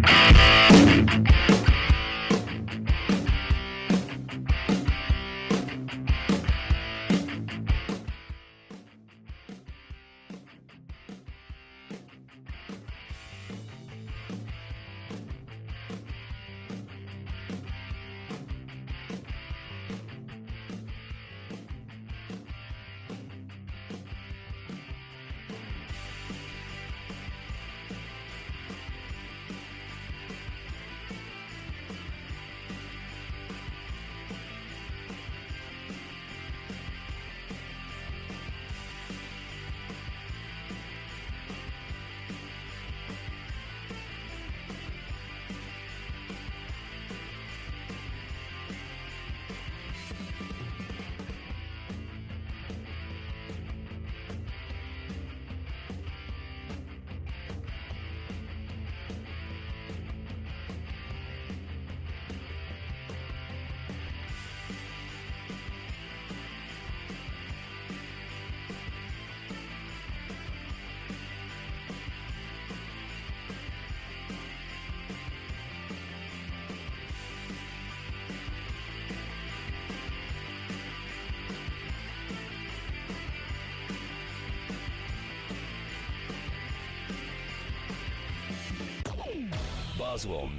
Boswell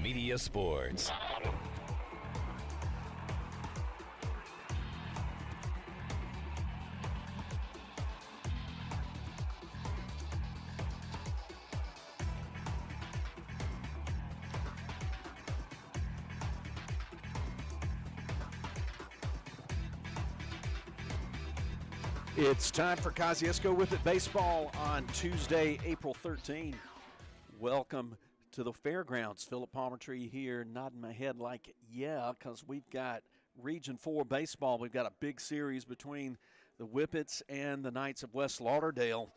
Media Sports. It's time for Kosciusko with it baseball on Tuesday, April 13. Welcome to the fairgrounds. Philip Palmertree here, nodding my head like, yeah, because we've got Region 4 baseball. We've got a big series between the Whippets and the Knights of West Lauderdale.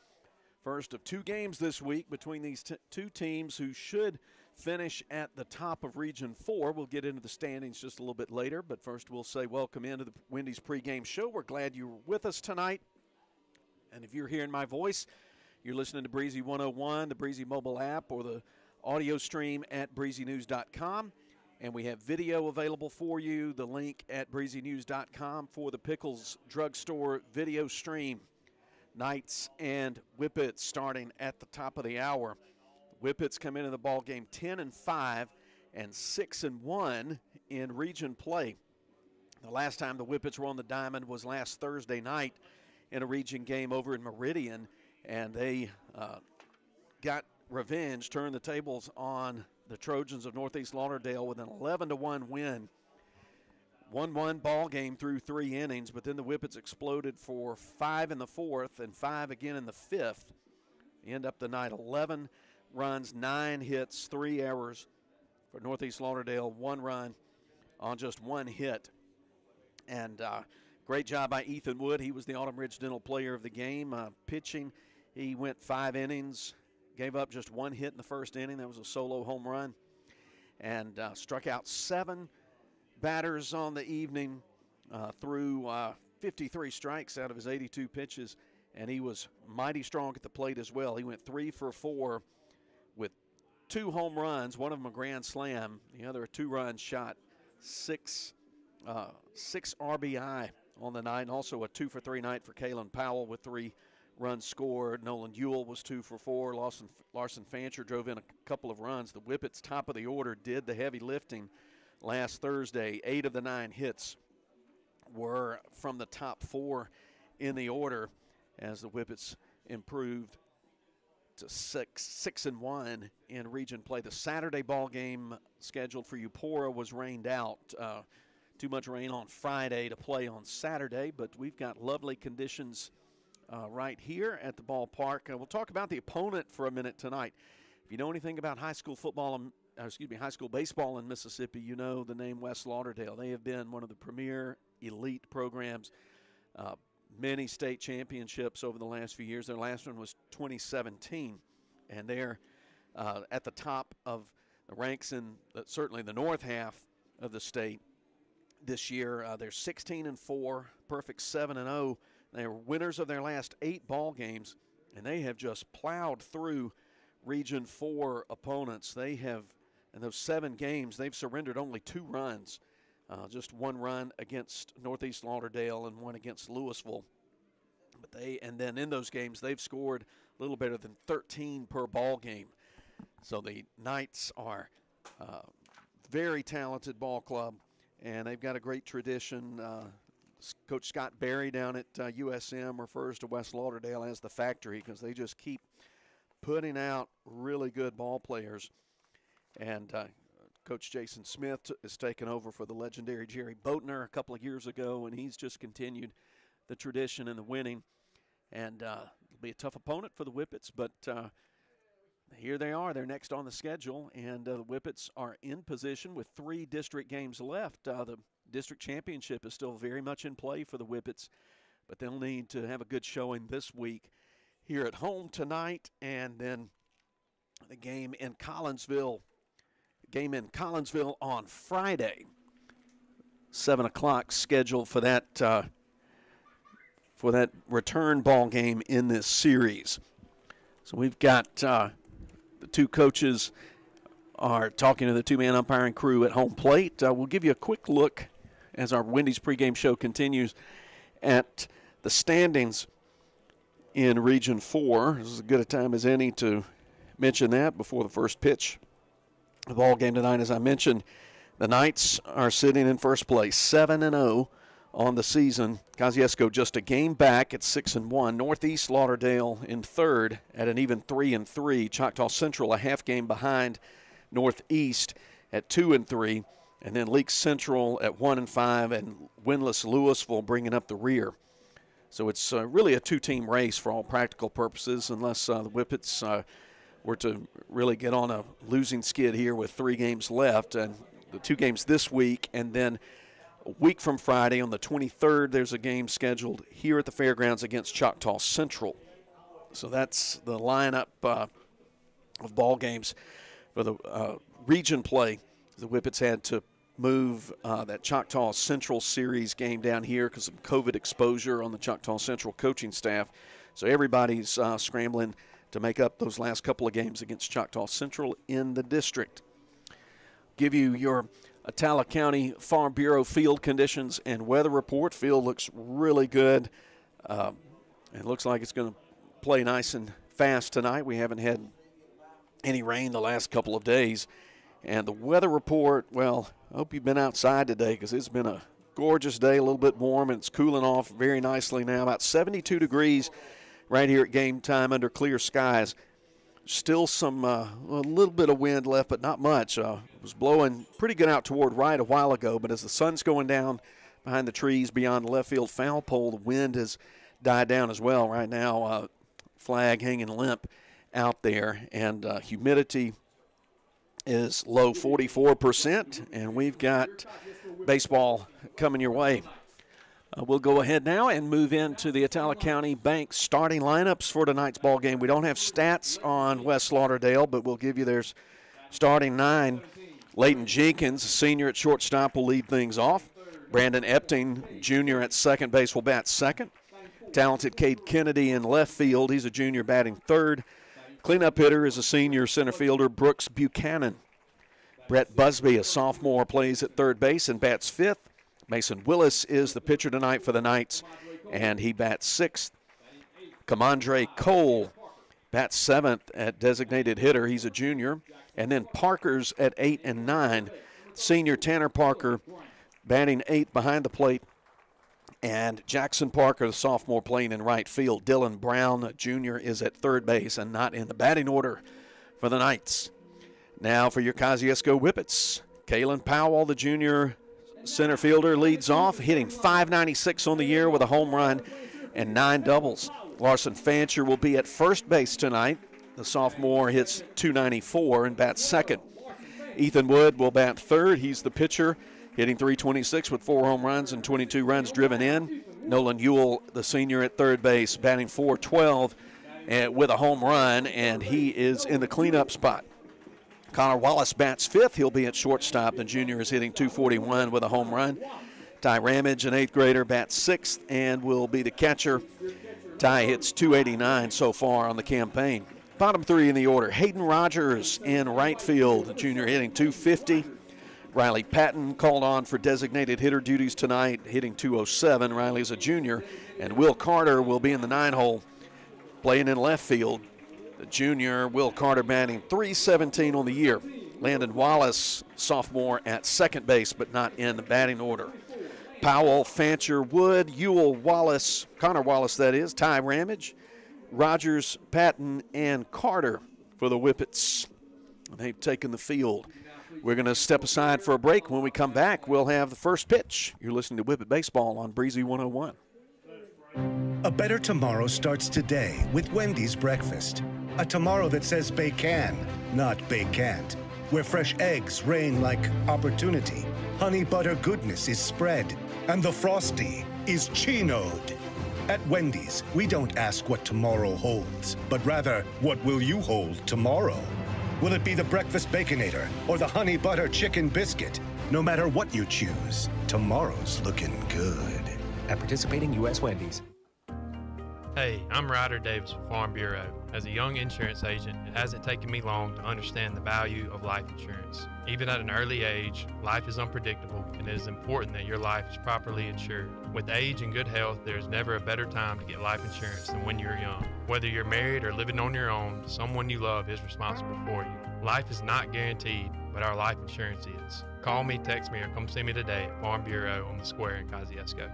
First of two games this week between these t- two teams who should finish at the top of Region 4. We'll get into the standings just a little bit later, but first we'll say welcome into the Wendy's pregame show. We're glad you're with us tonight. And if you're hearing my voice, you're listening to Breezy 101, the Breezy mobile app, or the audio stream at breezynews.com. And we have video available for you, the link at breezynews.com for the Pickles Drugstore video stream. Knights and Whippets starting at the top of the hour. Whippets come into the ball game 10 and 5 and 6 and 1 in region play. The last time the Whippets were on the diamond was last Thursday night in a region game over in Meridian, and they uh, got revenge, turned the tables on the Trojans of Northeast Lauderdale with an 11 to 1 win. 1 1 ball game through three innings, but then the Whippets exploded for five in the fourth and five again in the fifth. end up the night 11 runs, nine hits, three errors for Northeast Lauderdale, one run on just one hit. And uh, Great job by Ethan Wood. He was the Autumn Ridge Dental Player of the game. Uh, pitching, he went five innings, gave up just one hit in the first inning. That was a solo home run, and uh, struck out seven batters on the evening uh, through uh, 53 strikes out of his 82 pitches, and he was mighty strong at the plate as well. He went three for four with two home runs, one of them a grand slam, the other a two-run shot, six uh, six RBI on the night, and also a two for three night for Kalen Powell with three runs scored. Nolan Ewell was two for four. Larson, Larson Fancher drove in a couple of runs. The Whippets, top of the order, did the heavy lifting last Thursday. Eight of the nine hits were from the top four in the order as the Whippets improved to six six and one in region play. The Saturday ball game scheduled for Eupora was rained out. Uh, too much rain on Friday to play on Saturday, but we've got lovely conditions uh, right here at the ballpark. Uh, we'll talk about the opponent for a minute tonight. If you know anything about high school football, and, uh, excuse me, high school baseball in Mississippi, you know the name West Lauderdale. They have been one of the premier elite programs. Uh, many state championships over the last few years. Their last one was 2017, and they're uh, at the top of the ranks in the, certainly the north half of the state this year. Uh, they're 16 and 4, perfect 7 and 0. They are winners of their last eight ball games, and they have just plowed through Region 4 opponents. They have in those seven games, they've surrendered only two runs. Uh, just one run against Northeast Lauderdale and one against Louisville. But they and then in those games they've scored a little better than 13 per ball game. So the Knights are uh, very talented ball club, and they've got a great tradition. Uh, Coach Scott Berry down at uh, USM refers to West Lauderdale as the factory because they just keep putting out really good ball players. And uh, Coach Jason Smith has taken over for the legendary Jerry Boatner a couple of years ago, and he's just continued the tradition and the winning. And uh, it'll be a tough opponent for the Whippets, but uh, here they are. They're next on the schedule, and uh, the Whippets are in position with three district games left. Uh, the district championship is still very much in play for the Whippets, but they'll need to have a good showing this week here at home tonight, and then the game in Collinsville. Game in Collinsville on Friday, seven o'clock scheduled for that uh, for that return ball game in this series. So we've got uh, the two coaches are talking to the two-man umpiring crew at home plate. Uh, we'll give you a quick look as our Wendy's pregame show continues at the standings in Region 4. This is as good a time as any to mention that before the first pitch. The ball game tonight, as I mentioned, the Knights are sitting in first place, 7 and 0 on the season. Kosciusko just a game back at 6 and 1. Northeast Lauderdale in third at an even 3 and 3. Choctaw Central a half game behind Northeast at 2 and 3 and then Leake Central at one and five, and winless Louisville bringing up the rear. So it's uh, really a two-team race for all practical purposes, unless uh, the Whippets uh, were to really get on a losing skid here with three games left, and the two games this week, and then a week from Friday on the 23rd, there's a game scheduled here at the fairgrounds against Choctaw Central. So that's the lineup uh, of ball games for the uh, region play. The Whippets had to move uh, that Choctaw Central Series game down here because of COVID exposure on the Choctaw Central coaching staff. So everybody's uh, scrambling to make up those last couple of games against Choctaw Central in the district. Give you your Attala County Farm Bureau field conditions and weather report. Field looks really good. Uh, it looks like it's going to play nice and fast tonight. We haven't had any rain the last couple of days. And the weather report, well, I hope you've been outside today because it's been a gorgeous day, a little bit warm, and it's cooling off very nicely now. About 72 degrees right here at game time under clear skies. Still some, uh, a little bit of wind left, but not much. Uh, it was blowing pretty good out toward right a while ago, but as the sun's going down behind the trees beyond the left field foul pole, the wind has died down as well. Right now, uh, flag hanging limp out there, and uh, humidity is low 44%, and we've got baseball coming your way. Uh, we'll go ahead now and move into the Attala County Bank starting lineups for tonight's ball game. We don't have stats on West Lauderdale, but we'll give you their starting nine. Leighton Jenkins, senior at shortstop, will lead things off. Brandon Epting, junior at second base, will bat second. Talented Cade Kennedy in left field. He's a junior batting third. Cleanup hitter is a senior center fielder, Brooks Buchanan. Brett Busby, a sophomore, plays at third base and bats fifth. Mason Willis is the pitcher tonight for the Knights, and he bats sixth. Kamandre Cole bats seventh at designated hitter. He's a junior. And then Parker's at eight and nine. Senior Tanner Parker batting eighth behind the plate and Jackson Parker, the sophomore, playing in right field. Dylan Brown, Jr., is at third base and not in the batting order for the Knights. Now for your Kosciusko Whippets. Kalen Powell, the junior center fielder, leads off, hitting 596 on the year with a home run and nine doubles. Larson Fancher will be at first base tonight. The sophomore hits 294 and bats second. Ethan Wood will bat third. He's the pitcher hitting 326 with four home runs and 22 runs driven in. Nolan Ewell, the senior at third base, batting 412 and eh, with a home run, and he is in the cleanup spot. Connor Wallace bats fifth. He'll be at shortstop. The junior is hitting 241 with a home run. Ty Ramage, an eighth grader, bats sixth and will be the catcher. Ty hits 289 so far on the campaign. Bottom three in the order Hayden Rogers in right field, junior hitting 250. Riley Patton called on for designated hitter duties tonight, hitting 207. Riley's a junior. And Will Carter will be in the nine hole, playing in left field. The junior, Will Carter, batting 317 on the year. Landon Wallace, sophomore, at second base, but not in the batting order. Powell, Fancher, Wood, Ewell, Wallace, Connor Wallace, that is, Ty Ramage, Rogers, Patton, and Carter for the Whippets. They've taken the field. We're going to step aside for a break. When we come back, we'll have the first pitch. You're listening to Whippet Baseball on Breezy 101. A better tomorrow starts today with Wendy's breakfast. A tomorrow that says they can, not they can't. Where fresh eggs reign like opportunity, honey butter goodness is spread, and the frosty is chinoed. At Wendy's, we don't ask what tomorrow holds, but rather, what will you hold tomorrow? Will it be the breakfast baconator or the honey butter chicken biscuit? No matter what you choose, tomorrow's looking good. At participating U.S. Wendy's. Hey, I'm Ryder Davis with Farm Bureau. As a young insurance agent, it hasn't taken me long to understand the value of life insurance. Even at an early age, life is unpredictable, and it is important that your life is properly insured. With age and good health, there is never a better time to get life insurance than when you're young. Whether you're married or living on your own, someone you love is responsible for you. Life is not guaranteed, but our life insurance is. Call me, text me, or come see me today at Farm Bureau on the square in Kosciusko.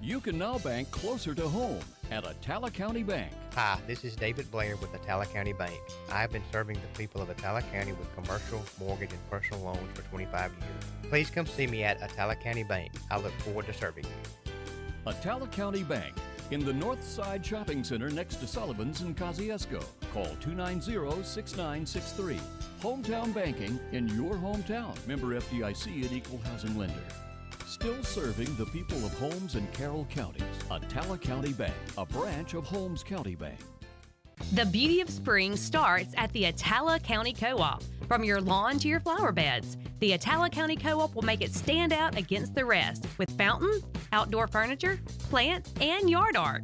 You can now bank closer to home at Attala County Bank. Hi, this is David Blair with Attala County Bank. I have been serving the people of Attala County with commercial, mortgage, and personal loans for 25 years. Please come see me at Attala County Bank. I look forward to serving you. Attala County Bank in the North Side Shopping Center next to Sullivan's in Kosciusko. Call 290-6963. Hometown banking in your hometown. Member FDIC and equal housing lender. Still serving the people of Holmes and Carroll counties. Attala County Bank, a branch of Holmes County Bank. The beauty of spring starts at the Attala County Co-op. From your lawn to your flower beds, the Attala County Co-op will make it stand out against the rest with fountain, outdoor furniture, plants, and yard art.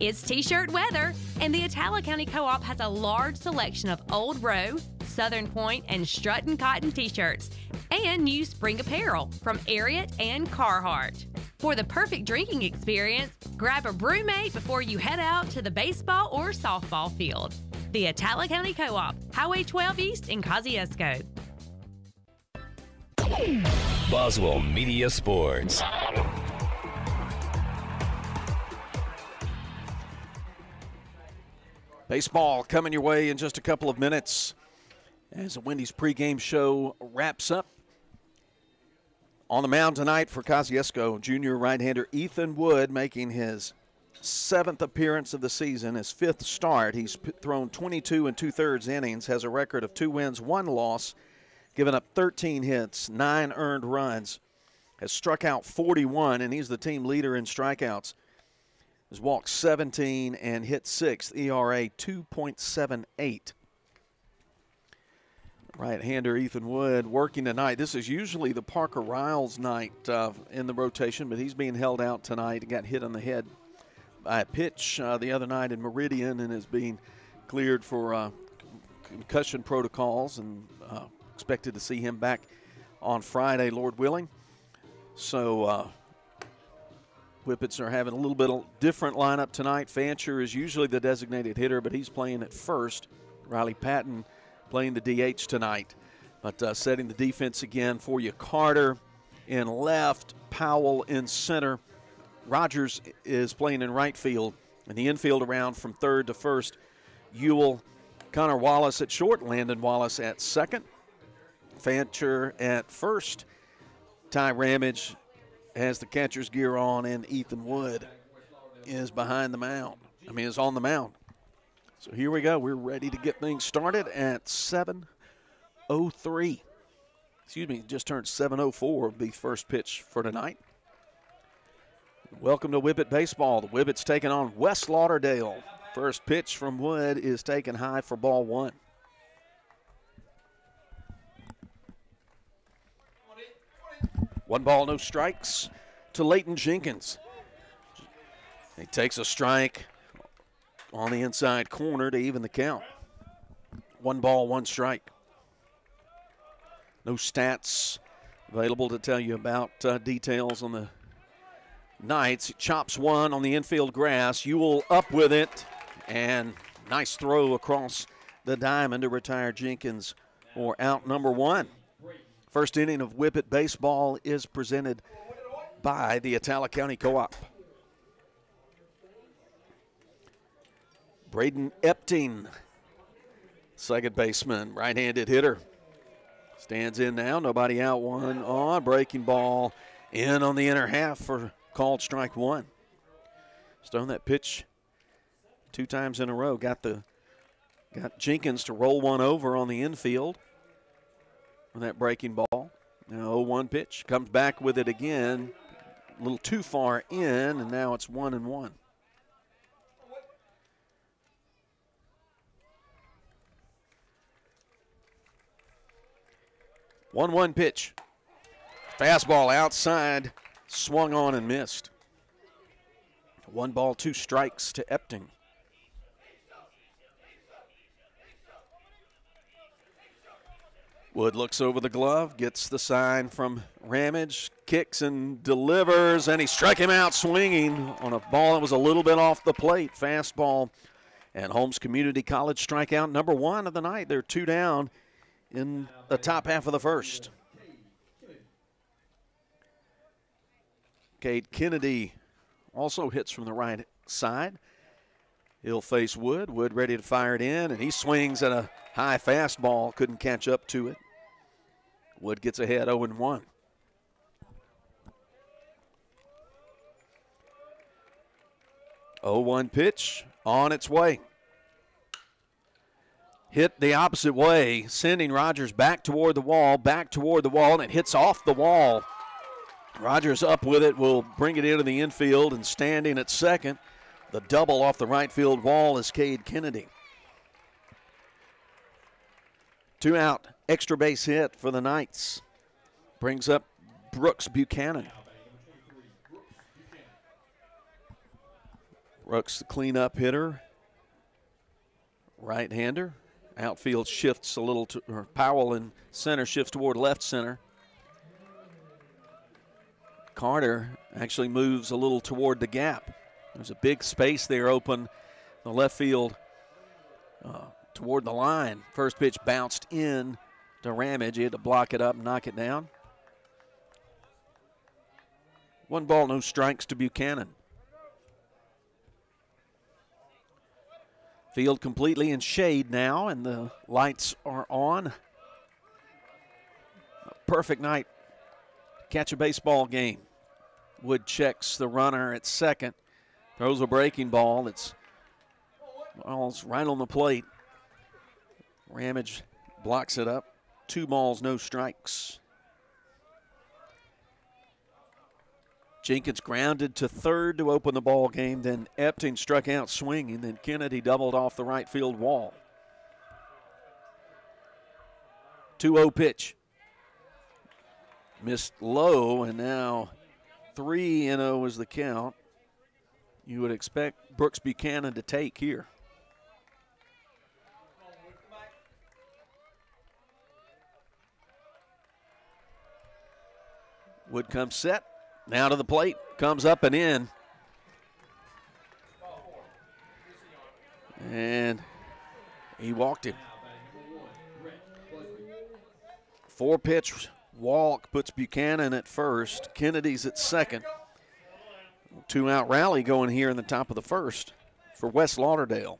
It's t-shirt weather, and the Attala County Co-op has a large selection of Old Row, Southern Point, and Strutton cotton t-shirts, and new spring apparel from Ariat and Carhartt. For the perfect drinking experience, grab a brewmate before you head out to the baseball or softball field. The Attala County Co-op, Highway 12 East in Kosciusko. Boswell Media Sports. Baseball coming your way in just a couple of minutes as the Wendy's pregame show wraps up. On the mound tonight for Kosciusko, junior right-hander Ethan Wood making his seventh appearance of the season, his fifth start. He's thrown 22 and two-thirds innings, has a record of two wins, one loss, given up 13 hits, nine earned runs, has struck out 41, and he's the team leader in strikeouts. Has walked 17 and hit six, ERA 2.78. Right-hander Ethan Wood working tonight. This is usually the Parker Riles night uh, in the rotation, but he's being held out tonight. He got hit on the head by a pitch uh, the other night in Meridian and is being cleared for uh, concussion protocols and uh, expected to see him back on Friday, Lord willing. So uh, Whippets are having a little bit of different lineup tonight. Fancher is usually the designated hitter, but he's playing at first. Riley Patton playing the DH tonight. But uh, setting the defense again for you. Carter in left, Powell in center. Rogers is playing in right field, and the infield around from third to first. Ewell, Connor Wallace at short, Landon Wallace at second, Fancher at first. Ty Ramage has the catcher's gear on, and Ethan Wood is behind the mound. I mean, is on the mound. So here we go. We're ready to get things started at 7.03. Excuse me, just turned 7.04 the first pitch for tonight. Welcome to Whippet Baseball. The Whippets taking on West Lauderdale. First pitch from Wood is taken high for ball one. One ball, no strikes to Leighton Jenkins. He takes a strike on the inside corner to even the count. One ball, one strike. No stats available to tell you about uh, details on the Knights. Chops one on the infield grass. Ewell up with it, and nice throw across the diamond to retire Jenkins for out number one. First inning of Whippet Baseball is presented by the Attala County Co Braden Epting, second baseman, right handed hitter. Stands in now, nobody out, one on. Breaking ball in on the inner half for called strike one. Stone that pitch two times in a row. Got the got Jenkins to roll one over on the infield with that breaking ball. Now 0-1 pitch comes back with it again, a little too far in, and now it's one and one. One-one pitch. Fastball outside, swung on and missed. One ball, two strikes to Epting. Wood looks over the glove, gets the sign from Ramage, kicks and delivers, and he struck him out swinging on a ball that was a little bit off the plate. Fastball. And Holmes Community College strikeout number one of the night. They're two down in the top half of the first. Cade Kennedy also hits from the right side. He'll face Wood. Wood ready to fire it in, and he swings at a high fastball. Couldn't catch up to it. Wood gets ahead 0 1. Oh one pitch on its way. Hit the opposite way, sending Rogers back toward the wall, back toward the wall, and it hits off the wall. Rogers up with it, will bring it into the infield, and standing at second, the double off the right field wall is Cade Kennedy. Two out, extra base hit for the Knights. Brings up Brooks Buchanan. Brooks, the cleanup hitter, right hander. Outfield shifts a little to or Powell in center shifts toward left center. Carter actually moves a little toward the gap. There's a big space there open the left field uh, toward the line. First pitch bounced in to Ramage. He had to block it up and knock it down. One ball, no strikes to Buchanan. Field completely in shade now, and the lights are on. A perfect night. Catch a baseball game. Wood checks the runner at second. Throws a breaking ball it's right on the plate. Ramage blocks it up. Two balls, no strikes. Jenkins grounded to third to open the ball game. Then Epting struck out swinging. Then Kennedy doubled off the right field wall. 2 0 pitch. Missed low, and now 3 0 is the count. You would expect Brooks Buchanan to take here. Wood comes set. Now to the plate. Comes up and in. And he walked him. Four pitch walk puts Buchanan at first. Kennedy's at second. Two out rally going here in the top of the first for West Lauderdale.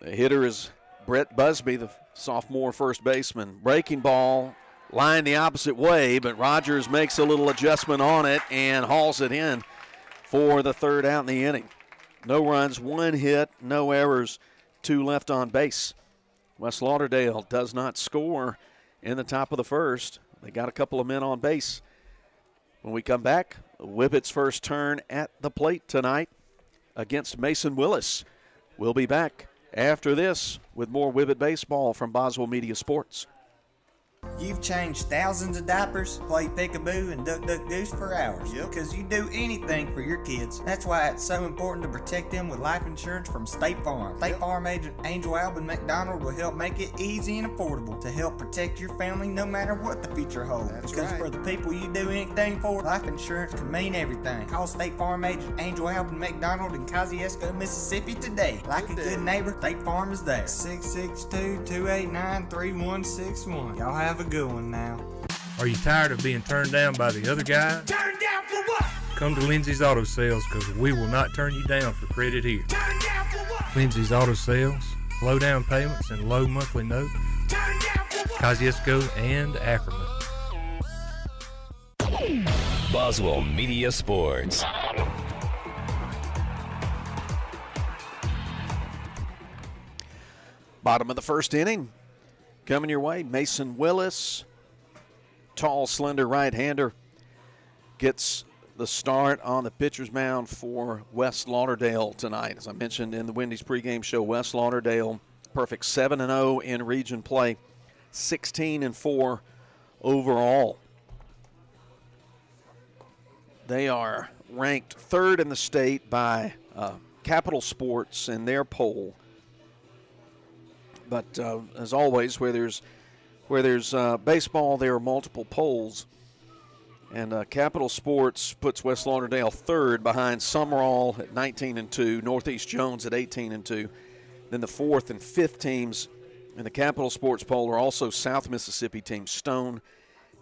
The hitter is Brett Busby, the sophomore first baseman. Breaking ball, line the opposite way, but Rogers makes a little adjustment on it and hauls it in for the third out in the inning. No runs, one hit, no errors, two left on base. West Lauderdale does not score in the top of the first. They got a couple of men on base. When we come back, Whippet's first turn at the plate tonight against Mason Willis. We'll be back after this with more Whippet baseball from Boswell Media Sports. You've changed thousands of diapers, played peekaboo, and duck duck goose for hours. Yep. Because you do anything for your kids. That's why it's so important to protect them with life insurance from State Farm. State Yep. Farm agent Angel Albin McDonald will help make it easy and affordable to help protect your family no matter what the future holds. That's because right. for the people you do anything for, life insurance can mean everything. Call State Farm agent Angel Albin McDonald in Kosciusko, Mississippi today. Like a Good good neighbor, State Farm is there. 662-289-3161. Y'all have a good one now. Are you tired of being turned down by the other guy? Turn down for what? Come to Lindsay's Auto Sales because we will not turn you down for credit here. Turn down for what? Lindsay's Auto Sales, low down payments and low monthly note. Turn down for what? Kosciusko and Ackerman. Boswell Media Sports. Bottom of the first inning. Coming your way, Mason Willis, tall, slender right hander, gets the start on the pitcher's mound for West Lauderdale tonight. As I mentioned in the Wendy's pregame show, West Lauderdale perfect 7 and 0 in region play, 16 and 4 overall. They are ranked third in the state by uh, Capital Sports in their poll. But uh, as always, where there's where there's uh, baseball, there are multiple polls. And uh, Capital Sports puts West Lauderdale third behind Sumrall at 19 and 2, Northeast Jones at 18 and 2. Then the fourth and fifth teams in the Capital Sports poll are also South Mississippi teams, Stone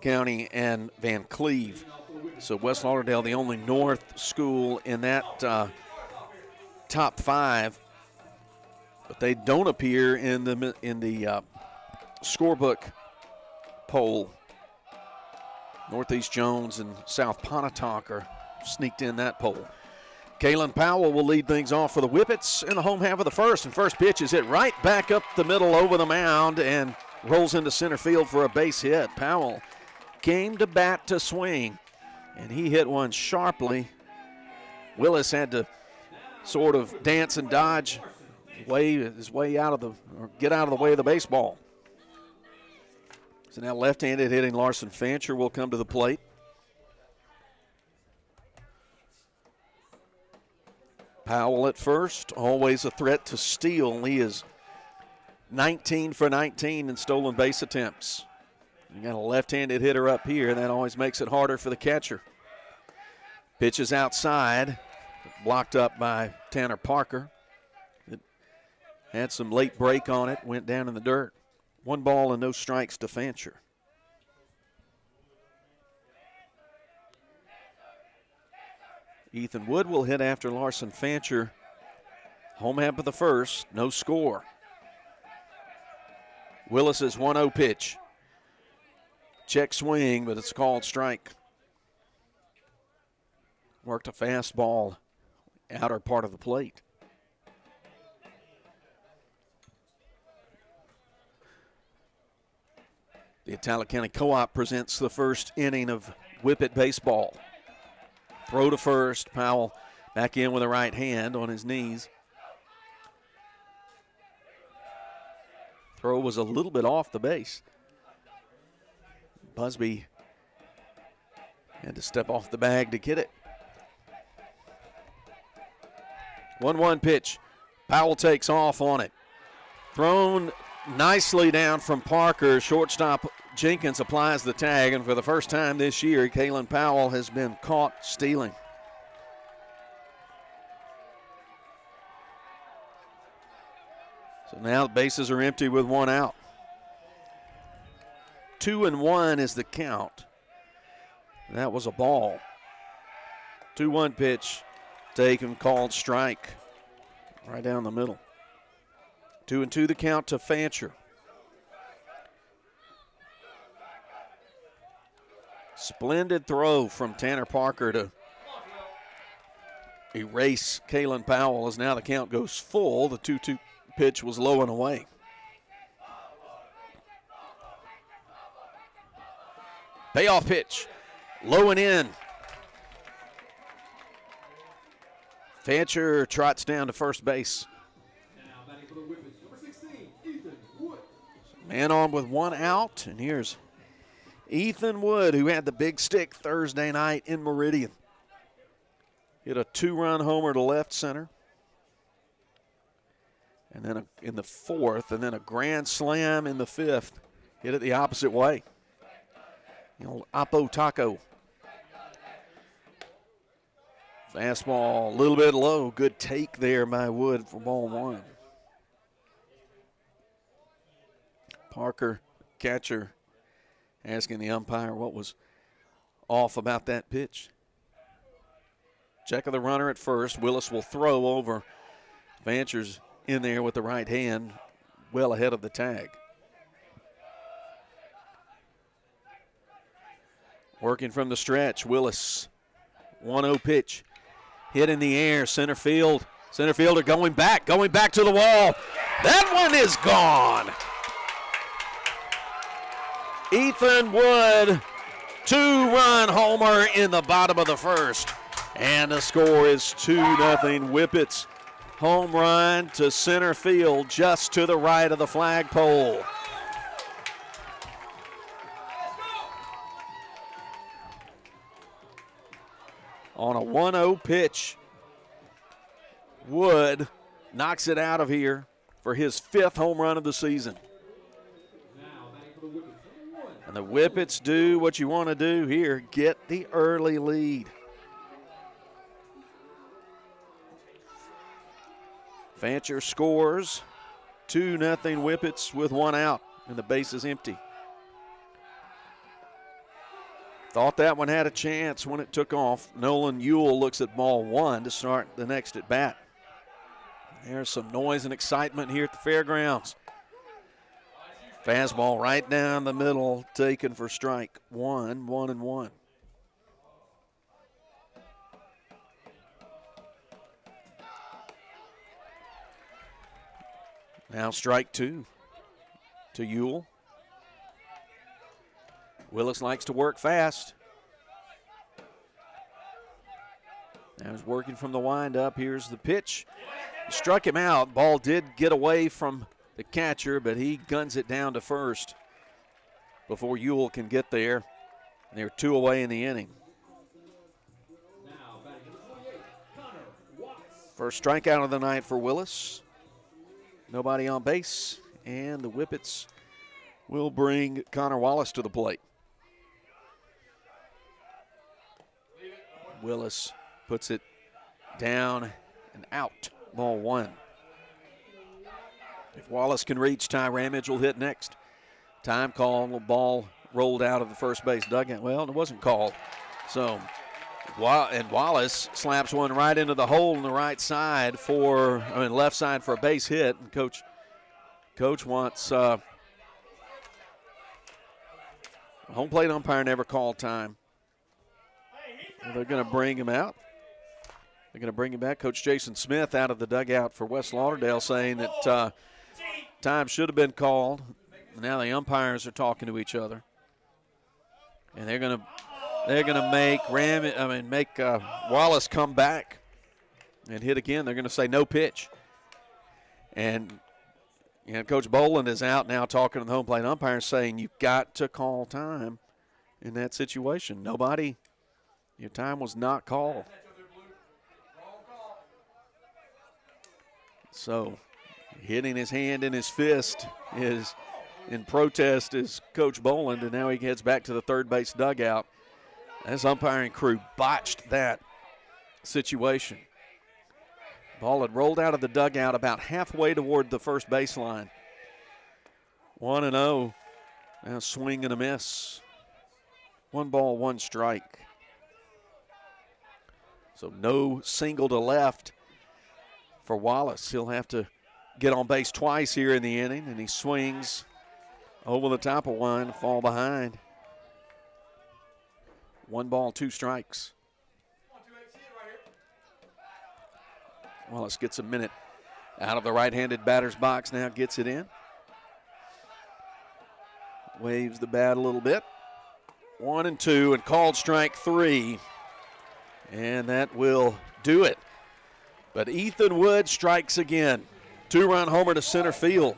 County and Vancleave. So West Lauderdale, the only North school in that uh, top five, but they don't appear in the in the uh, scorebook poll. Northeast Jones and South Pontotoc are sneaked in that poll. Kalen Powell will lead things off for the Whippets in the home half of the first. And first pitch is hit right back up the middle over the mound and rolls into center field for a base hit. Powell came to bat to swing, and he hit one sharply. Willis had to sort of dance and dodge way his way out of the or get out of the way of the baseball. So now left-handed hitting Larson Fancher will come to the plate. Powell at first, always a threat to steal. He is 19 for 19 in stolen base attempts. You got a left-handed hitter up here, and that always makes it harder for the catcher. Pitches outside, blocked up by Tanner Parker. Had some late break on it, went down in the dirt. One ball and no strikes to Fancher. Ethan Wood will hit after Larson Fancher. Home half of the first, no score. Willis's 1 0 pitch. Check swing, but it's called strike. Worked a fastball outer part of the plate. The Attala County Co op presents the first inning of Whippet baseball. Throw to first. Powell back in with a right hand on his knees. Throw was a little bit off the base. Busby had to step off the bag to get it. 1 1 pitch. Powell takes off on it. Thrown nicely down from Parker. Shortstop Jenkins applies the tag, and for the first time this year, Kalen Powell has been caught stealing. So now the bases are empty with one out. Two and one is the count. That was a ball. 2 1 pitch taken, called strike. Right down the middle. Two and two the count to Fancher. Splendid throw from Tanner Parker to erase Kalen Powell as now the count goes full. The 2 2 pitch was low and away. Payoff pitch, low and in. Fancher trots down to first base. Man on with one out, and here's Ethan Wood, who had the big stick Thursday night in Meridian, hit a two run homer to left center. And then a, in the fourth, and then a grand slam in the fifth. Hit it the opposite way. You know, oppo taco. Fastball a little bit low. Good take there by Wood for ball one. Parker, catcher, asking the umpire what was off about that pitch. Check of the runner at first. Willis will throw over. Fancher's in there with the right hand, well ahead of the tag. Working from the stretch, Willis. 1 0 pitch. Hit in the air, center field. Center fielder going back, going back to the wall. That one is gone. Ethan Wood, two run homer in the bottom of the first. And the score is 2 0 Whippets. Home run to center field just to the right of the flagpole. On a 1 0 pitch, Wood knocks it out of here for his fifth home run of the season. And the Whippets do what you want to do here get the early lead. Fancher scores 2 0 Whippets with one out, and the base is empty. Thought that one had a chance when it took off. Nolan Ewell looks at ball one to start the next at bat. There's some noise and excitement here at the fairgrounds. Fastball right down the middle, taken for strike one, one and one. Now strike two to Ewell. Willis likes to work fast. Now he's working from the windup. Here's the pitch. Struck him out. Ball did get away from the catcher, but he guns it down to first before Ewell can get there. They're two away in the inning. First strikeout of the night for Willis. Nobody on base, and the Whippets will bring Connor Wallace to the plate. Willis puts it down and out. Ball one. If Wallace can reach, Ty Ramage will hit next. Time call, the ball rolled out of the first base dugout. Well, it wasn't called. So, and Wallace slaps one right into the hole on the right side for, I mean, left side for a base hit. And coach, coach wants uh, home plate umpire never called time. They're going to bring him out. They're going to bring him back. Coach Jason Smith out of the dugout for West Lauderdale saying that uh, time should have been called. Now the umpires are talking to each other, and they're to they're to make Ram I mean make uh, Wallace come back and hit again. They're to say no pitch, and you know, Coach Boland is out now talking to the home plate umpire saying you've got to call time in that situation. Nobody your time was not called. So, hitting his hand in his fist is in protest is Coach Boland, and now he heads back to the third base dugout. This umpiring crew botched that situation. Ball had rolled out of the dugout about halfway toward the first baseline. 1 and 0. Now swing and a miss. One ball, one strike. So no single to left for Wallace. He'll have to get on base twice here in the inning, and he swings over the top of one, fall behind. One ball, two strikes. Wallace gets a minute out of the right handed batter's box now, gets it in. Waves the bat a little bit. One and two, and called strike three. And that will do it. But Ethan Wood strikes again. Two run homer to center field.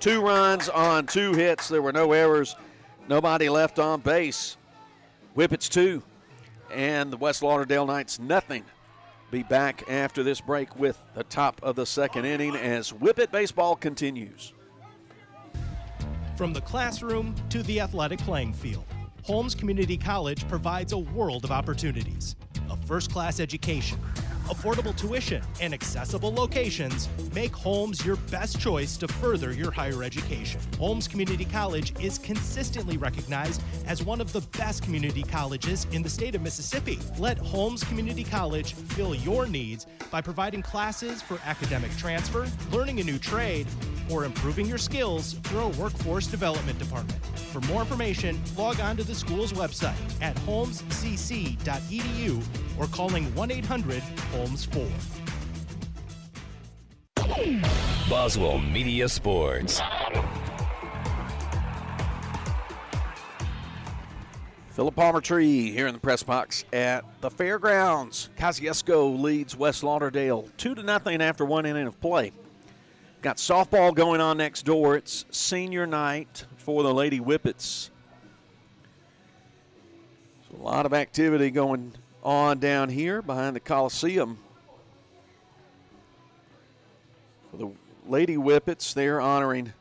Two runs on two hits. There were no errors Nobody left on base. Whippets two, and the West Lauderdale Knights nothing. Be back after this break with the top of the second inning as Whippet baseball continues. From the classroom to the athletic playing field, Holmes Community College provides a world of opportunities. A first class education, affordable tuition, and accessible locations make Holmes your best choice to further your higher education. Holmes Community College is consistently recognized as one of the best community colleges in the state of Mississippi. Let Holmes Community College fill your needs by providing classes for academic transfer, learning a new trade, or improving your skills through a workforce development department. For more information, log on to the school's website at holmescc.edu or calling 1 800 Holmes 4. Boswell Media Sports. Philip Palmertree here in the press box at the fairgrounds. Kosciusko leads West Lauderdale two to nothing after one inning of play. Got softball going on next door. It's senior night for the Lady Whippets. So a lot of activity going on down here behind the Coliseum. For the Lady Whippets, they're honoring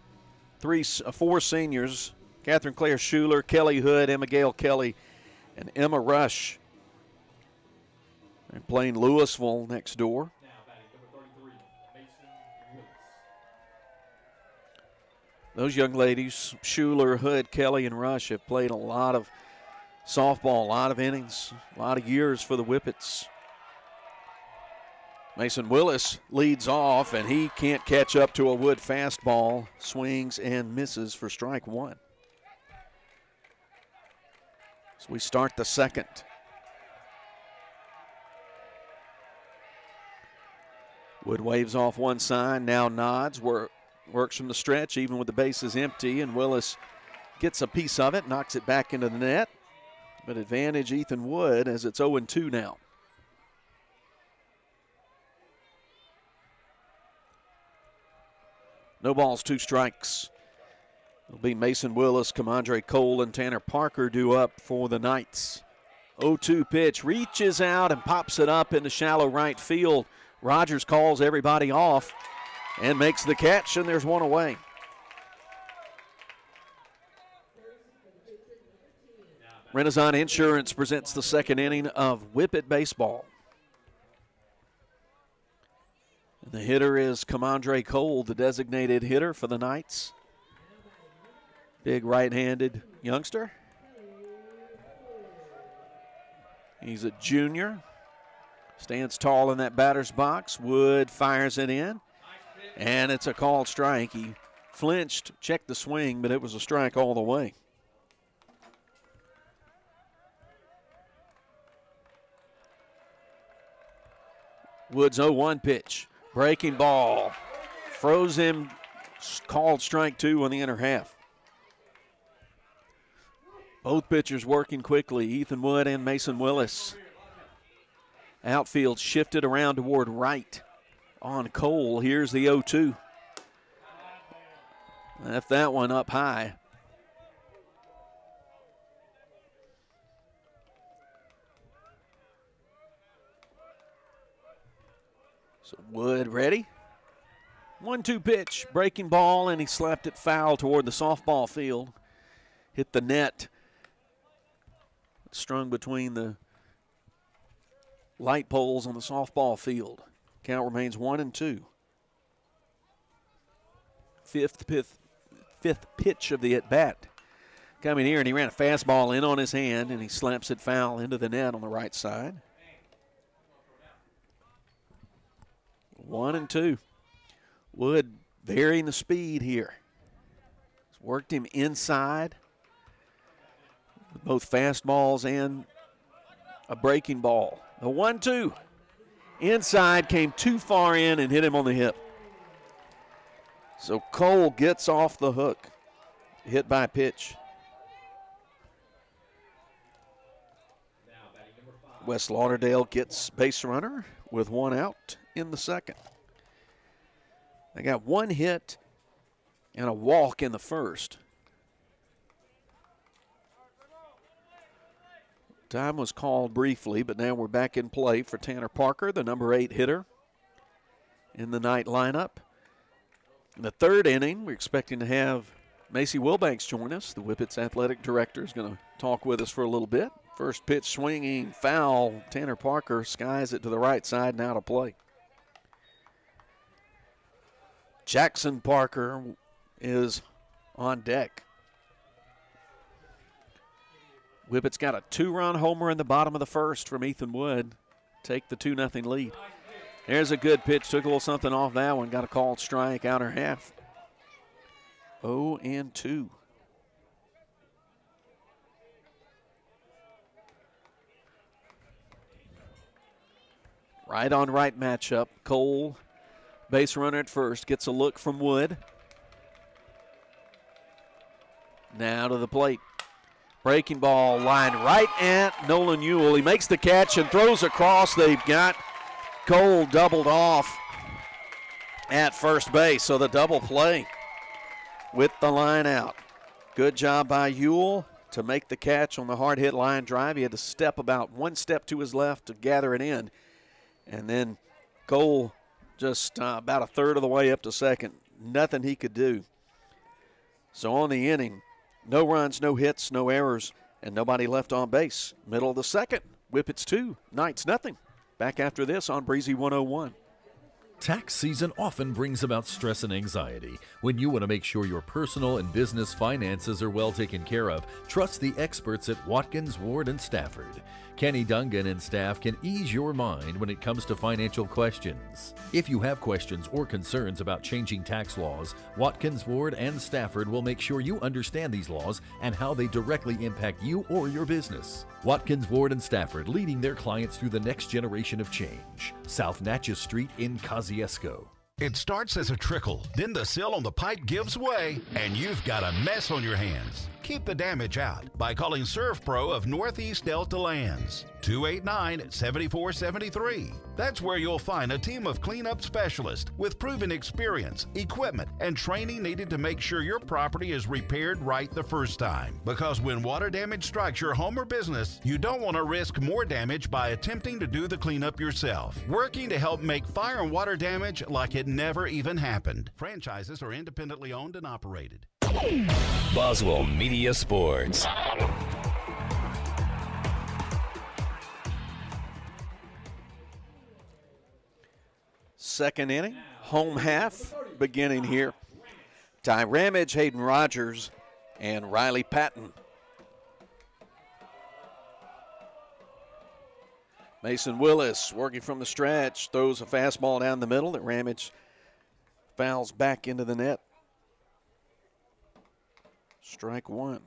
three, uh, four seniors Catherine Claire Schuler, Kelly Hood, Emma Gale Kelly, and Emma Rush. They're playing Louisville next door. Those young ladies, Schuler, Hood, Kelly, and Rush, have played a lot of softball, a lot of innings, a lot of years for the Whippets. Mason Willis leads off, and he can't catch up to a Wood fastball. Swings and misses for strike one. So we start the second. Wood waves off one side, now nods, work, works from the stretch, even with the bases empty, and Willis gets a piece of it, knocks it back into the net. But advantage Ethan Wood as it's 0 2 now. No balls, two strikes. It'll be Mason Willis, Kamandre Cole, and Tanner Parker due up for the Knights. 0 2 pitch reaches out and pops it up into shallow right field. Rogers calls everybody off and makes the catch, and there's one away. Renaissance Insurance presents the second inning of Whippet Baseball. And the hitter is Kamandre Cole, the designated hitter for the Knights. Big right handed youngster. He's a junior. Stands tall in that batter's box. Wood fires it in. And it's a called strike. He flinched, checked the swing, but it was a strike all the way. Woods 0 1 pitch. Breaking ball. Froze him. Called strike two on the inner half. Both pitchers working quickly, Ethan Wood and Mason Willis. Outfield shifted around toward right on Cole. Here's the 0 2. Left that one up high. So Wood ready. One two pitch, breaking ball, and he slapped it foul toward the softball field. Hit the net. Strung between the light poles on the softball field. Count remains one and two. Fifth, fifth, fifth pitch of the at bat. Coming here, and he ran a fastball in on his hand, and he slaps it foul into the net on the right side. One and two. Wood varying the speed here. He's worked him inside both fastballs and a breaking ball. The one two. Inside came too far in and hit him on the hip. So Cole gets off the hook. Hit by pitch. West Lauderdale gets base runner with one out in the second. They got one hit and a walk in the first. Time was called briefly, but now we're back in play for Tanner Parker, the number eight hitter in the night lineup. In the third inning, we're expecting to have Macy Wilbanks join us. The Whippets athletic director is going to talk with us for a little bit. First pitch swinging foul. Tanner Parker skies it to the right side now to play. Jackson Parker is on deck. Whippets got a two run homer in the bottom of the first from Ethan Wood. Take the 2 0 lead. There's a good pitch. Took a little something off that one. Got a called strike, outer half. 0 and 2. Right on right matchup. Cole, base runner at first, gets a look from Wood. Now to the plate. Breaking ball line right at Nolan Ewell. He makes the catch and throws across. They've got Cole doubled off at first base. So the double play with the line out. Good job by Ewell to make the catch on the hard hit line drive. He had to step about one step to his left to gather it in. And then Cole just uh, about a third of the way up to second. Nothing he could do. So on the inning, no runs, no hits, no errors, and nobody left on base. Middle of the second, Whippets two, Knights nothing. Back after this on Breezy 101. Tax season often brings about stress and anxiety. When you want to make sure your personal and business finances are well taken care of, trust the experts at Watkins, Ward, and Stafford. Kenny Dungan and staff can ease your mind when it comes to financial questions. If you have questions or concerns about changing tax laws, Watkins, Ward, and Stafford will make sure you understand these laws and how they directly impact you or your business. Watkins, Ward, and Stafford leading their clients through the next generation of change. South Natchez Street in It starts as a trickle, then the seal on the pipe gives way, and you've got a mess on your hands. Keep the damage out by calling ServPro of Northeast Delta Lands. 289 7473. That's where you'll find a team of cleanup specialists with proven experience, equipment, and training needed to make sure your property is repaired right the first time. Because when water damage strikes your home or business, you don't want to risk more damage by attempting to do the cleanup yourself. Working to help make fire and water damage like it never even happened. Franchises are independently owned and operated. Boswell Media Sports. Second inning, home half beginning here. Ty Ramage, Hayden Rogers, and Riley Patton. Mason Willis working from the stretch, throws a fastball down the middle that Ramage fouls back into the net. Strike one.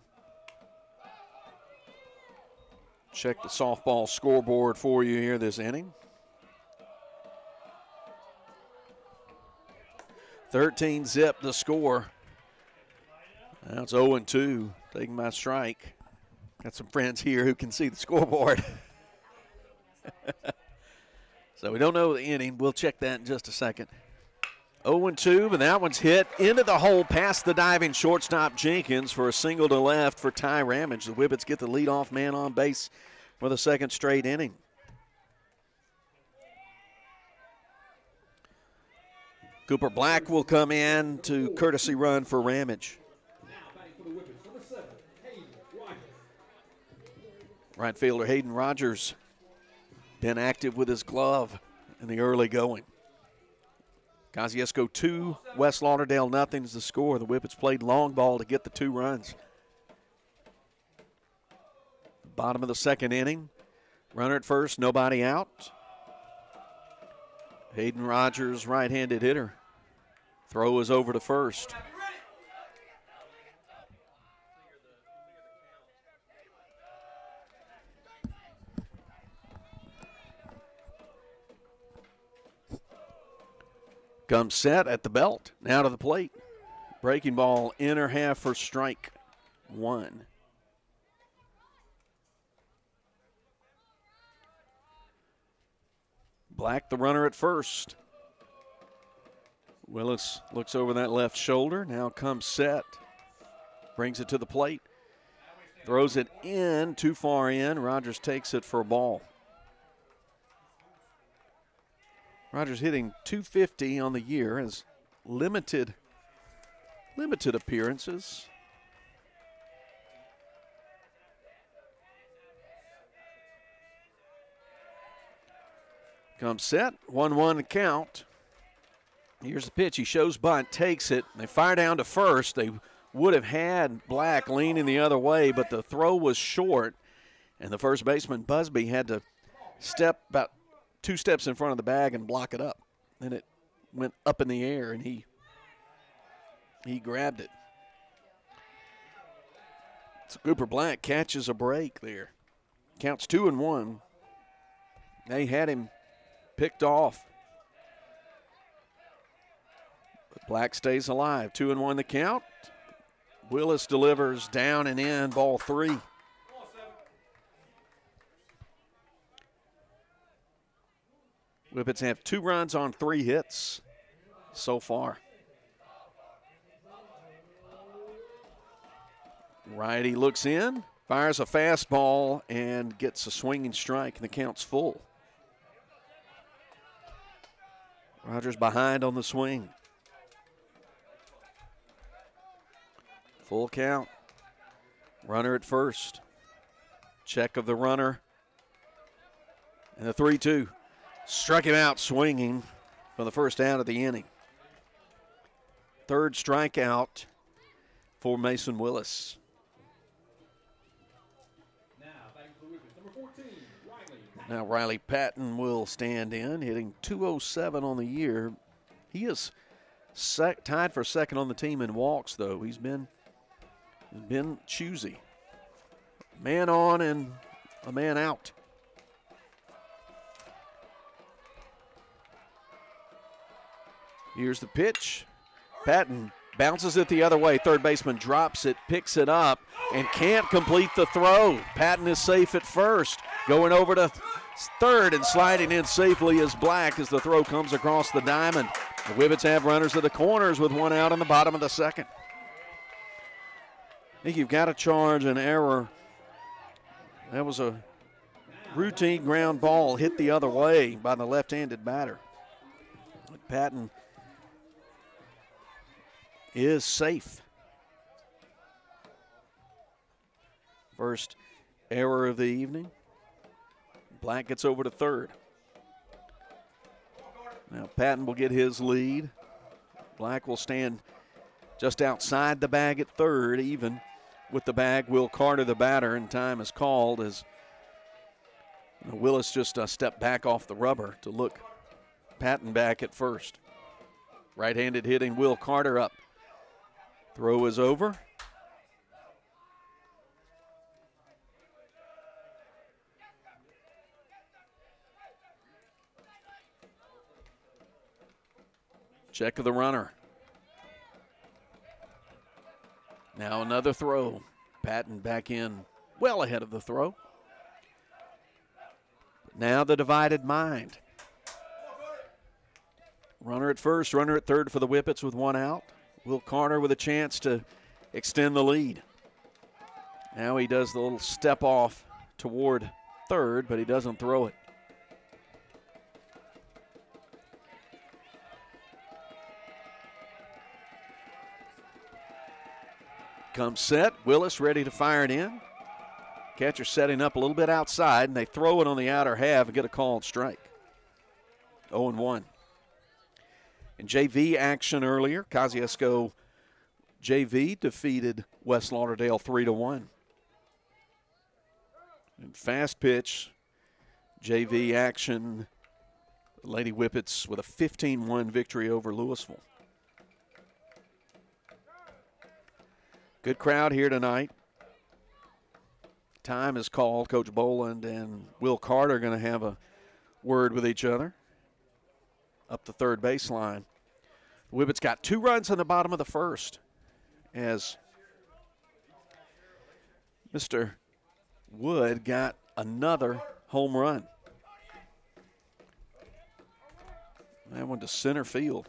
Check the softball scoreboard for you here this inning. 13 zip the score. That's 0 and 2. Taking my strike. Got some friends here who can see the scoreboard. so we don't know the inning. We'll check that in just a second. 0 and 2, but that one's hit into the hole past the diving shortstop Jenkins for a single to left for Ty Ramage. The Whippets get the leadoff man on base for the second straight inning. Cooper Black will come in to courtesy run for Ramage. Right fielder Hayden Rogers been active with his glove in the early going. Kosciusko 2, West Lauderdale nothing is the score. The Whippets played long ball to get the two runs. Bottom of the second inning. Runner at first, nobody out. Hayden Rogers, right handed hitter. Throw is over to first. Comes set at the belt. Now to the plate. Breaking ball, inner half for strike one. Black, the runner at first. Willis looks over that left shoulder. Now comes set. Brings it to the plate. Throws it in, too far in. Rogers takes it for a ball. Rogers hitting 250 on the year has limited limited appearances. Comes set, 1 1 count. Here's the pitch. He shows bunt, takes it. They fire down to first. They would have had Black leaning the other way, but the throw was short, and the first baseman, Busby, had to step about two steps in front of the bag and block it up. Then it went up in the air, and he he grabbed it. So Cooper Black catches a break there. Counts two and one. They had him picked off. But Black stays alive. Two and one the count. Willis delivers down and in, ball three. Whippets have two runs on three hits so far. Righty looks in, fires a fastball, and gets a swinging strike, and the count's full. Rogers behind on the swing. Full count. Runner at first. Check of the runner. And the 3 2. Struck him out swinging for the first out of the inning. Third strikeout for Mason Willis. Now Riley Patton will stand in, hitting 207 on the year. He is sec- tied for second on the team in walks, though. He's been been choosy. Man on and a man out. Here's the pitch. Patton bounces it the other way. Third baseman drops it, picks it up, and can't complete the throw. Patton is safe at first. Going over to third and sliding in safely is Black as the throw comes across the diamond. The Whippets have runners at the corners with one out in the bottom of the second. I think you've got to charge an error. That was a routine ground ball hit the other way by the left handed batter. Patton is safe. First error of the evening. Black gets over to third. Now Patton will get his lead. Black will stand just outside the bag at third, even with the bag. Will Carter, the batter, and time is called as Willis just uh, stepped back off the rubber to look Patton back at first. Right handed hitting Will Carter up. Throw is over. Check of the runner. Now another throw. Patton back in well ahead of the throw. Now the divided mind. Runner at first, runner at third for the Whippets with one out. Will Carter with a chance to extend the lead. Now he does the little step off toward third, but he doesn't throw it. Comes set. Willis ready to fire it in. Catcher setting up a little bit outside, and they throw it on the outer half and get a called strike. 0 1. In JV action earlier, Kosciusko JV defeated West Lauderdale 3 to 1. And fast pitch, JV action, Lady Whippets with a 15 1 victory over Louisville. Good crowd here tonight. Time is called. Coach Boland and Will Carter are going to have a word with each other up the third baseline. Whippets got two runs in the bottom of the first as Mr. Wood got another home run. That one to center field.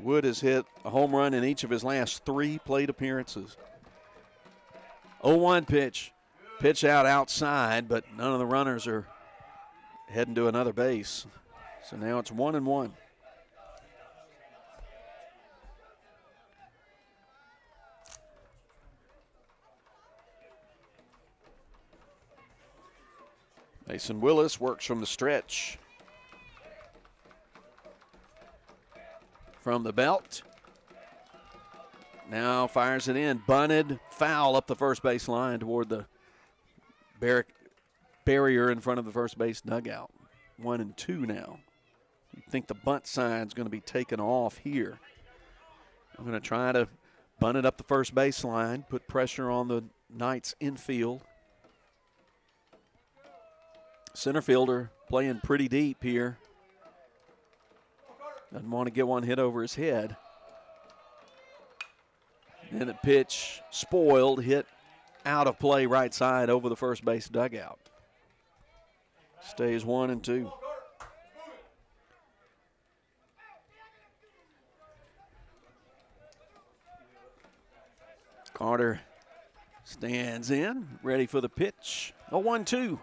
Wood has hit a home run in each of his last three plate appearances. 0 1 pitch. Pitch out outside, but none of the runners are heading to another base. So now it's 1 and 1. Mason Willis works from the stretch. From the belt. Now fires it in. Bunted, foul up the first base line toward the bar- barrier in front of the first base dugout. One and two now. You think the bunt sign's going to be taken off here. I'm going to try to bunt it up the first baseline, put pressure on the Knights infield. Center fielder playing pretty deep here. Doesn't want to get one hit over his head. And the pitch spoiled, hit out of play right side over the first base dugout. Stays one and two. Carter stands in, ready for the pitch. A 1 2.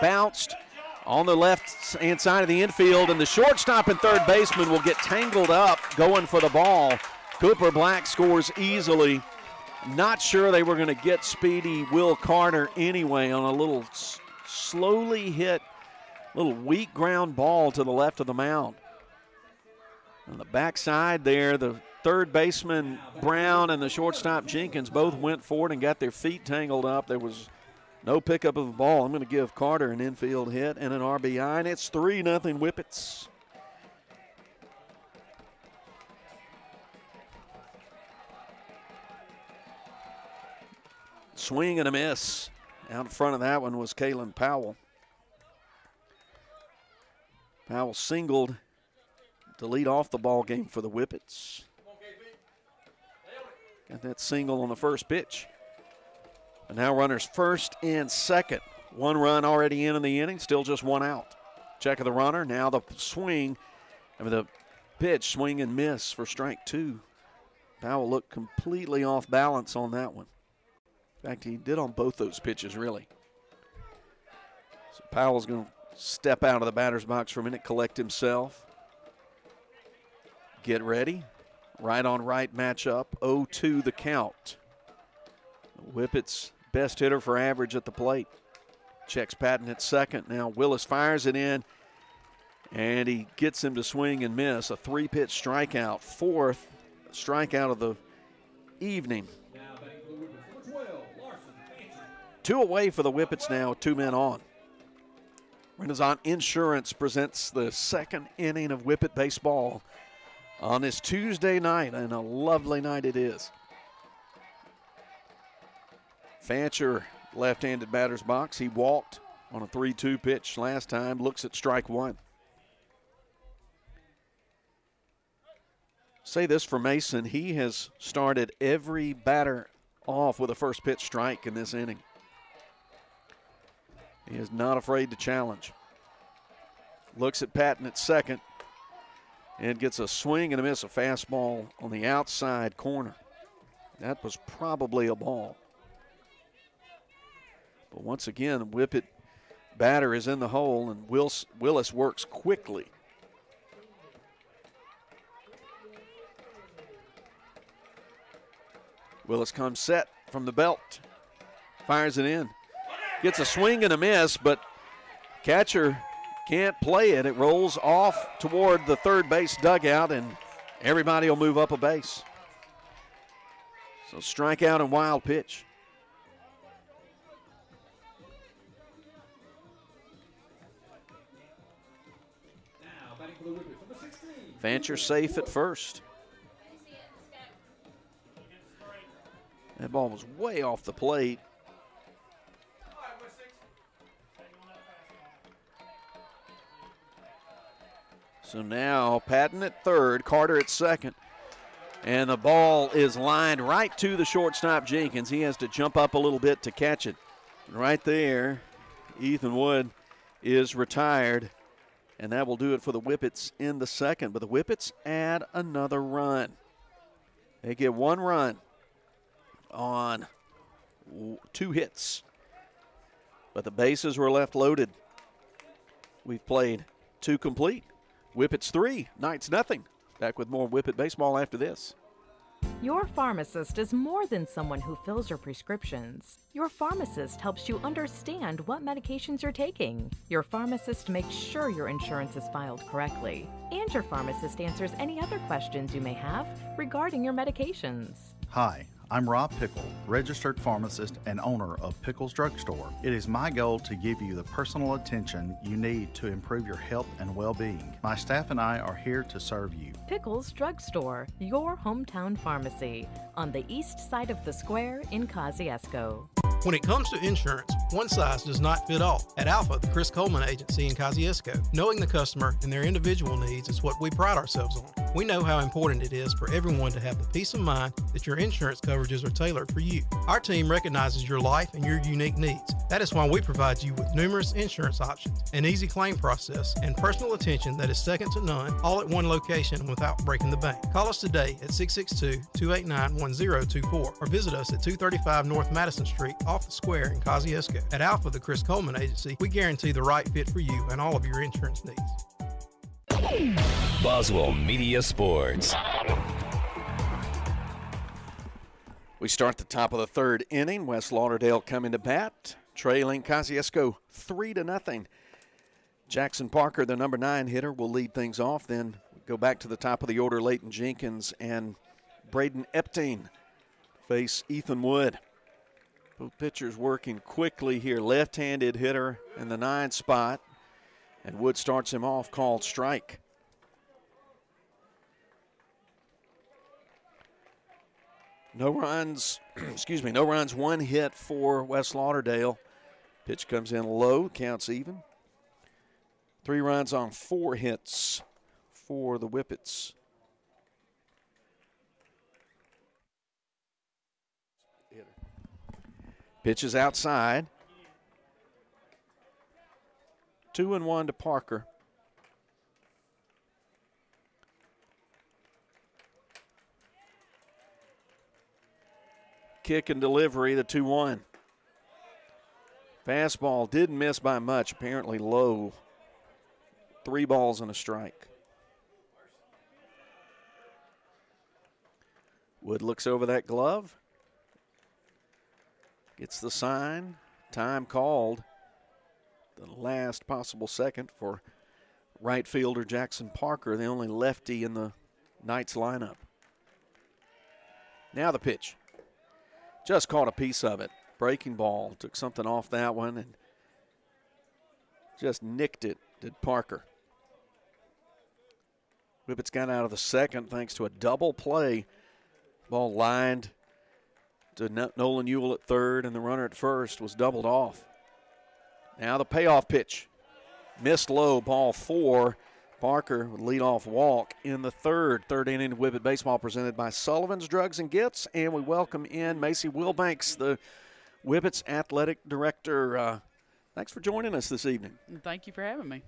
Bounced on the left hand side of the infield, and the shortstop and third baseman will get tangled up going for the ball. Cooper Black scores easily. Not sure they were going to get speedy Will Carter anyway on a little slowly hit, a little weak ground ball to the left of the mound. On the backside there, the third baseman Brown and the shortstop Jenkins both went forward and got their feet tangled up. There was no pickup of the ball. I'm going to give Carter an infield hit and an RBI, and it's 3 nothing Whippets. Swing and a miss. Out in front of that one was Kalen Powell. Powell singled to lead off the ball game for the Whippets. Got that single on the first pitch. And now runners first and second. One run already in in the inning, still just one out. Check of the runner. Now the swing, I mean the pitch, swing and miss for strike two. Powell looked completely off balance on that one. In fact, he did on both those pitches, really. So Powell's going to step out of the batter's box for a minute, collect himself. Get ready. Right on right matchup. 0 2 the count. Whippets best hitter for average at the plate. Checks Patton at second. Now Willis fires it in, and he gets him to swing and miss. A three pitch strikeout. Fourth strikeout of the evening. Two away for the Whippets now, two men on. Renaissance Insurance presents the second inning of Whippet baseball on this Tuesday night, and a lovely night it is. Fancher, left handed batter's box. He walked on a 3 2 pitch last time, looks at strike one. Say this for Mason he has started every batter off with a first pitch strike in this inning. He is not afraid to challenge. Looks at Patton at second and gets a swing and a miss, a fastball on the outside corner. That was probably a ball. But once again, Whippet batter is in the hole, and Wills, Willis works quickly. Willis comes set from the belt, fires it in. Gets a swing and a miss, but catcher can't play it. It rolls off toward the third base dugout, and everybody will move up a base. So strikeout and wild pitch. Fancher safe at first. That ball was way off the plate. So now Patton at third, Carter at second. And the ball is lined right to the shortstop Jenkins. He has to jump up a little bit to catch it. Right there, Ethan Wood is retired And that will do it for the Whippets in the second. But the Whippets add another run. They get one run on two hits. But the bases were left loaded. We've played two complete. Whippets three, Knights nothing. Back with more Whippet baseball after this. Your pharmacist is more than someone who fills your prescriptions. Your pharmacist helps you understand what medications you're taking. Your pharmacist makes sure your insurance is filed correctly. And your pharmacist answers any other questions you may have regarding your medications. Hi, I'm Rob Pickle, registered pharmacist and owner of Pickles Drugstore. It is my goal to give you the personal attention you need to improve your health and well being. My staff and I are here to serve you. Pickles Drugstore, your hometown pharmacy, on the east side of the square in Kosciusko. When it comes to insurance, one size does not fit all. At Alfa, the Chris Coleman Agency in Kosciusko, knowing the customer and their individual needs is what we pride ourselves on. We know how important it is for everyone to have the peace of mind that your insurance coverages are tailored for you. Our team recognizes your life and your unique needs. That is why we provide you with numerous insurance options, an easy claim process, and personal attention that is second to none, all at one location without breaking the bank. Call us today at 662 289 1024 or visit us at 235 North Madison Street off the square in Kosciusko. At Alfa, the Chris Coleman Agency, we guarantee the right fit for you and all of your insurance needs. Boswell Media Sports. We start the top of the third inning. West Lauderdale coming to bat, trailing Kosciusko three to nothing. Jackson Parker, the number nine hitter, will lead things off. Then go back to the top of the order. Leighton Jenkins and Braden Epting face Ethan Wood. Both pitchers working quickly here. Left handed hitter in the nine spot. And Wood starts him off, called strike. No runs, excuse me, no runs, one hit for West Lauderdale. Pitch comes in low, counts even. Three runs on four hits for the Whippets. Pitches outside. Two and one to Parker. Kick and delivery, the 2 1. Fastball didn't miss by much, apparently low. Three balls and a strike. Wood looks over that glove. Gets the sign. Time called. The last possible second for right fielder Jackson Parker, the only lefty in the Knights lineup. Now the pitch. Just caught a piece of it. Breaking ball. Took something off that one and just nicked it, did Parker. Whippets got out of the second thanks to a double play. Ball lined to Nolan Ewell at third, and the runner at first was doubled off. Now the payoff pitch. Missed low, ball four. Parker would lead off walk in the third. Third inning of Whippet Baseball presented by Sullivan's Drugs and Gifts. And we welcome in Macy Wilbanks, the Whippets athletic director. Uh, thanks for joining us this evening. Thank you for having me.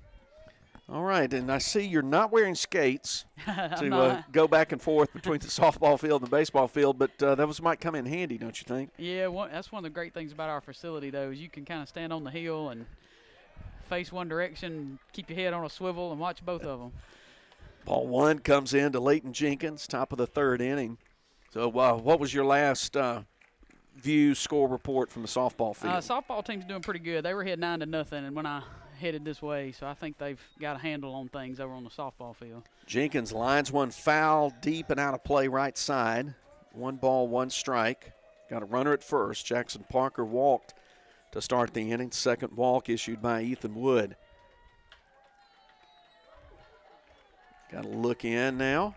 All right, and I see you're not wearing skates to uh, go back and forth between the softball field and the baseball field, but uh, those might come in handy, don't you think? Yeah, well, that's one of the great things about our facility, though, is you can kind of stand on the hill and face one direction, keep your head on a swivel, and watch both of them. Ball one comes in to Leighton Jenkins, top of the third inning. So, uh, what was your last uh, view score report from the softball field? Uh, softball team's doing pretty good. They were hit nine to nothing, and when I headed this way, so I think they've got a handle on things over on the softball field. Jenkins lines one foul deep and out of play right side. One ball, one strike. Got a runner at first. Jackson Parker walked to start the inning. Second walk issued by Ethan Wood. Got to look in now.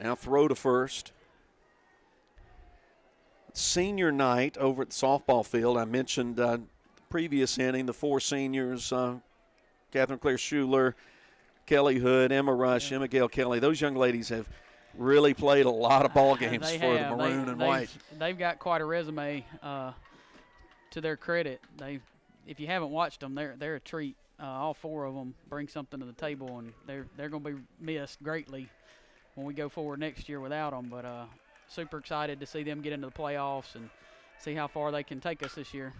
Now throw to first. Senior night over at the softball field. I mentioned uh, previous inning, the four seniors, uh, Catherine Claire Schuler, Kelly Hood, Emma Rush, yeah. Emma Gale Kelly, those young ladies have really played a lot of ball games they for have. the maroon they, and white. They've got quite a resume. Uh, to their credit, they if you haven't watched them, they're they're a treat uh, all four of them bring something to the table, and they're they're going to be missed greatly when we go forward next year without them. But uh, super excited to see them get into the playoffs and see how far they can take us this year.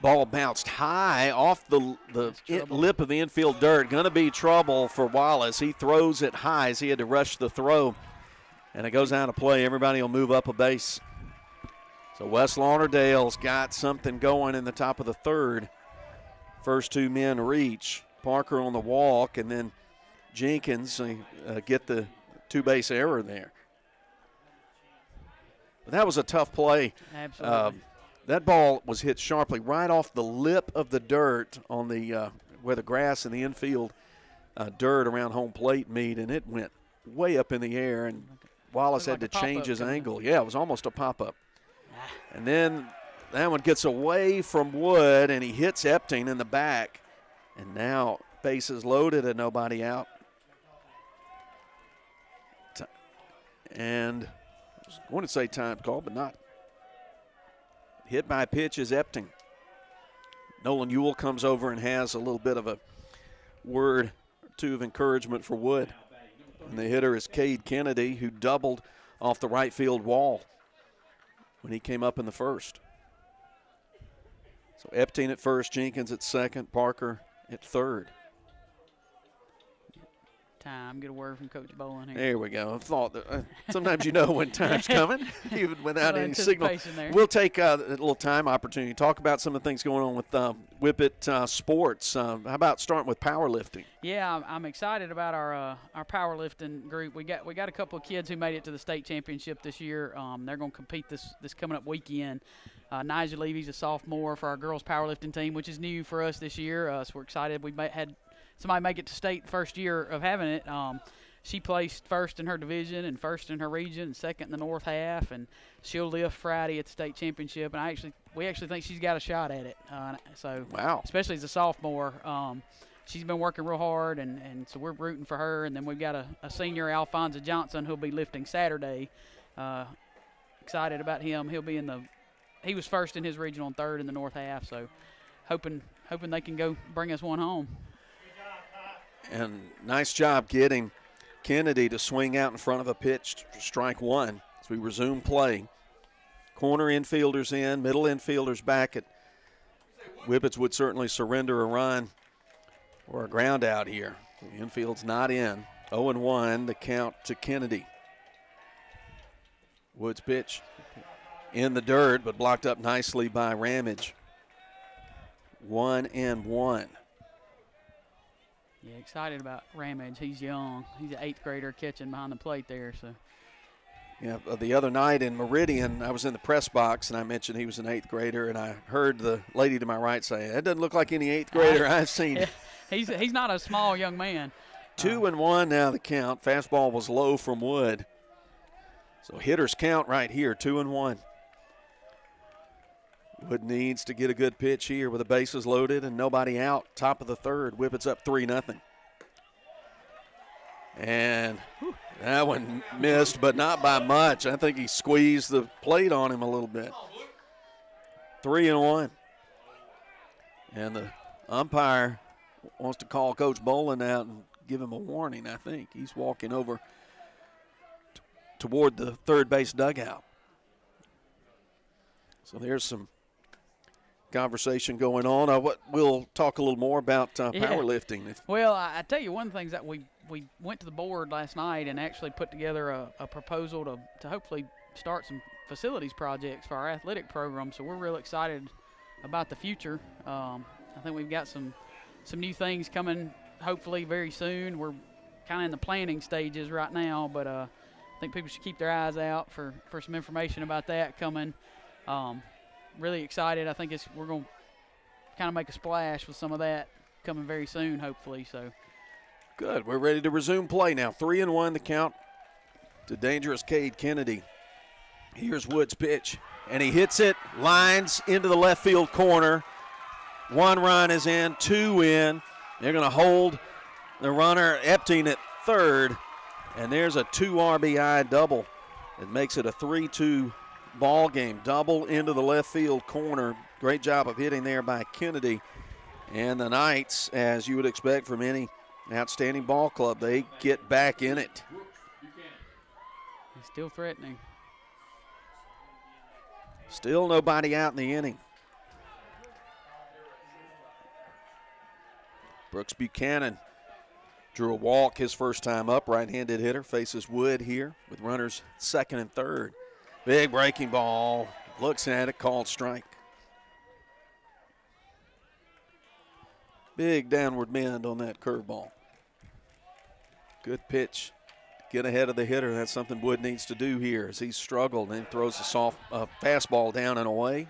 Ball bounced high off the the it, lip of the infield dirt. Going to be trouble for Wallace. He throws it high as he had to rush the throw, and it goes out of play. Everybody will move up a base. So West Lauderdale's got something going in the top of the third. First two men reach. Parker on the walk, and then Jenkins uh, get the two base error there. But that was a tough play. Absolutely. Uh, that ball was hit sharply right off the lip of the dirt on the uh, where the grass and the infield uh, dirt around home plate meet, and it went way up in the air, and Wallace had to change his angle. Yeah, it was almost a pop up. And then that one gets away from Wood, and he hits Epting in the back, and now bases loaded and nobody out. And I was going to say time call, but not. Hit by pitch is Epting. Nolan Ewell comes over and has a little bit of a word or two of encouragement for Wood. And the hitter is Cade Kennedy, who doubled off the right field wall when he came up in the first. So Epting at first, Jenkins at second, Parker at third time. Get a word from Coach Bolin here. There we go. I thought that, uh, sometimes you know when time's coming, even without any signal. There. We'll take uh, a little time opportunity talk about some of the things going on with um, Whippet uh, Sports. Um, how about starting with powerlifting? Yeah, I'm excited about our uh, our powerlifting group. We got we got a couple of kids who made it to the state championship this year. Um, they're going to compete this this coming up weekend. Uh, Nigel Levy's a sophomore for our girls powerlifting team, which is new for us this year. Uh, so we're excited. We had somebody make it to state first year of having it. Um, she placed first in her division and first in her region and second in the north half and she'll lift friday at the state championship and i actually we actually think she's got a shot at it uh, so wow especially as a sophomore um, she's been working real hard and, and so we're rooting for her and then we've got a, a senior alfonso johnson who'll be lifting saturday uh, excited about him he'll be in the he was first in his regional and third in the north half so hoping hoping they can go bring us one home and nice job getting Kennedy to swing out in front of a pitch, strike one as we resume play. Corner infielders in, middle infielders back at Whippets would certainly surrender a run or a ground out here. The infield's not in. 0 1, the count to Kennedy. Woods pitch in the dirt, but blocked up nicely by Ramage. One and one. Yeah, excited about Ramage. He's young. He's an eighth grader catching behind the plate there. So. Yeah, uh, the other night in Meridian, I was in the press box and I mentioned he was an eighth grader, and I heard the lady to my right say, "That doesn't look like any eighth grader I've seen." He's he's not a small young man. Two uh, and one now the count. Fastball was low from Wood. So hitters count right here, two and one. Wood needs to get a good pitch here with the bases loaded and nobody out. Top of the third. Whippets up 3 nothing. And that one missed, but not by much. I think he squeezed the plate on him a little bit. Three and one. And the umpire wants to call Coach Bolin out and give him a warning, I think. He's walking over toward the third base dugout. So there's some conversation going on. Uh, what we'll talk a little more about uh, yeah. powerlifting. Well, I, tell you one of the things that we we went to the board last night and actually put together a, a proposal to to hopefully start some facilities projects for our athletic program. So we're real excited about the future. Um, I think we've got some some new things coming hopefully very soon. We're kind of in the planning stages right now, but uh, I think people should keep their eyes out for for some information about that coming. Um, really excited. I think it's we're going to kind of make a splash with some of that coming very soon, hopefully. So good. We're ready to resume play now. Three and one the count to dangerous Cade Kennedy. Here's Woods' pitch, and he hits it, lines into the left field corner. One run is in, two in. They're going to hold the runner Epting at third, and there's a two RBI double. It makes it a 3 2 ball game. Double into the left field corner. Great job of hitting there by Kennedy. And the Knights, as you would expect from any outstanding ball club, they get back in it. He's still threatening. Still nobody out in the inning. Brooks Buchanan drew a walk his first time up. Right handed hitter faces Wood here with runners second and third. Big breaking ball. Looks at it, called strike. Big downward bend on that curveball. Good pitch. Get ahead of the hitter. That's something Wood needs to do here as he's struggled and throws a soft uh, fastball down and away.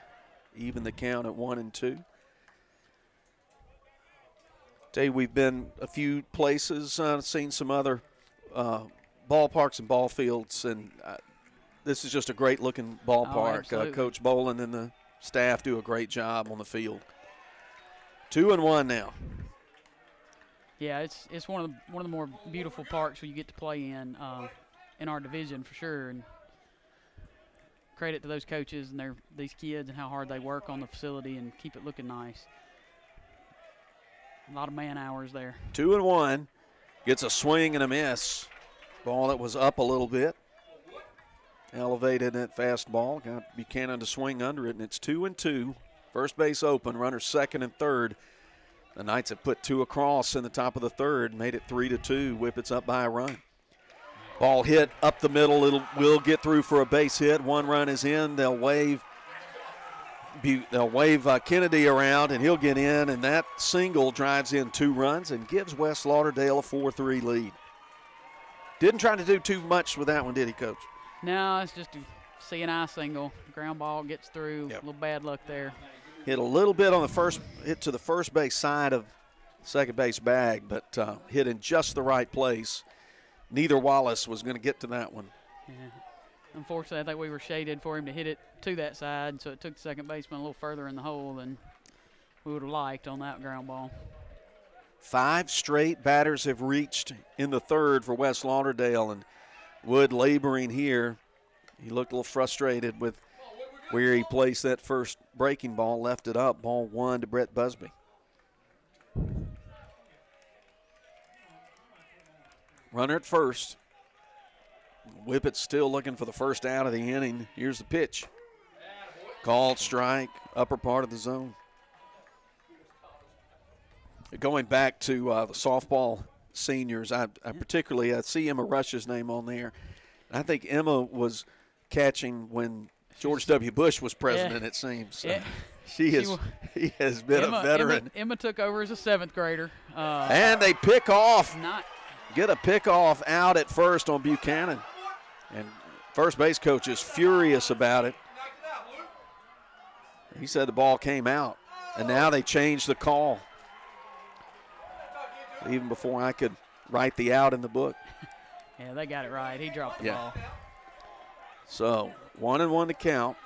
Even the count at one and two. You, we've been a few places, uh, seen some other uh, ballparks and ball fields, and uh, this is just a great looking ballpark. Oh, Coach Boland and the staff do a great job on the field. Two and one now. Yeah, it's it's one of the one of the more beautiful parks where you get to play in uh, in our division for sure. And credit to those coaches and their these kids and how hard they work on the facility and keep it looking nice. A lot of man hours there. Two and one. Gets a swing and a miss. Ball that was up a little bit. Elevated that fastball. Got Buchanan to swing under it, and it's two and two. First base open. Runner second and third. The Knights have put two across in the top of the third, made it three to two. Whippets up by a run. Ball hit up the middle. It'll will get through for a base hit. One run is in. They'll wave. They'll wave uh, Kennedy around, and he'll get in. And that single drives in two runs and gives West Lauderdale a 4-3 lead. Didn't try to do too much with that one, did he, Coach? No, it's just a seeing-eye single. Ground ball gets through. Yep. A little bad luck there. Hit a little bit on the first, hit to the first base side of second base bag, but uh, hit in just the right place. Neither Wallace was going to get to that one. Yeah. Unfortunately, I think we were shaded for him to hit it to that side, so it took the second baseman a little further in the hole than we would have liked on that ground ball. Five straight batters have reached in the third for West Lauderdale, and Wood laboring here. He looked a little frustrated with where he placed that first breaking ball, left it up. Ball one to Brett Busby. Runner at first. Whippet still looking for the first out of the inning. Here's the pitch. Called strike, upper part of the zone. Going back to uh, the softball seniors, I, I particularly I see Emma Rush's name on there. I think Emma was catching when George W. Bush was president. Yeah. It seems Yeah. she She has wa- he has been Emma, a veteran. Emma, Emma took over as a seventh grader. Uh, And they pick off. Not Get a pick off out at first on Buchanan. And first base coach is furious about it. He said the ball came out. And now they changed the call. Even before I could write the out in the book. yeah, they got it right. He dropped the Yeah. ball. So one and one to count.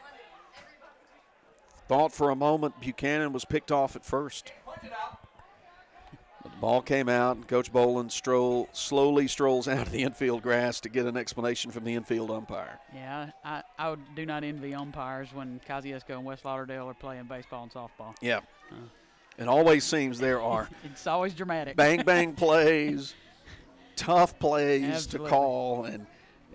Thought for a moment Buchanan was picked off at first. But the ball came out, and Coach Boland stroll, slowly strolls out of the infield grass to get an explanation from the infield umpire. Yeah, I, I would, do not envy umpires when Kosciusko and West Lauderdale are playing baseball and softball. Yeah. Uh, It always seems there are it's always dramatic. bang bang plays, tough plays Absolutely. to call, and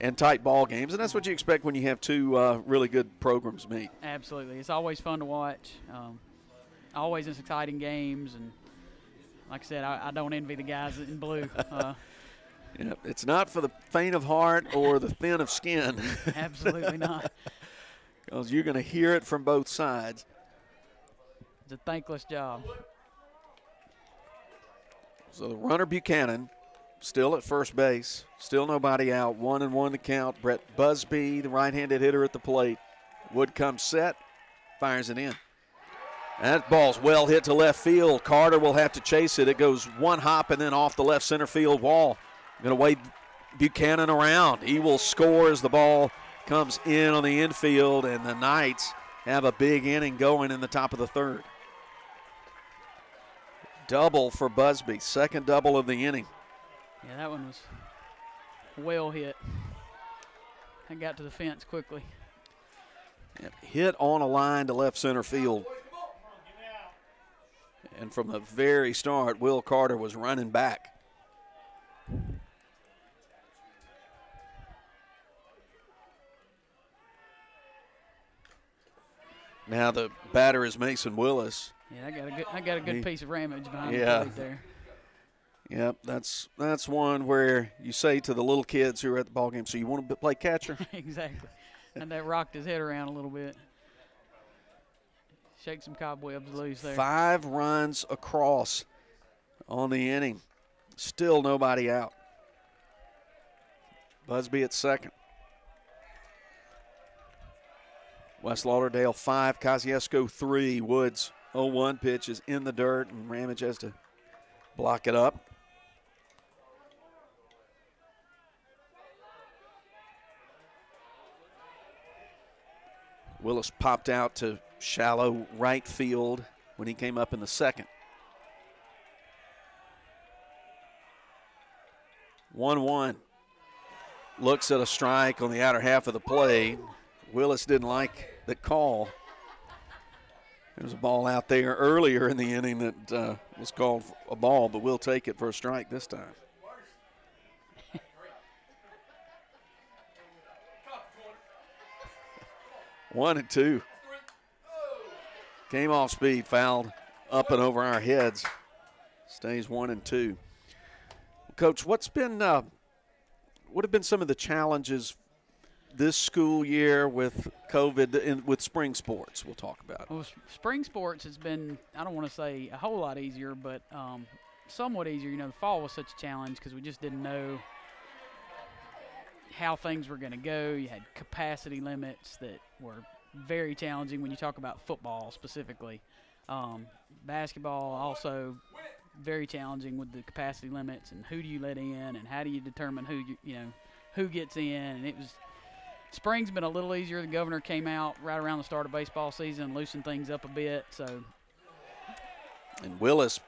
and tight ball games, and that's what you expect when you have two uh, really good programs meet. Absolutely, it's always fun to watch. Um, always exciting games, and like I said, I, I don't envy the guys in blue. Uh, Yeah, it's not for the faint of heart or the thin of skin. Absolutely not. Because you're going to hear it from both sides. It's a thankless job. So the runner Buchanan still at first base, still nobody out. One and one to count. Brett Busby, the right-handed hitter at the plate. Wood comes set, fires it in. That ball's well hit to left field. Carter will have to chase it. It goes one hop and then off the left center field wall. Going to wait Buchanan around. He will score as the ball comes in on the infield, and the Knights have a big inning going in the top of the third. Double for Busby, second double of the inning. Yeah, that one was well hit. I got to the fence quickly. Yep, Hit on a line to left center field. And from the very start, Will Carter was running back. Now the batter is Mason Willis. Yeah, I got a good, I got a good He- piece of ramage behind Yeah. plate there. Yep, that's that's one where you say to the little kids who are at the ball game, "So you want to play catcher?" exactly. And that rocked his head around a little bit. Shake some cobwebs loose there. Five runs across on the inning. Still nobody out. Busby at second. West Lauderdale five, Kosciusko three. Woods 0-1 pitch is in the dirt, and Ramage has to block it up. Willis popped out to shallow right field when he came up in the second. 1 1. Looks at a strike on the outer half of the play. Willis didn't like the call. There was a ball out there earlier in the inning that uh, was called a ball, but we'll take it for a strike this time. One and two. Came off speed, fouled up and over our heads. Stays one and two. Coach, what's been uh, what have been some of the challenges this school year with COVID in, with spring sports? We'll talk about. it. Well, spring sports has been, I don't want to say a whole lot easier, but um, somewhat easier. You know, the fall was such a challenge because we just didn't know how things were going to go. You had capacity limits that were very challenging when you talk about football specifically. Um, basketball also very challenging with the capacity limits and who do you let in and how do you determine who you, you know who gets in and it was spring's been a little easier the governor came out right around the start of baseball season loosened things up a bit so And Willis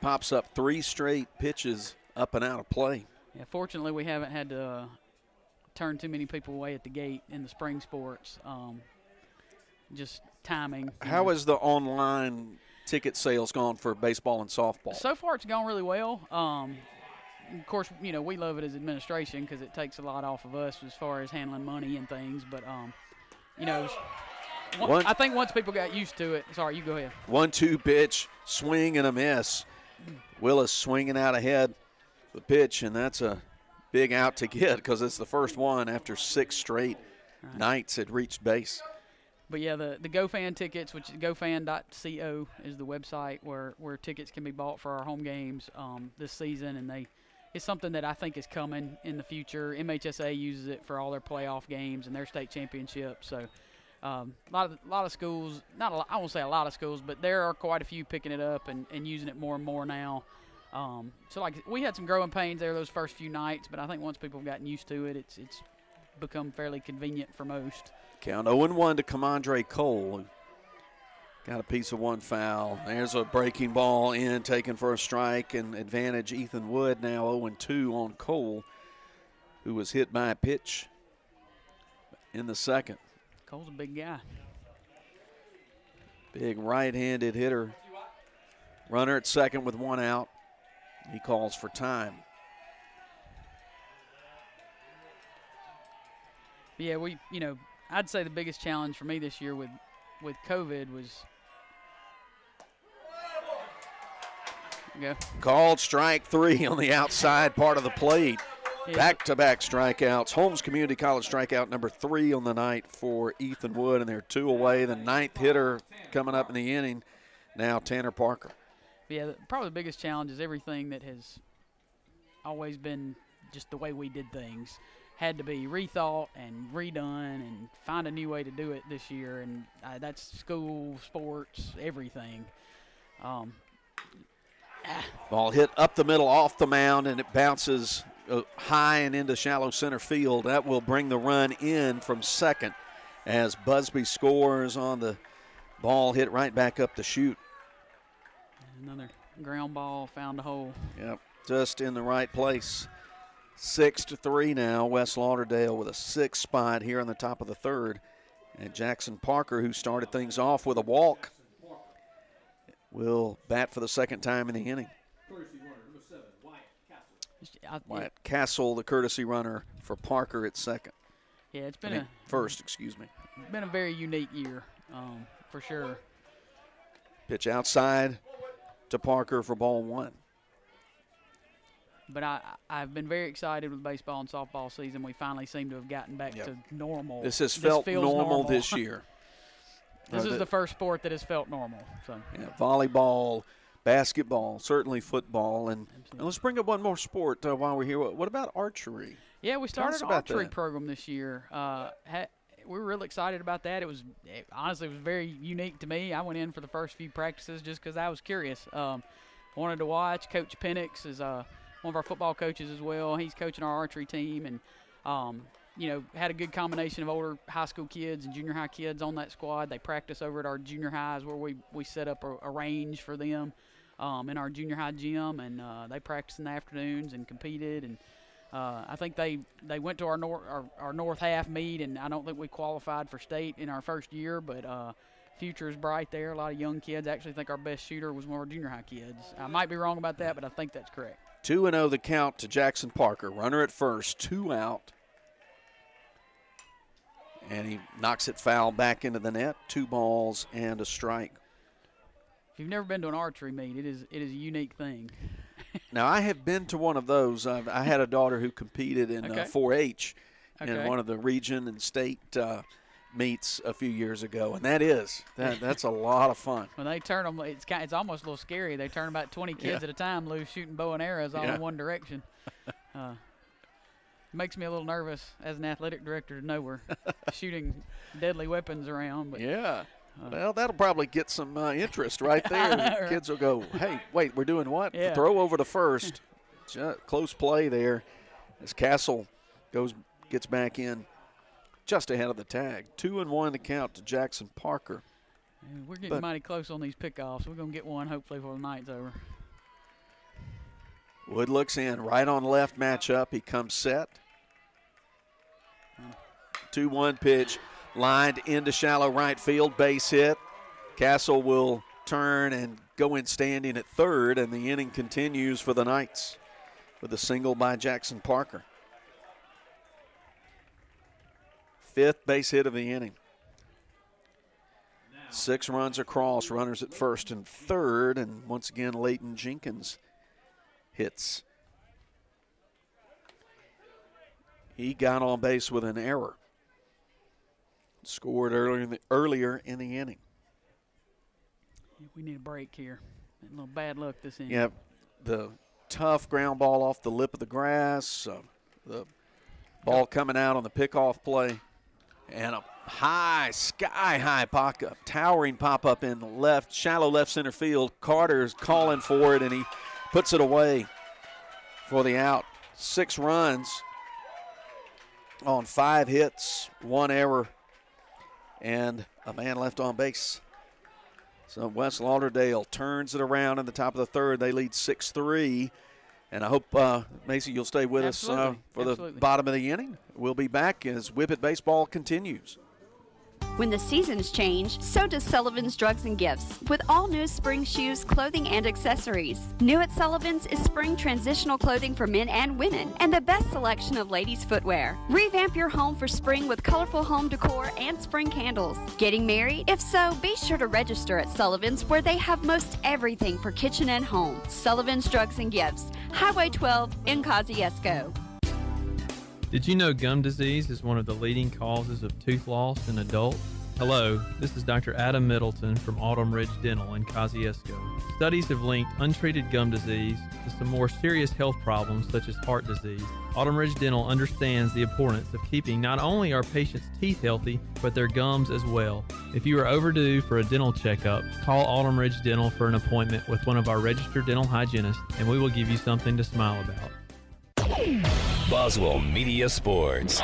pops up three straight pitches up and out of play. yeah fortunately we haven't had to uh, turn too many people away at the gate in the spring sports um, just timing How has the online ticket sales gone for baseball and softball? So far, it's gone really well. Um, of course, you know we love it as administration because it takes a lot off of us as far as handling money and things. But um, you know, one- I think once people got used to it. Sorry, you go ahead. One two pitch, swing and a miss. Willis swinging out ahead the pitch, and that's a big out to get because it's the first one after six straight Knights had reached base. But yeah, the the GoFan tickets, which is gofan.co, is the website where where tickets can be bought for our home games um, this season, and they. It's something that I think is coming in the future. MHSA uses it for all their playoff games and their state championships. So, um, a lot of a lot of schools, not a lot, I won't say a lot of schools, but there are quite a few picking it up and, and using it more and more now. Um, so like we had some growing pains there those first few nights, but I think once people have gotten used to it, it's it's become fairly convenient for most. Count 0 1 to Commandre Cole. who Got a piece of one foul. There's a breaking ball in, taken for a strike, and advantage Ethan Wood now 0 2 on Cole, who was hit by a pitch in the second. Cole's a big guy. Big right handed hitter. Runner at second with one out. He calls for time. Yeah, we, you know, I'd say the biggest challenge for me this year with with COVID was. Go. Called strike three on the outside part of the plate. Back to back strikeouts. Holmes Community College strikeout number three on the night for Ethan Wood, and they're two away. The ninth hitter coming up in the inning. Now Tanner Parker. Yeah, probably the biggest challenge is everything that has always been just the way we did things had to be rethought and redone and find a new way to do it this year, and uh, that's school, sports, everything. Um, Ball hit up the middle off the mound, and it bounces uh, high and into shallow center field. That will bring the run in from second as Busby scores on the ball hit right back up the chute. another ground ball found a hole. Yep, just in the right place. Six to three now. West Lauderdale with a six spot here on the top of the third. And Jackson Parker, who started things off with a walk, will bat for the second time in the inning. Wyatt Castle, Wyatt Castle, the courtesy runner for Parker at second. Yeah, it's been I mean, a first, excuse me. been a very unique year, um, for sure. Pitch outside to Parker for ball one. But I, I've been very excited with baseball and softball season. We finally seem to have gotten back Yep. to normal. This has felt feels normal, this year. This Uh, is the- first sport that has felt normal. So Yeah, volleyball, basketball, certainly football, and, and let's bring up one more sport uh, while we're here. What, what about archery? Yeah, we started an about archery that. program this year. Uh, ha- we were really excited about that. It was it, honestly it was very unique to me. I went in for the first few practices just because I was curious. Um, wanted to watch. Coach Penix is uh, one of our football coaches as well. He's coaching our archery team, and um, you know had a good combination of older high school kids and junior high kids on that squad. They practice over at our junior highs where we we set up a, a range for them um, in our junior high gym, and uh, they practiced in the afternoons and competed and. Uh, I think they, they went to our, nor- our our north half meet, and I don't think we qualified for state in our first year. But uh, future is bright there. A lot of young kids. I actually think our best shooter was one of our junior high kids. I might be wrong about that, but I think that's correct. 2 and 0 the count to Jackson Parker. Runner at first, two out. And he knocks it foul back into the net. Two balls and a strike. If you've never been to an archery meet, it is it is a unique thing. Now, I have been to one of those. Uh, I had a daughter who competed in Okay. uh, 4-H in Okay. one of the region and state uh, meets a few years ago, and that is that that's a lot of fun. When they turn them, it's kind, it's almost a little scary. They turn about 20 kids Yeah. at a time loose, shooting bow and arrows all Yeah. in one direction. Uh, makes me a little nervous as an athletic director to know we're shooting deadly weapons around. But Yeah. Well, that'll probably get some uh, interest right there. Right. Kids will go, "Hey, wait, we're doing what? Yeah. Throw over to first. Close play there, as Castle goes gets back in, just ahead of the tag. Two and one to count to Jackson Parker. We're getting But- mighty close on these pickoffs. We're gonna get one hopefully before the night's over. Wood looks in, right on left matchup. He comes set. 2 1 pitch, lined into shallow right field, base hit. Castle will turn and go in standing at third, and the inning continues for the Knights with a single by Jackson Parker. Fifth base hit of the inning. Six runs across, runners at first and third, and once again, Leighton Jenkins hits. He got on base with an error. Scored earlier in the, earlier in the inning. We need a break here. A little bad luck this inning. Yeah, the tough ground ball off the lip of the grass. Uh, the ball coming out on the pickoff play, and a high, sky high pop up, towering pop up in the left, shallow left center field. Carter's calling for it, and he puts it away for the out. Six runs on five hits, one error, and a man left on base. So West Lauderdale turns it around in the top of the third. They lead 6 3. And I hope, uh, Macy, you'll stay with us uh, Absolutely. for the bottom of the inning. We'll be back as Whippet Baseball continues. When the seasons change, so does Sullivan's Drugs and Gifts, with all new spring shoes, clothing, and accessories. New at Sullivan's is spring transitional clothing for men and women, and the best selection of ladies' footwear. Revamp your home for spring with colorful home decor and spring candles. Getting married? If so, be sure to register at Sullivan's, where they have most everything for kitchen and home. Sullivan's Drugs and Gifts, Highway 12 in Kosciusko. Did you know gum disease is one of the leading causes of tooth loss in adults? Hello, this is Dr. Adam Middleton from Autumn Ridge Dental in Kosciusko. Studies have linked untreated gum disease to some more serious health problems such as heart disease. Autumn Ridge Dental understands the importance of keeping not only our patients' teeth healthy, but their gums as well. If you are overdue for a dental checkup, call Autumn Ridge Dental for an appointment with one of our registered dental hygienists, and we will give you something to smile about. Boswell Media Sports.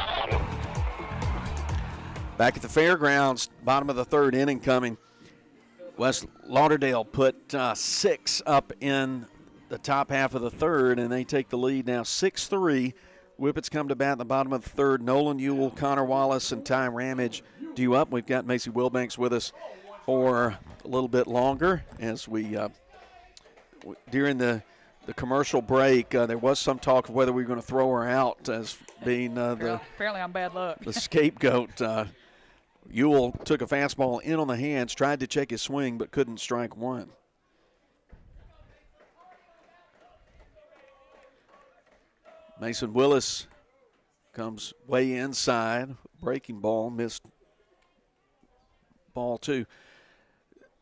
Back at the fairgrounds, bottom of the third inning coming. West Lauderdale put uh, six up in the top half of the third, and they take the lead now 6 3. Whippets come to bat in the bottom of the third. Nolan Ewell, Connor Wallace, and Ty Ramage due up. We've got Macy Wilbanks with us for a little bit longer as we uh, during the the commercial break uh, there was some talk of whether we were going to throw her out as being uh, the Apparently, I'm bad luck. the scapegoat. Uh, Ewell took a fastball in on the hands, tried to check his swing, but couldn't strike one. Mason Willis comes way inside, breaking ball, missed ball two.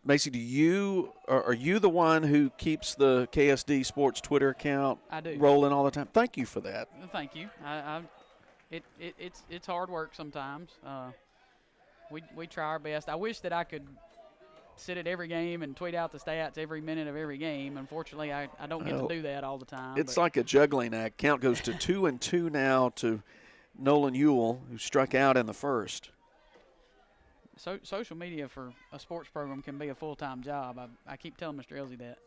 Macy, do you are, are you the one who keeps the KSD Sports Twitter account I do. rolling all the time? Thank you for that. Thank you. I, I it, it it's it's hard work sometimes. Uh, we we try our best. I wish that I could sit at every game and tweet out the stats every minute of every game. Unfortunately, I, I don't get Well, to do that all the time. It's but like a juggling act. Count goes to two and two now to Nolan Ewell, who struck out in the first. So, social media for a sports program can be a full time job. I, I keep telling Mr. Elsie that.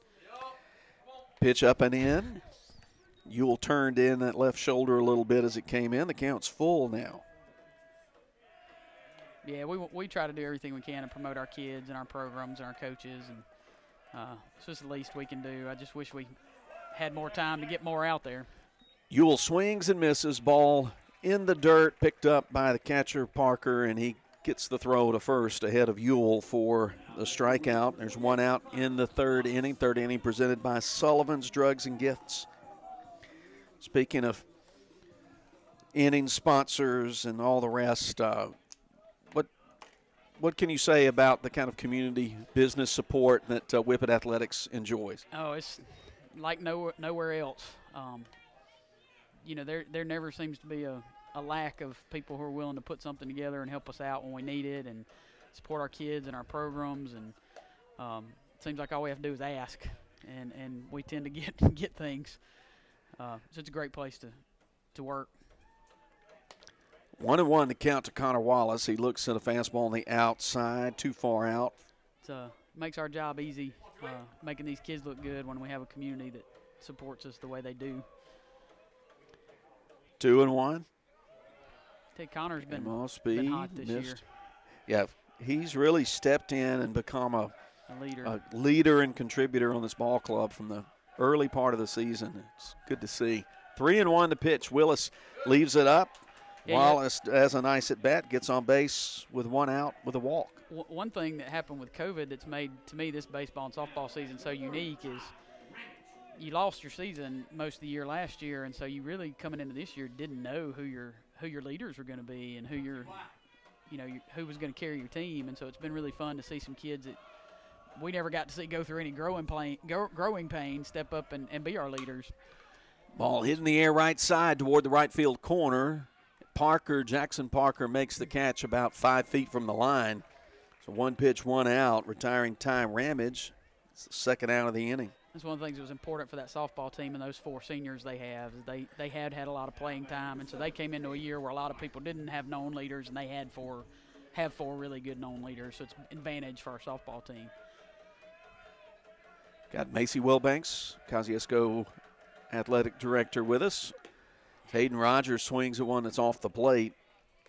Pitch up and in. Ewell turned in that left shoulder a little bit as it came in. The count's full now. Yeah, we we try to do everything we can to promote our kids and our programs and our coaches, and uh, it's just the least we can do. I just wish we had more time to get more out there. Ewell swings and misses. Ball in the dirt, picked up by the catcher Parker, and he gets the throw to first ahead of Ewell for the strikeout. There's one out in the third inning. Third inning presented by Sullivan's Drugs and Gifts. Speaking of inning sponsors and all the rest, uh, what what can you say about the kind of community business support that uh, Whippet Athletics enjoys? Oh, it's like nowhere nowhere else. Um, you know, there there never seems to be a, a lack of people who are willing to put something together and help us out when we need it and support our kids and our programs. And um, it seems like all we have to do is ask, and, and we tend to get get things. Uh, so it's a great place to to work. One and one to count to Connor Wallace. He looks at a fastball on the outside, too far out. It uh, makes our job easy, uh, making these kids look good when we have a community that supports us the way they do. Two and one. Ted Connor's been, Mosby been hot this year. Yeah, he's really stepped in and become a, A leader. a leader and contributor on this ball club from the early part of the season. It's good to see. Three and one to pitch. Willis leaves it up. Yeah, yeah. Wallace has a nice at bat, gets on base with one out with a walk. W- one thing that happened with COVID that's made to me this baseball and softball season so unique is you lost your season most of the year last year, and so you really coming into this year didn't know who your who your leaders were going to be and who your you know your, who was going to carry your team, and so it's been really fun to see some kids that we never got to see go through any growing pain, grow, growing pain, step up and, and be our leaders. Ball hit in the air right side toward the right field corner. Parker, Jackson Parker makes the catch about five feet from the line. So one pitch, one out, retiring Ty Ramage. It's the second out of the inning. That's one of the things that was important for that softball team and those four seniors they have. They they had had a lot of playing time, and so they came into a year where a lot of people didn't have known leaders, and they had four have four really good known leaders. So it's an advantage for our softball team. Got Macy Wilbanks, Kosciusko athletic director, with us. Hayden Rogers swings at one that's off the plate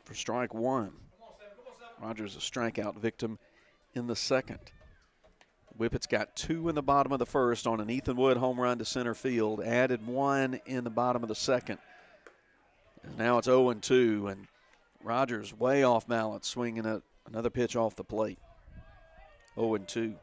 for strike one. Rogers a strikeout victim in the second. Whippet's got two in the bottom of the first on an Ethan Wood home run to center field. Added one in the bottom of the second. And now it's 0 2, and Rogers way off balance, swinging at another pitch off the plate. 0 2.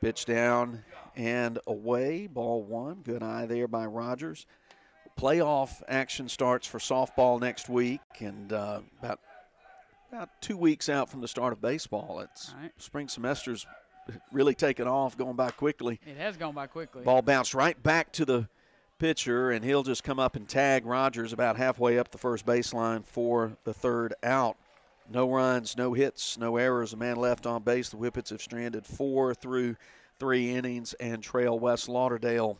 Pitch down and away. Ball one. Good eye there by Rogers. Playoff action starts for softball next week, and uh, about about two weeks out from the start of baseball. It's spring semester's really taken off, going by quickly. It has gone by quickly. Ball bounced right back to the pitcher, and he'll just come up and tag Rogers about halfway up the first baseline for the third out. No runs, no hits, no errors. A man left on base. The Whippets have stranded four through three innings and trail West Lauderdale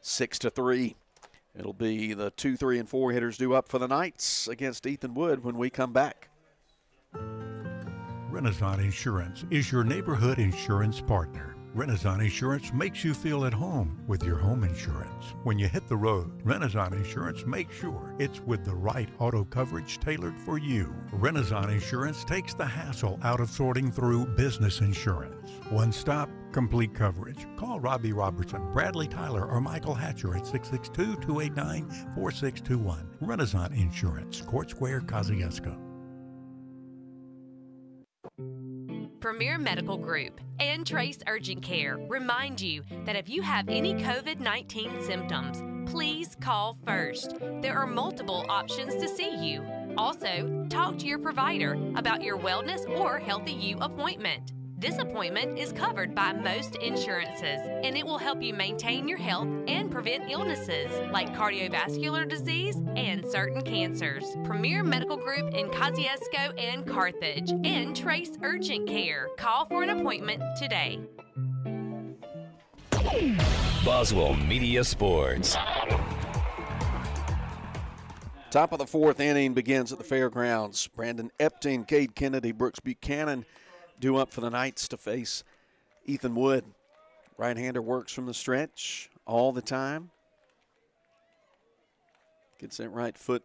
six to three. It'll be the two, three, and four hitters due up for the Knights against Ethan Wood when we come back. Renaissance Insurance is your neighborhood insurance partner. Renaissance Insurance makes you feel at home with your home insurance. When you hit the road, Renaissance Insurance makes sure it's with the right auto coverage tailored for you. Renaissance Insurance takes the hassle out of sorting through business insurance. One stop, complete coverage. Call Robbie Robertson, Bradley Tyler, or Michael Hatcher at 662 289 4621. Renaissance Insurance, Court Square, Kosciusko. Premier Medical Group and Trace Urgent Care remind you that if you have any COVID 19 symptoms, please call first. There are multiple options to see you. Also, talk to your provider about your wellness or Healthy You appointment. This appointment is covered by most insurances, and it will help you maintain your health and prevent illnesses like cardiovascular disease and certain cancers. Premier Medical Group in Kosciusko and Carthage, and Trace Urgent Care. Call for an appointment today. Boswell Media Sports. Top of the fourth inning begins at the fairgrounds. Brandon Epting, Cade Kennedy, Brooks Buchanan due up for the Knights to face Ethan Wood. Right hander works from the stretch all the time. Gets that right foot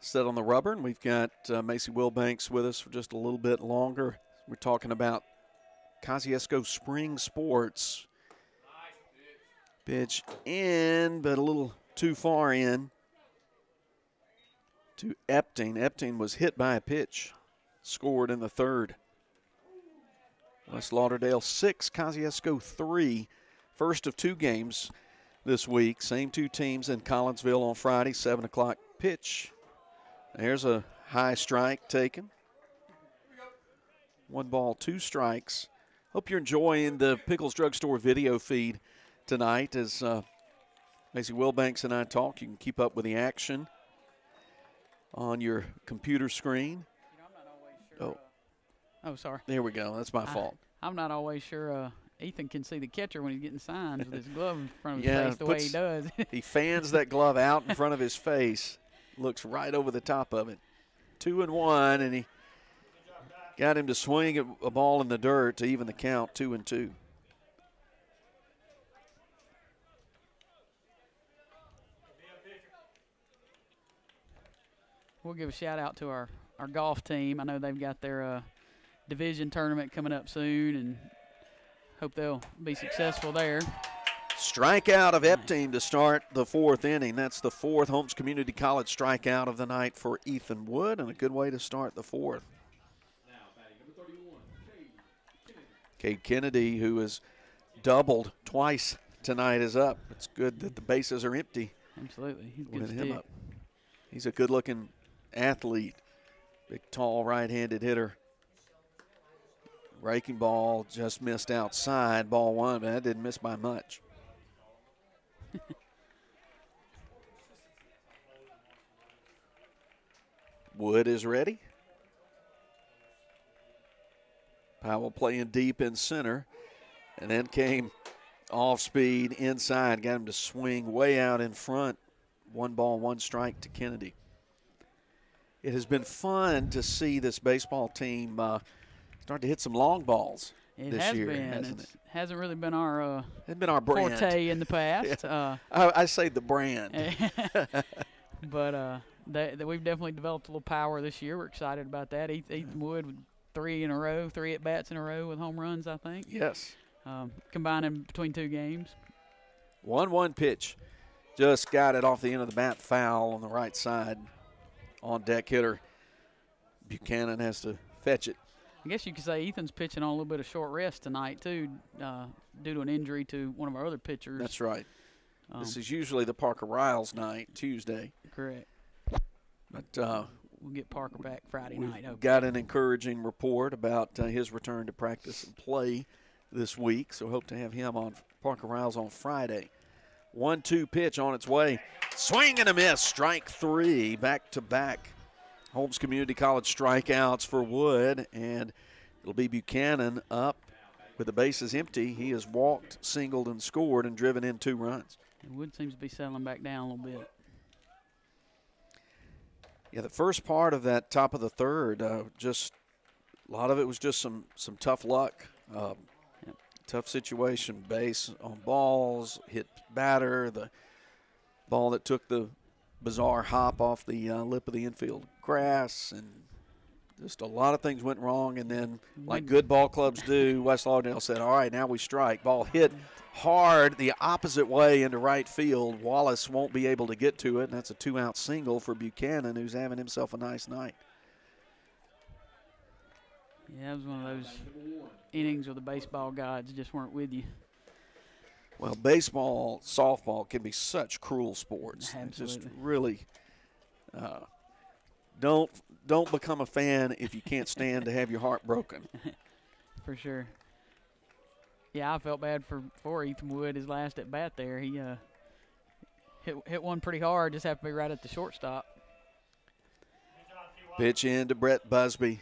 set on the rubber, and we've got uh, Macy Wilbanks with us for just a little bit longer. We're talking about Kosciusko Spring Sports. Pitch in, but a little too far in to Epting. Epting was hit by a pitch, scored in the third. West Lauderdale six, Kosciusko three. First of two games this week. Same two teams in Collinsville on Friday, 7 o'clock pitch. There's a high strike taken. One ball, two strikes. Hope you're enjoying the Pickles Drugstore video feed tonight as uh, Macy Wilbanks and I talk. You can keep up with the action on your computer screen. Oh. Sorry. There we go. That's my I- fault. I'm not always sure uh, Ethan can see the catcher when he's getting signs with his glove in front of his Yeah, face the way he does. he fans that glove out in front of his face, looks right over the top of it. Two and one, and he got him to swing a a ball in the dirt to even the count, two and two. we'll give a shout out to our, our golf team. I know they've got their uh, division tournament coming up soon, and hope they'll be successful there. Strikeout of Epting to start the fourth inning. That's the fourth Holmes Community College strikeout of the night for Ethan Wood, and a good way to start the fourth. Cade Kennedy, who has doubled twice tonight, is up. It's good that the bases are empty. Absolutely, he's good him up. He's a good-looking athlete, big, tall, right-handed hitter. Raking ball just missed outside, ball one, but that didn't miss by much. Wood is ready. Powell playing deep in center, and then came off speed inside, got him to swing way out in front. One ball, one strike to Kennedy. It has been fun to see this baseball team uh, start to hit some long balls It this has year, been. hasn't It's, hasn't really been our uh, It's been our brand. forte in the past. Yeah. uh, I, I say the brand. but uh, they, they, we've definitely developed a little power this year. We're excited about that. Ethan, Wood three in a row, three at bats in a row with home runs, I think. Yes. Um, combining between two games. One one pitch. Just got it off the end of the bat foul on the right side. On deck hitter. Buchanan has to fetch it. I guess you could say Ethan's pitching on a little bit of short rest tonight too, uh, due to an injury to one of our other pitchers. That's right. Um, this is usually the Parker Riles night, Tuesday. correct. But uh, We'll get Parker back Friday night. Hopefully. got an encouraging report about uh, his return to practice and play this week. So hope to have him on Parker Riles on Friday. One two pitch on its way. Swing and a miss. Strike three back to back. Holmes Community College strikeouts for Wood, and it'll be Buchanan up with the bases empty. He has walked, singled, and scored and driven in two runs. And Wood seems to be settling back down a little bit. Yeah, the first part of that top of the third, uh, just a lot of it was just some some tough luck. Um, tough situation. Base on balls, hit batter, the ball that took the bizarre hop off the uh, lip of the infield grass, and just a lot of things went wrong. And then, like good ball clubs do, West Lauderdale said, "All right, now we strike." Ball hit hard the opposite way into right field. Wallace won't be able to get to it, and that's a two-out single for Buchanan, who's having himself a nice night. Yeah, it was one of those innings where the baseball gods just weren't with you. Well, baseball, softball can be such cruel sports. Absolutely. Just really uh, don't don't become a fan if you can't stand to have your heart broken. For sure. Yeah, I felt bad for for Ethan Wood his last at bat there. He uh, hit hit one pretty hard. Just happened to be right at the shortstop. Pitch in to Brett Busby.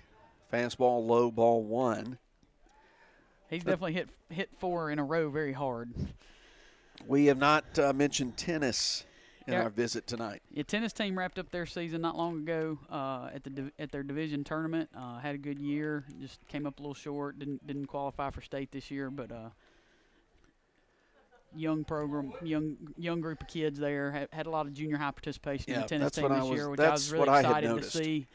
Fastball low ball one. He's definitely hit hit four in a row very hard. We have not uh, mentioned tennis in Yeah. our visit tonight. Yeah, tennis team wrapped up their season not long ago uh, at the at their division tournament. Uh, had a good year. Just came up a little short. Didn't didn't qualify for state this year, but uh, young program, young young group of kids there. Had, had a lot of junior high participation in the tennis team this was- year, which I was really what I had excited to see.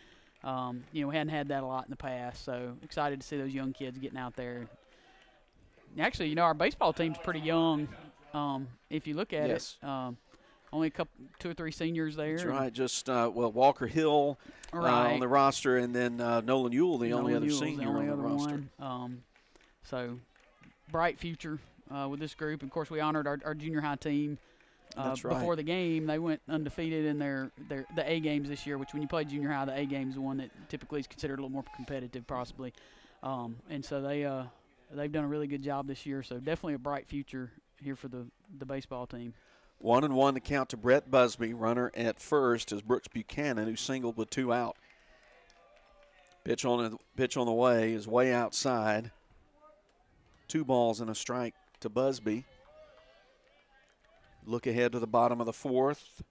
Um, you know, we hadn't had that a lot in the past, so excited to see those young kids getting out there. Actually, you know, our baseball team's pretty young. Um, if you look at Yes. it, um, only a couple, two or three seniors there. That's right. Just uh, well, Walker Hill uh, on the roster, and then uh, Nolan Ewell, the only other Ewell's senior the only on the other roster. one. Um, so bright future uh, with this group. And Of course, we honored our, our junior high team. Uh, right. Before the game, they went undefeated in their, their the A games this year. Which, when you play junior high, the A games is the one that typically is considered a little more competitive, possibly. Um, and so they uh, they've done a really good job this year. So definitely a bright future here for the the baseball team. One and one the count to Brett Busby. Runner at first is Brooks Buchanan, who singled with two out. Pitch on the pitch on the way is way outside. Two balls and a strike to Busby. Look ahead to the bottom of the fourth.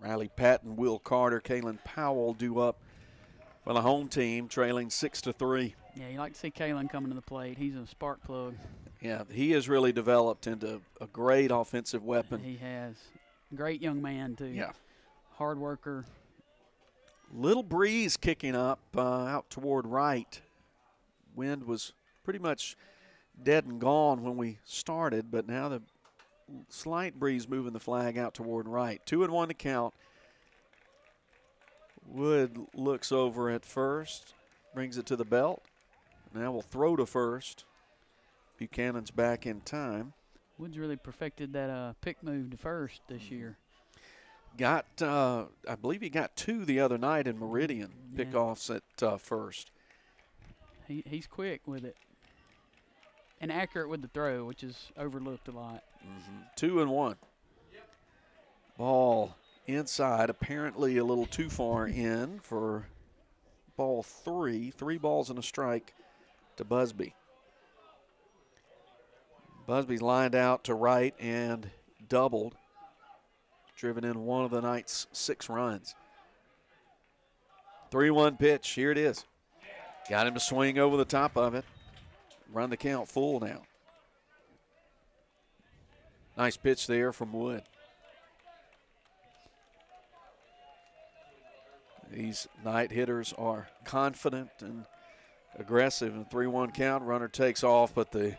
Riley Patton, Will Carter, Kalen Powell do up for the home team, trailing six to three. Yeah, you like to see Kalen coming to the plate. He's a spark plug. Yeah, he has really developed into a great offensive weapon. He has. Great young man, too. Yeah. Hard worker. Little breeze kicking up uh, out toward right. Wind was pretty much dead and gone when we started, but now the slight breeze moving the flag out toward right. Two and one to count. Wood looks over at first, brings it to the belt. Now we'll throw to first. Buchanan's back in time. Woods really perfected that uh, pick move to first this year. Got, uh, I believe he got two the other night in Meridian Yeah. pickoffs at uh, first. He, he's quick with it. And accurate with the throw, which is overlooked a lot. Two and one. Ball inside, apparently a little too far in for ball three. Three balls and a strike to Busby. Busby's lined out to right and doubled, driven in one of the night's six runs. 3 1 pitch. Here it is. Got him to swing over the top of it. Run the count full now. Nice pitch there from Wood. These Knight hitters are confident and aggressive. And 3 1 count, runner takes off, but the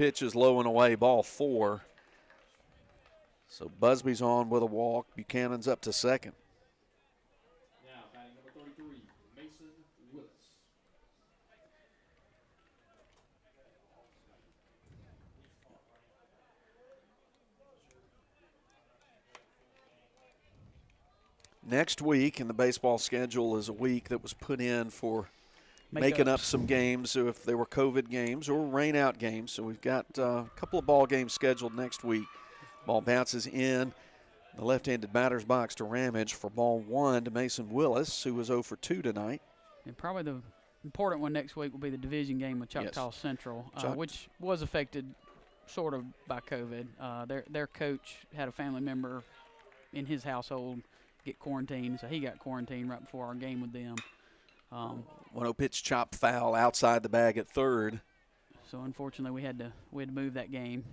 pitch is low and away, ball four. So Busby's on with a walk. Buchanan's up to second. Next week in the baseball schedule is a week that was put in for making up some games if they were COVID games or rain out games. So we've got uh, a couple of ball games scheduled next week. Ball bounces in the left handed batter's box to Ramage for ball one to Mason Willis, who was 0 for 2 tonight. And probably the important one next week will be the division game with Choctaw Central, uh, Choc- which was affected sort of by COVID. Uh, their their coach had a family member in his household get quarantined, so he got quarantined right before our game with them. Um, 1 0 pitch chop foul outside the bag at third. so unfortunately we had to we had to move that game.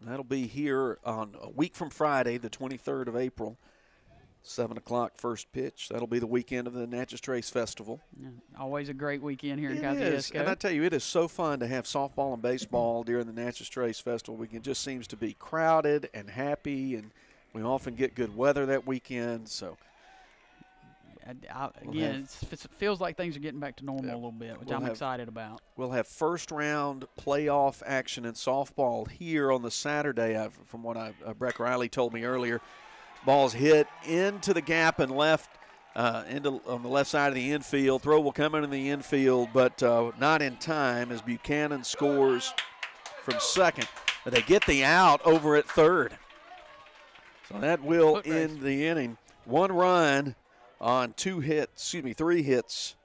That'll be here on a week from Friday, the 23rd of April. 7 o'clock first pitch. That'll be the weekend of the Natchez Trace Festival. Yeah, always a great weekend here in. Kosciusko. And I tell you, it is so fun to have softball and baseball during the Natchez Trace Festival. We can just seems to be crowded and happy, and we often get good weather that weekend. So I, again, it feels like things are getting back to normal Yeah. a little bit, which We'll I'm have- excited about. We'll have first round playoff action in softball here on the Saturday. From what I, uh, Breck Riley told me earlier, ball's hit into the gap and left uh, into on the left side of the infield. Throw will come into the infield, but uh, not in time as Buchanan scores from second. But they get the out over at third. So that will end the inning. One run on two hits, excuse me, three hits.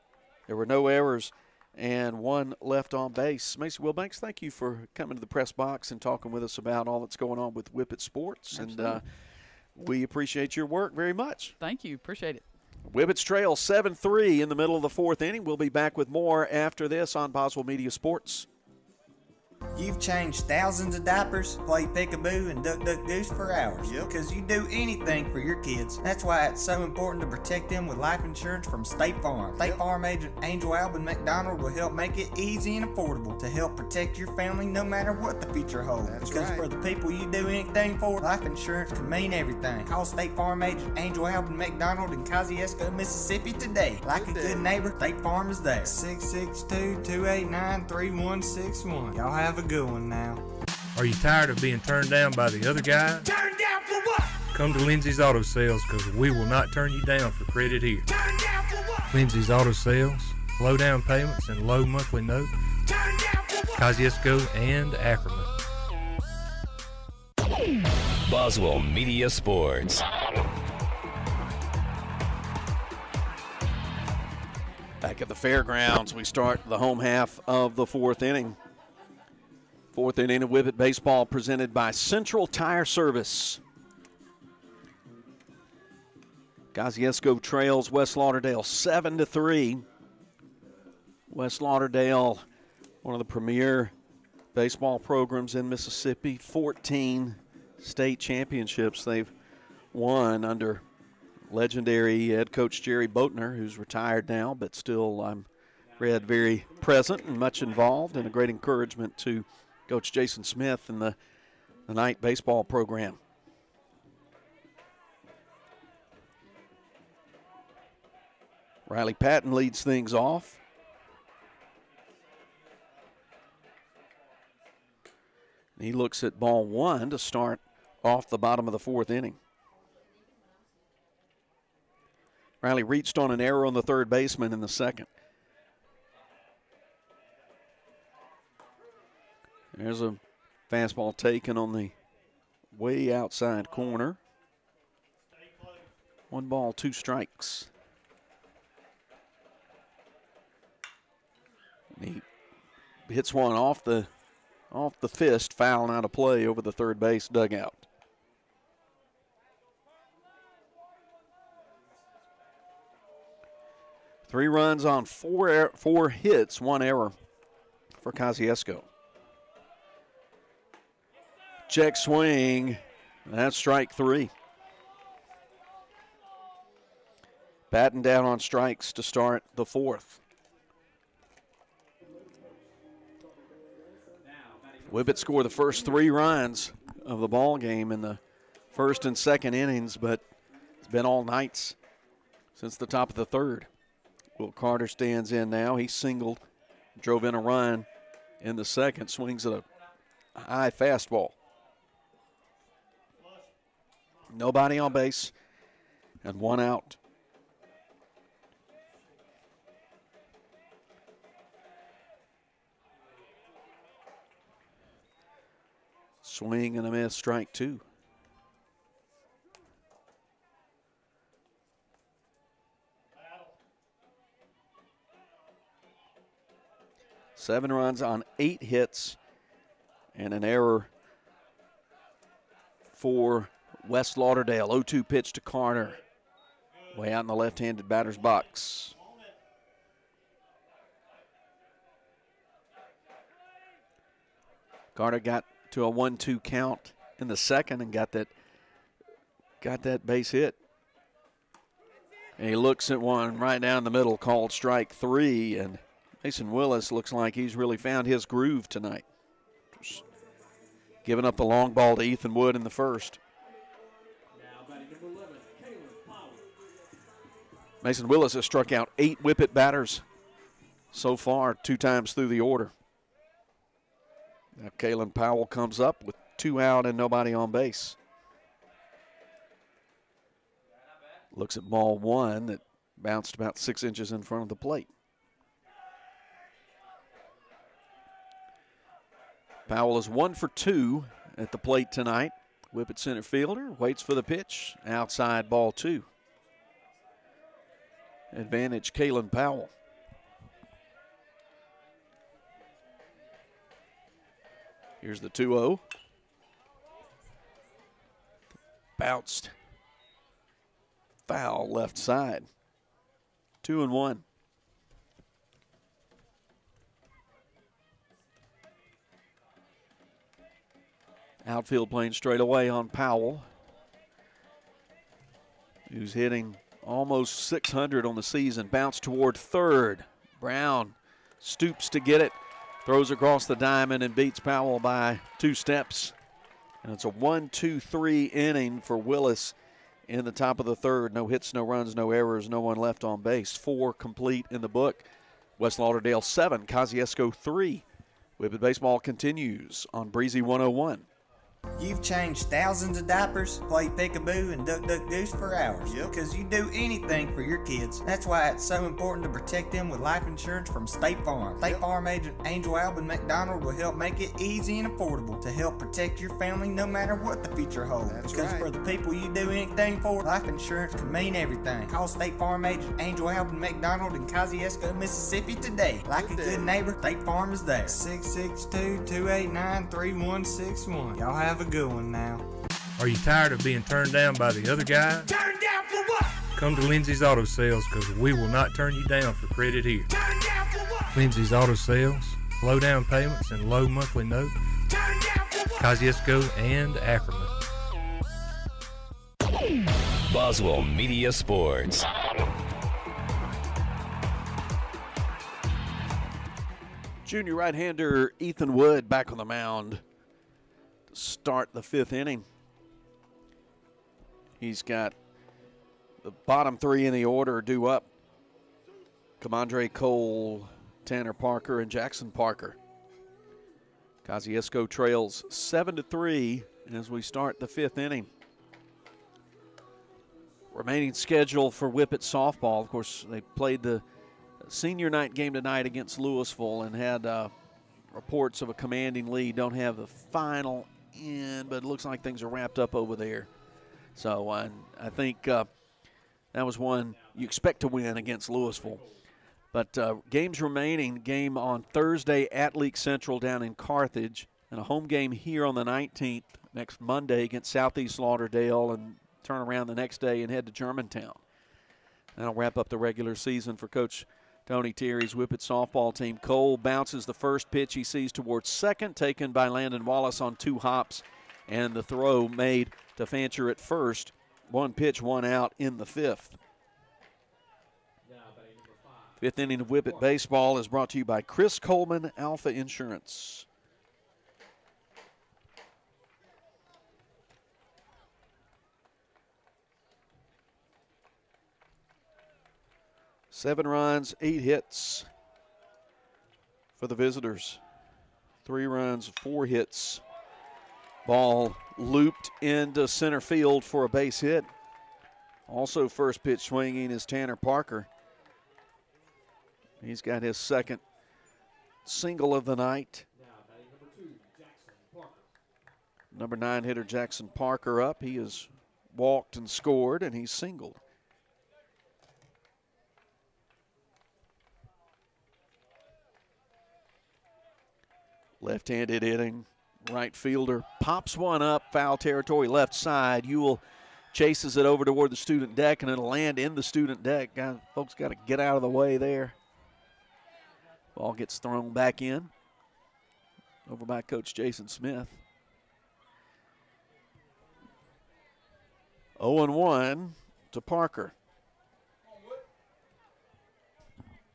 There were no errors and one left on base. Macy Wilbanks, thank you for coming to the press box and talking with us about all that's going on with Whippet Sports. And uh, we appreciate your work very much. Thank you. Appreciate it. Whippets trail 7 3 in the middle of the fourth inning. We'll be back with more after this on Boswell Media Sports. You've changed thousands of diapers, played peekaboo, and duck duck goose for hours. Because you do anything for your kids. That's why it's so important to protect them with life insurance from State Farm. State Farm agent Angel Albin McDonald will help make it easy and affordable to help protect your family no matter what the future holds. That's because for the people you do anything for, life insurance can mean everything. Call State Farm agent Angel Albin McDonald in Kosciusko, Mississippi today. Like a good neighbor, State Farm is there. 662-289-3161. Y'all have a good one now. Are you tired of being turned down by the other guy? Turn down for what? Come to Lindsay's Auto Sales because we will not turn you down for credit here. Lindsay's Auto Sales, low down payments and low monthly note. Kosciusko and Ackerman. Boswell Media Sports. Back at the fairgrounds, we start the home half of the fourth inning. Fourth inning of Whippet Baseball presented by Central Tire Service. Kosciusko trails West Lauderdale 7 to 3. West Lauderdale, one of the premier baseball programs in Mississippi, 14 state championships they've won under legendary head coach Jerry Boatner, who's retired now, but still, um, I'm read very present and much involved, and a great encouragement to Coach Jason Smith and the, the Knight baseball program. Riley Patton leads things off. He looks at ball one to start off the bottom of the fourth inning. Riley reached on an error on the third baseman in the second. There's a fastball taken on the way outside corner. One ball, two strikes. And he hits one off the off the fist, fouling out of play over the third base dugout. Three runs on four four hits, one error for Kosciusko. Check swing. That's strike three. Patton down on strikes to start the fourth. Whippet scored the first three runs of the ball game in the first and second innings, but it's been all Knights since the top of the third. Will Carter stands in now. He singled, drove in a run in the second, swings at a high fastball. Nobody on base and one out. Swing and a miss, strike two. Seven runs on eight hits and an error for West Lauderdale. 0 2 pitch to Carter. Way out in the left handed batter's box. Carter got to a one-two count in the second and got that got that base hit. And he looks at one right down the middle called strike three, and Mason Willis looks like he's really found his groove tonight. Just giving up the long ball to Ethan Wood in the first. Mason Willis has struck out eight Whippet batters so far, two times through the order. Now Kalen Powell comes up with two out and nobody on base. Looks at ball one that bounced about six inches in front of the plate. Powell is one for two at the plate tonight. Whippet center fielder waits for the pitch. Outside ball two. Advantage Kalen Powell. Here's the 2 0. Bounced. Foul left side. Two and one. Outfield playing straight away on Powell, who's hitting almost 600 on the season. Bounce toward third. Brown stoops to get it, throws across the diamond and beats Powell by two steps. And it's a one, two, three inning for Willis in the top of the third. No hits, no runs, no errors, no one left on base. Four complete in the book. West Lauderdale seven, Kosciusko three. Whippet baseball continues on Breezy 101. You've changed thousands of diapers, played peekaboo, and duck duck goose for hours. Yep. Because you do anything for your kids. That's why it's so important to protect them with life insurance from State Farm. State Yep. Farm agent Angel Albin McDonald will help make it easy and affordable to help protect your family no matter what the future holds. That's because right. for the people you do anything for, life insurance can mean everything. Call State Farm agent Angel Albin McDonald in Kosciusko, Mississippi today. Like a Good good neighbor, State Farm is there. 662-289-3161. Y'all have a good one now. Are you tired of being turned down by the other guy? Turn down for what? Come to Lindsay's Auto Sales because we will not turn you down for credit here. Turn down for what? Lindsay's Auto Sales, low down payments and low monthly note, Turn down for what? Kosciusko and Ackerman. Boswell Media Sports. Junior right hander Ethan Wood back on the mound to start the fifth inning. He's got the bottom three in the order due up Comandre Cole, Tanner Parker, and Jackson Parker. Kosciusko trails 7 to 3 as we start the fifth inning. Remaining schedule for Whippet softball. Of course, they played the senior night game tonight against Louisville and had uh, reports of a commanding lead. Don't have the final in, but it looks like things are wrapped up over there. So uh, I think uh, that was one you expect to win against Louisville. But uh, games remaining game on Thursday at Leake Central down in Carthage, and a home game here on the 19th next Monday against Southeast Lauderdale, and turn around the next day and head to Germantown. That'll wrap up the regular season for Coach Tony Terry's Whippet softball team. Cole bounces the first pitch he sees towards second, taken by Landon Wallace on two hops, and the throw made to Fancher at first. One pitch, one out in the fifth. Fifth inning of Whippet baseball is brought to you by Chris Coleman Alfa Insurance. Seven runs, eight hits for the visitors. Three runs, four hits. Ball looped into center field for a base hit. Also, first pitch swinging is Tanner Parker. He's got his second single of the night. Number nine hitter Jackson Parker up. He has walked and scored, and he's singled. Left handed hitting. Right fielder pops one up, foul territory left side. Ewell chases it over toward the student deck, and it'll land in the student deck. Folks got to get out of the way there. Ball gets thrown back in. over by Coach Jason Smith. 0 1 to Parker.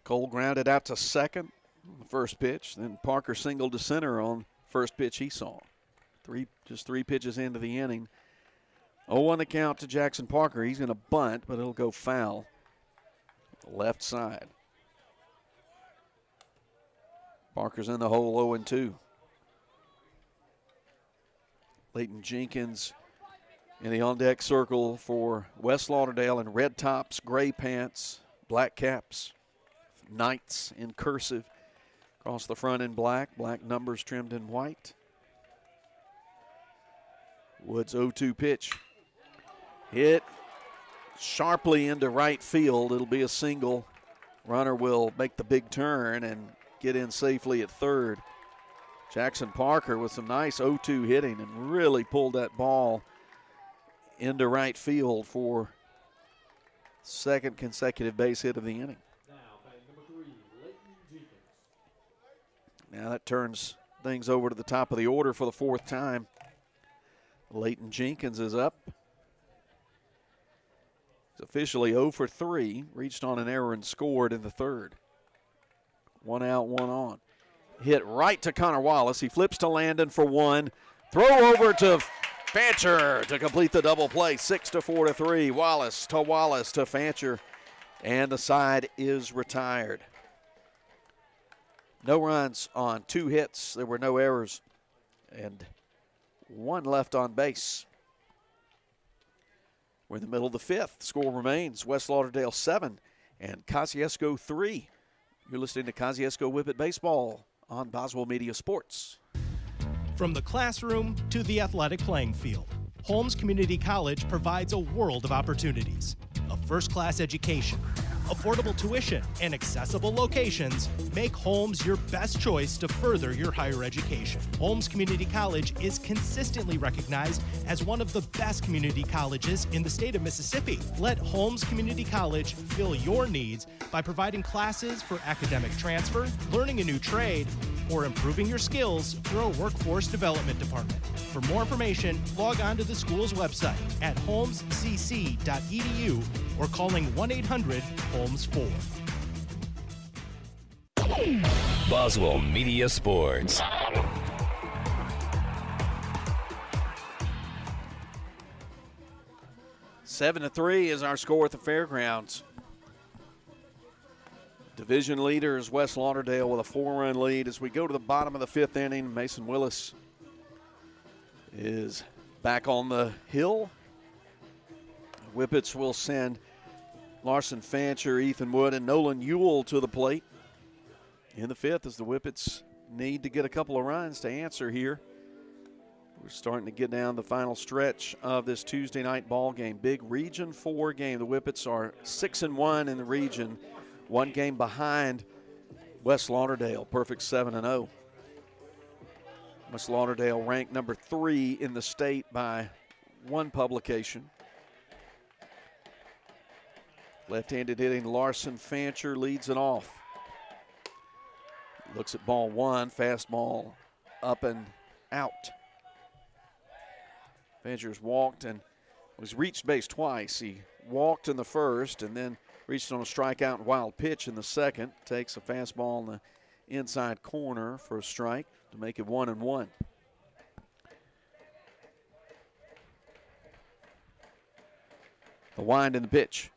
Cole grounded out to second, first pitch. Then Parker singled to center on first pitch he saw. Three, just three pitches into the inning. 0-1 the count to Jackson Parker. He's going to bunt, but it'll go foul. Left side. Parker's in the hole 0-2. Leighton Jenkins in the on-deck circle for West Lauderdale in red tops, gray pants, black caps. Knights in cursive. Across the front in black, black numbers trimmed in white. Woods 0 2 pitch. Hit sharply into right field. It'll be a single. Runner will make the big turn and get in safely at third. Jackson Parker with some nice 0 2 hitting and really pulled that ball into right field for second consecutive base hit of the inning. Now that turns things over to the top of the order for the fourth time. Leighton Jenkins is up. He's officially 0 for 3. Reached on an error and scored in the third. One out, one on. Hit right to Connor Wallace. He flips to Landon for one. Throw over to Fancher to complete the double play. Six to four to three. Wallace to Wallace to Fancher. And the side is retired. No runs on two hits. There were no errors. And one left on base. We're in the middle of the fifth. Score remains West Lauderdale 7 and Kosciusko 3. You're listening to Kosciusko Whippet Baseball on Boswell Media Sports. From the classroom to the athletic playing field, Holmes Community College provides a world of opportunities. A first class education affordable tuition, and accessible locations make Holmes your best choice to further your higher education. Holmes Community College is consistently recognized as one of the best community colleges in the state of Mississippi. Let Holmes Community College fill your needs by providing classes for academic transfer, learning a new trade, or improving your skills through a workforce development department. For more information, log on to the school's website at holmescc.edu or calling 1 800 Holmes 4. Boswell Media Sports. Seven to three is our score at the fairgrounds. Division leaders West Lauderdale with a four-run lead as we go to the bottom of the fifth inning. Mason Willis is back on the hill. Whippets will send Larson Fancher, Ethan Wood, and Nolan Ewell to the plate in the fifth as the Whippets need to get a couple of runs to answer here. We're starting to get down the final stretch of this Tuesday night ball game. Big Region 4 game. The Whippets are 6 and 1 in the region, one game behind West Lauderdale, perfect 7 and 0. West Lauderdale ranked number 3 in the state by one publication. Left handed hitting Larson Fancher leads it off. Looks at ball one, fastball up and out. Fancher's walked and was reached base twice. He walked in the first and then reached on a strikeout and wild pitch in the second. Takes a fastball in the inside corner for a strike to make it one and one. The wind and the pitch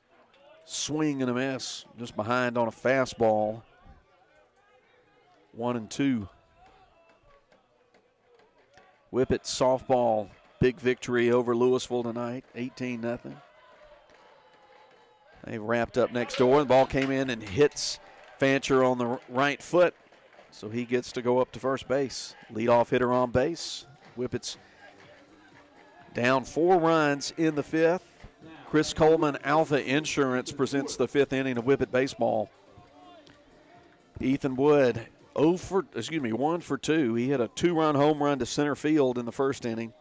swing and a miss, just behind on a fastball. One and two. Whippet softball, big victory over Louisville tonight, 18 nothing. They wrapped up next door. The ball came in and hits Fancher on the right foot, so he gets to go up to first base. Leadoff hitter on base. Whippets down four runs in the fifth. Chris Coleman Alfa Insurance presents the fifth inning of Whippet Baseball. Ethan Wood, 0 for, excuse me, 1 for 2. He hit a two run home run to center field in the first inning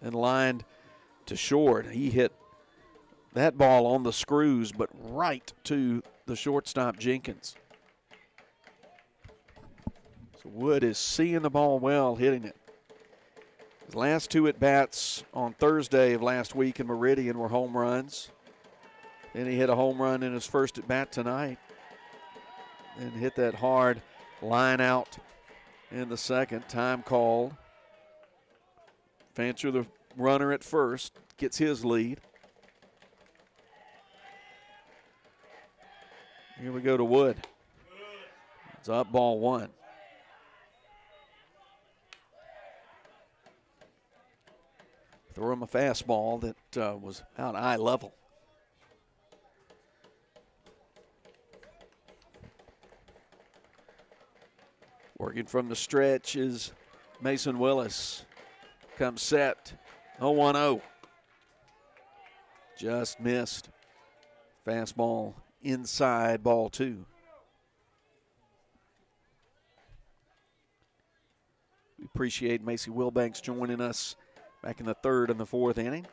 and lined to short. He hit that ball on the screws, but right to the shortstop Jenkins. So Wood is seeing the ball well, hitting it. His last two at bats on Thursday of last week in Meridian were home runs. Then he hit a home run in his first at bat tonight and hit that hard line out in the second. Time called. Fancher, the runner at first, gets his lead. Here we go to Wood. It's up ball one. Throw him a fastball that uh, was out eye level. Working from the stretch is Mason Willis. Comes set 0 1 0. Just missed. Fastball inside ball two. We appreciate Macy Wilbanks joining us back in the third and the fourth inning.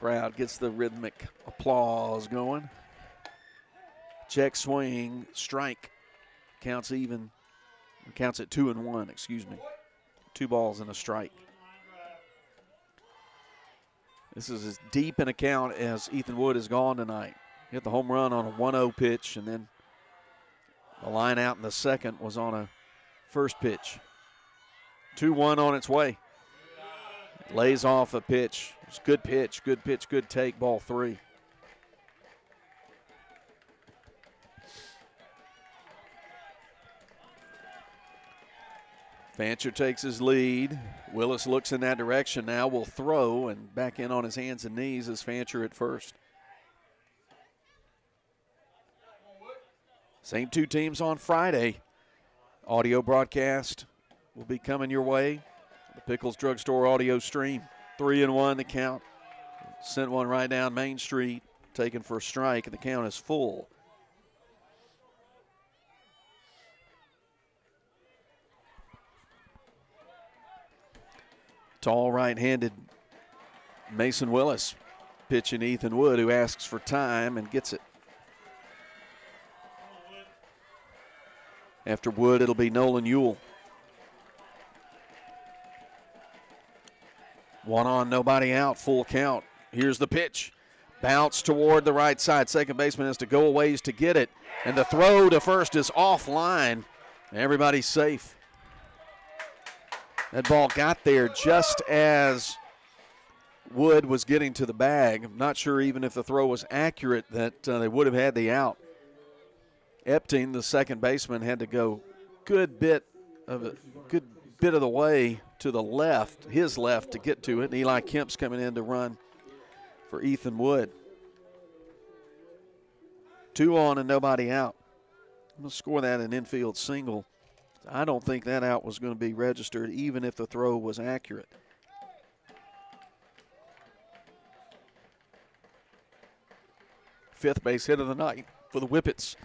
Crowd gets the rhythmic applause going. Check swing, strike. Counts even. Counts at two and one, excuse me. Two balls and a strike. This is as deep an account as Ethan Wood has gone tonight. Hit the home run on a 1 0 pitch, and then the line out in the second was on a first pitch. 2 1 on its way. Lays off a pitch. It's good pitch, good pitch, good take, ball three. Fancher takes his lead. Willis looks in that direction now, will throw and back in on his hands and knees as Fancher at first. Same two teams on Friday. Audio broadcast will be coming your way. The Pickles Drugstore audio stream. Three and one the count. Sent one right down Main Street, taken for a strike, and the count is full. Tall right handed Mason Willis pitching Ethan Wood, who asks for time and gets it. After Wood, it'll be Nolan Ewell. One on, nobody out, full count. Here's the pitch. Bounce toward the right side. Second baseman has to go a ways to get it. And the throw to first is offline. Everybody's safe. That ball got there just as Wood was getting to the bag. I'm not sure even if the throw was accurate that uh, they would have had the out. Epting, the second baseman, had to go good bit of a good bit of the way to the left, his left, to get to it. And Eli Kemp's coming in to run for Ethan Wood. Two on and nobody out. I'm going to score that an infield single. I don't think that out was going to be registered, even if the throw was accurate. Fifth base hit of the night for the Whippets.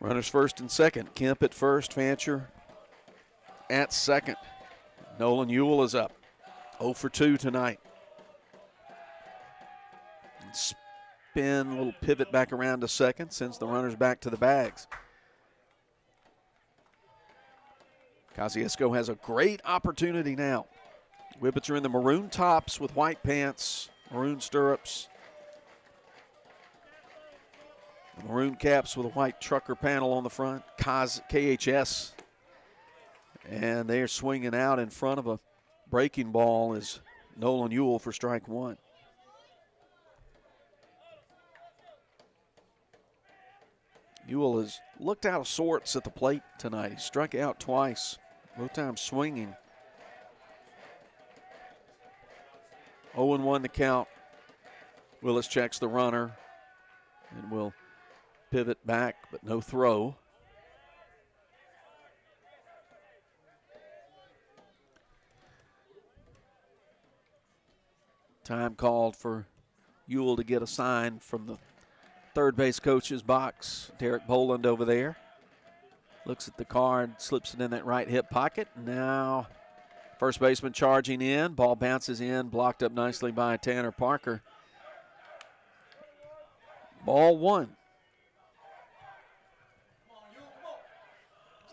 Runners first and second. Kemp at first, Fancher at second. Nolan Ewell is up. 0 for 2 tonight. Spin, a little pivot back around to second, sends the runners back to the bags. Kosciusko has a great opportunity now. Whippets are in the maroon tops with white pants, maroon stirrups, the maroon caps with a white trucker panel on the front, KHS. And they're swinging out in front of a breaking ball is Nolan Ewell for strike one. Ewell has looked out of sorts at the plate tonight. He struck out twice, both times swinging. 0 1 the count. Willis checks the runner and will pivot back, but no throw. Time called for Ewell to get a sign from the third base coach's box. Derek Boland over there. Looks at the card, slips it in that right hip pocket. Now, first baseman charging in. Ball bounces in, blocked up nicely by Tanner Parker. Ball one.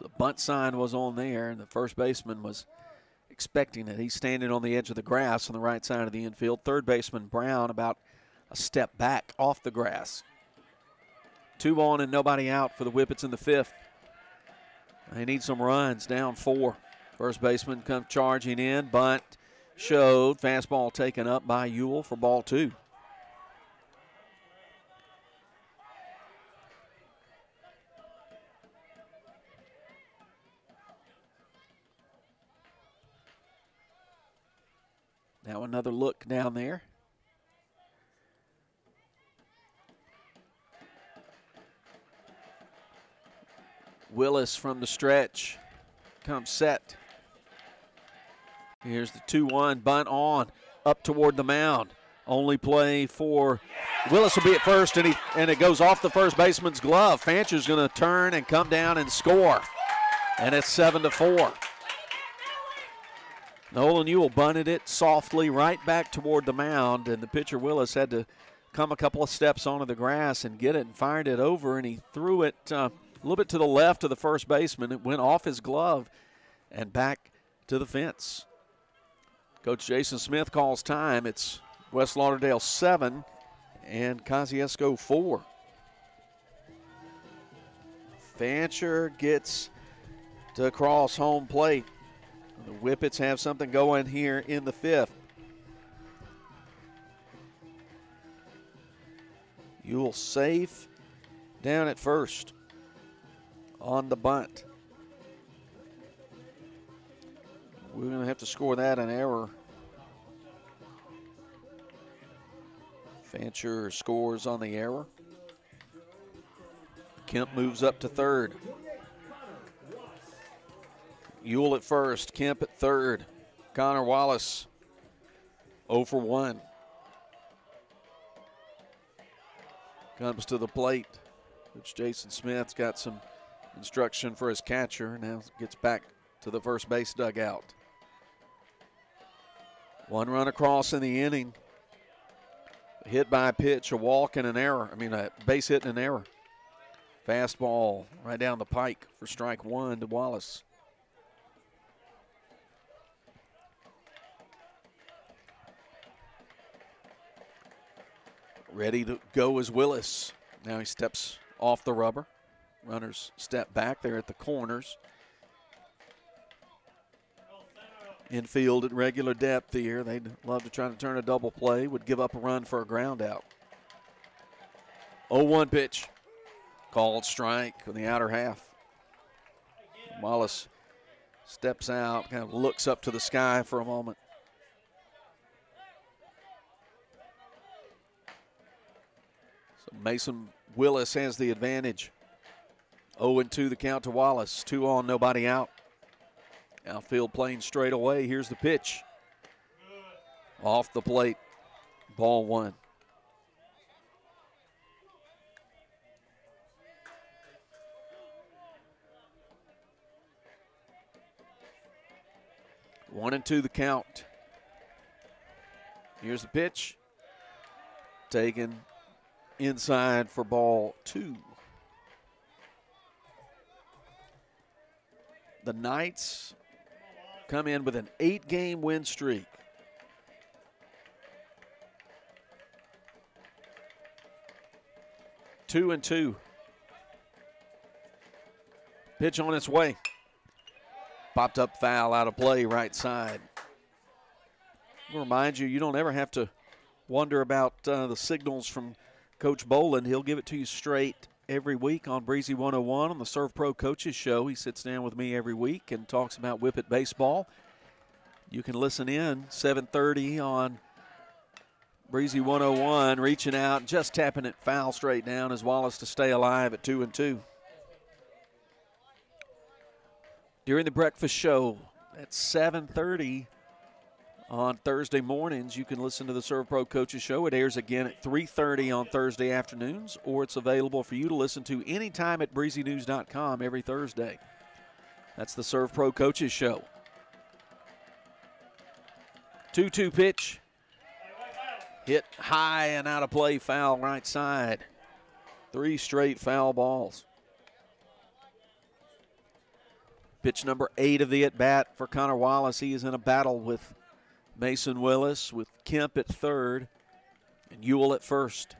Bunt sign was on there, and the first baseman was expecting it. He's standing on the edge of the grass on the right side of the infield. Third baseman Brown about a step back off the grass. Two on and nobody out for the Whippets in the fifth. They need some runs, down four. First baseman comes charging in. Bunt showed. Fastball taken up by Ewell for ball two. Another look down there. Willis from the stretch comes set. Here's the 2 1 bunt on up toward the mound. Only play for Willis will be at first, and, he, and it goes off the first baseman's glove. Fancher's going to turn and come down and score. And it's 7 to 4. Nolan Ewell bunted it softly right back toward the mound, and the pitcher Willis had to come a couple of steps onto the grass and get it and fired it over, and he threw it uh, a little bit to the left of the first baseman. It went off his glove and back to the fence. Coach Jason Smith calls time. It's West Lauderdale 7 and Kosciusko 4. Fancher gets to cross home plate. The Whippets have something going here in the fifth. Ewell safe down at first on the bunt. We're going to have to score that an error. Fancher scores on the error. Kemp moves up to third. Ewell at first, Kemp at third. Connor Wallace 0 for 1. Comes to the plate. Which Jason Smith's got some instruction for his catcher. Now gets back to the first base dugout. One run across in the inning. Hit by a pitch, a walk, and an error. I mean, a base hit and an error. Fastball right down the pike for strike one to Wallace. Ready to go is Willis. Now he steps off the rubber. Runners step back there at the corners. Infield at regular depth here. They'd love to try to turn a double play, would give up a run for a ground out. 0 1 pitch. Called strike on the outer half. Wallace steps out, kind of looks up to the sky for a moment. So Mason Willis has the advantage. 0 2 the count to Wallace. Two on, nobody out. Outfield playing straight away. Here's the pitch. Off the plate. Ball one. One and two the count. Here's the pitch. Taken inside for ball two. The Knights come in with an eight game win streak. Two and two. Pitch on its way. Popped up foul out of play, right side. I'll remind you, you don't ever have to wonder about uh, the signals from Coach Boland. He'll give it to you straight every week on Breezy 101 on the Servpro Coaches Show. He sits down with me every week and talks about Whippet baseball. You can listen in 7:30 on Breezy 101, reaching out, just tapping it foul straight down as Wallace to stay alive at two and two. During the breakfast show at 7:30 on Thursday mornings, you can listen to the Servpro Coaches Show. It airs again at 3:30 on Thursday afternoons, or it's available for you to listen to anytime at breezynews.com every Thursday. That's the Servpro Coaches Show. 2 2 pitch. Hit high and out of play, foul right side. Three straight foul balls. Pitch number eight of the at bat for Connor Wallace. He is in a battle with Mason Willis, with Kemp at third, and Ewell at first.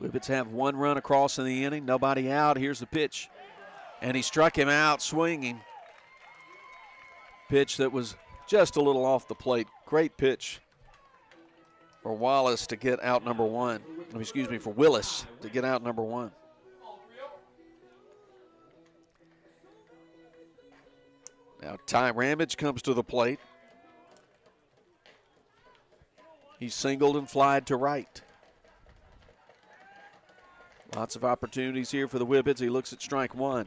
Whippets have one run across in the inning, nobody out. Here's the pitch. And he struck him out swinging. Pitch that was just a little off the plate. Great pitch for Wallace to get out number one. Excuse me, for Willis to get out number one. Now Ty Ramage comes to the plate. He's singled and flied to right. Lots of opportunities here for the Whippets. He looks at strike one.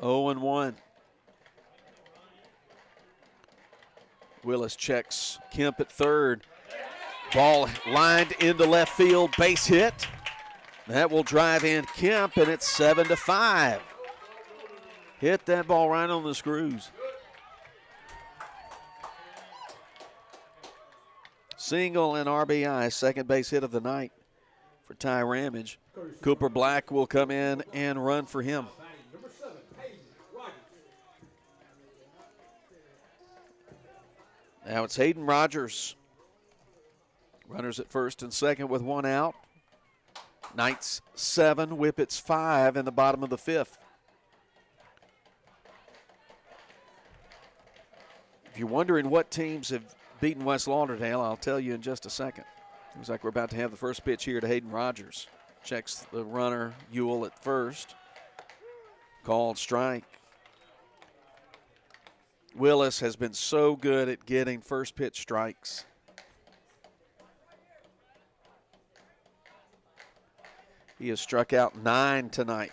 Oh and one. Willis checks Kemp at third. Ball lined into left field, base hit. That will drive in Kemp, and it's seven to five. Hit that ball right on the screws. Single and RBI, second base hit of the night for Ty Ramage. Cooper Black will come in and run for him. Now it's Hayden Rogers. Runners at first and second with one out. Knights seven, Whippets five in the bottom of the fifth. If you're wondering what teams have beaten West Lauderdale, I'll tell you in just a second. Looks like we're about to have the first pitch here to Hayden Rogers. Checks the runner, Ewell at first. Called strike. Willis has been so good at getting first pitch strikes. He has struck out nine tonight.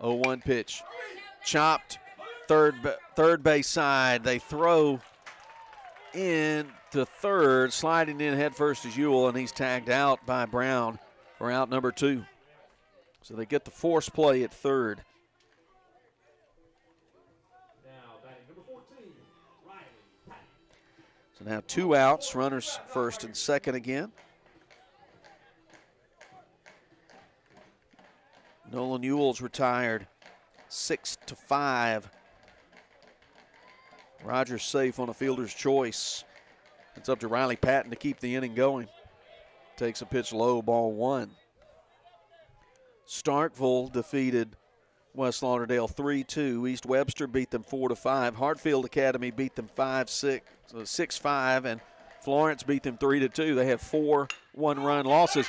0 1 pitch. Chopped third, third base side. They throw in to third, sliding in head first is Ewell, and he's tagged out by Brown for out number two. So they get the force play at third. So now two outs, runners first and second again. Nolan Ewell's retired, six to five. Rogers safe on a fielder's choice. It's up to Riley Patton to keep the inning going. Takes a pitch low, ball one. Starkville defeated West Lauderdale 3 2. East Webster beat them 4 to 5. Hartfield Academy beat them 5 6, uh, 6 5. And Florence beat them 3 to 2. They have four one run losses.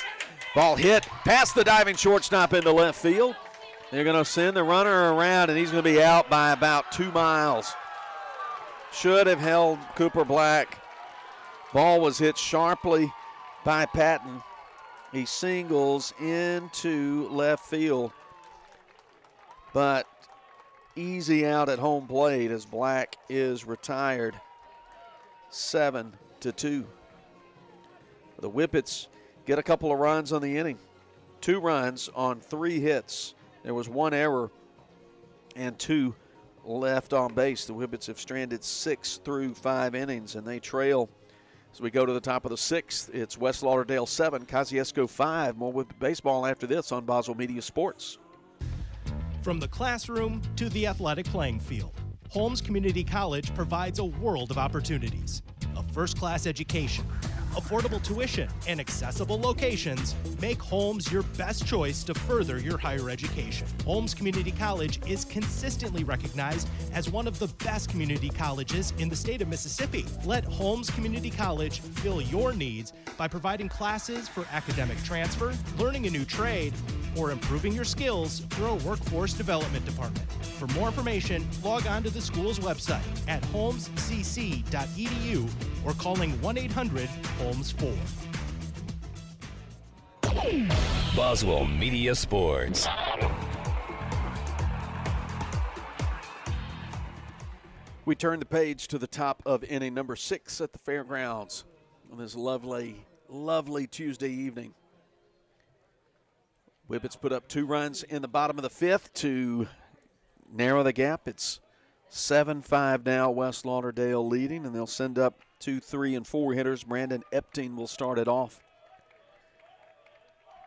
Ball hit past the diving shortstop into left field. They're going to send the runner around, and he's going to be out by about two miles. Should have held Cooper Black. Ball was hit sharply by Patton. He singles into left field but easy out at home plate as Black is retired. Seven to two. The Whippets get a couple of runs on the inning. Two runs on three hits. There was one error and two left on base. The Whippets have stranded six through five innings, and they trail as we go to the top of the sixth. It's West Lauderdale seven, Kosciusko five. More with baseball after this on Boswell Media Sports. From the classroom to the athletic playing field, Holmes Community College provides a world of opportunities. A first class education, affordable tuition, and accessible locations make Holmes your best choice to further your higher education. Holmes Community College is consistently recognized as one of the best community colleges in the state of Mississippi. Let Holmes Community College fill your needs by providing classes for academic transfer, learning a new trade, or improving your skills through a workforce development department. For more information, log on to the school's website at holmescc.edu or calling 1 800 Holmes 4. Boswell Media Sports. We turn the page to the top of inning number six at the fairgrounds on this lovely, lovely Tuesday evening. Whippets put up two runs in the bottom of the fifth to narrow the gap. It's 7 5 now, West Lauderdale leading, and they'll send up two, three, and four hitters. Brandon Epting will start it off.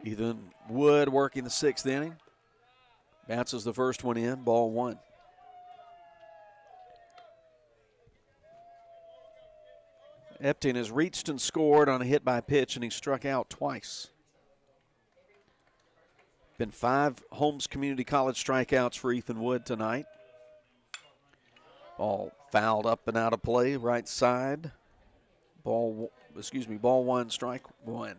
Ethan Wood working the sixth inning. Bounces the first one in, ball one. Epting has reached and scored on a hit by pitch, and he struck out twice. Been five Holmes Community College strikeouts for Ethan Wood tonight. Ball fouled up and out of play, right side. Ball, excuse me, ball one, strike one.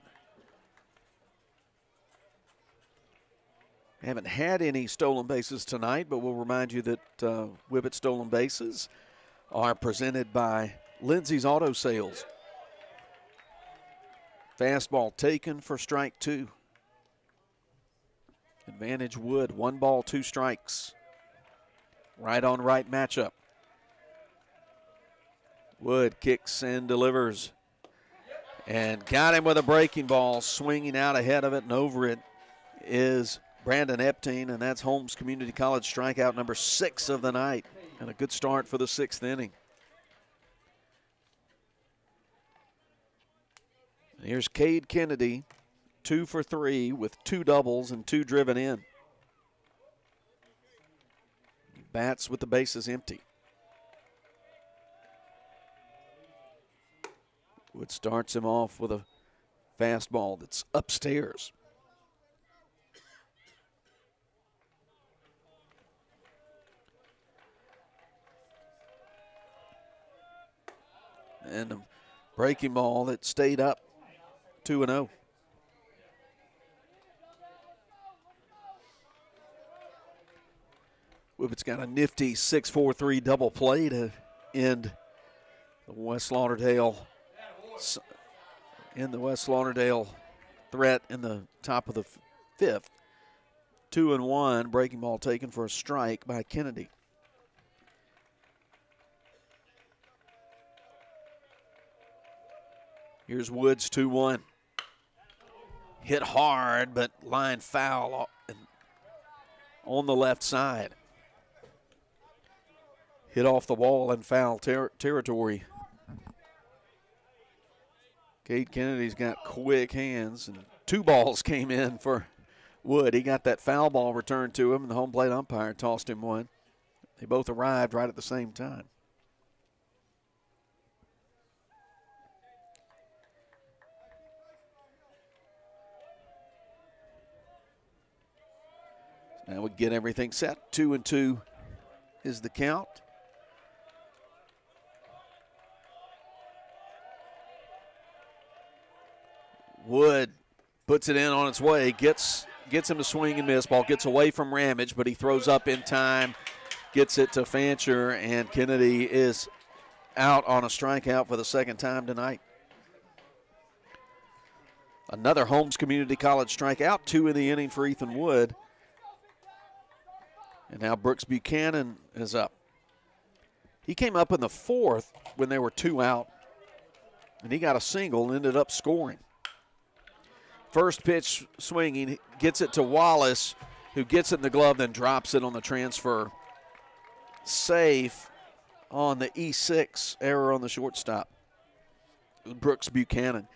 Haven't had any stolen bases tonight, but we'll remind you that uh, stolen bases are presented by Lindsay's Auto Sales. Fastball taken for strike two. Advantage Wood, one ball, two strikes. Right on right matchup. Wood kicks and delivers. And got him with a breaking ball, swinging out ahead of it and over it is Brandon Epting, and that's Holmes Community College strikeout number six of the night. And a good start for the sixth inning. Here's Cade Kennedy, two for three with two doubles and two driven in. Bats with the bases empty. Wood starts him off with a fastball that's upstairs. And a breaking ball that stayed up 2 and 0. Whippet's got a nifty 6 4 3 double play to end the West Lauderdale in the West Lauderdale threat in the top of the fifth. Two and one, breaking ball taken for a strike by Kennedy. Here's Woods 2 1. Hit hard, but line foul on the left side. Hit off the wall and foul ter- territory. Cade Kennedy's got quick hands, and two balls came in for Wood. He got that foul ball returned to him, and the home plate umpire tossed him one. They both arrived right at the same time. Now we get everything set. Two and two is the count. Wood puts it in on its way, gets gets him a swing and miss ball, gets away from Ramage, but he throws up in time, gets it to Fancher, and Kennedy is out on a strikeout for the second time tonight. Another Holmes Community College strikeout, two in the inning for Ethan Wood. And now Brooks Buchanan is up. He came up in the fourth when there were two out, and he got a single and ended up scoring. First pitch swinging, gets it to Wallace, who gets it in the glove, then drops it on the transfer. Safe on the E6, error on the shortstop. Brooks Buchanan.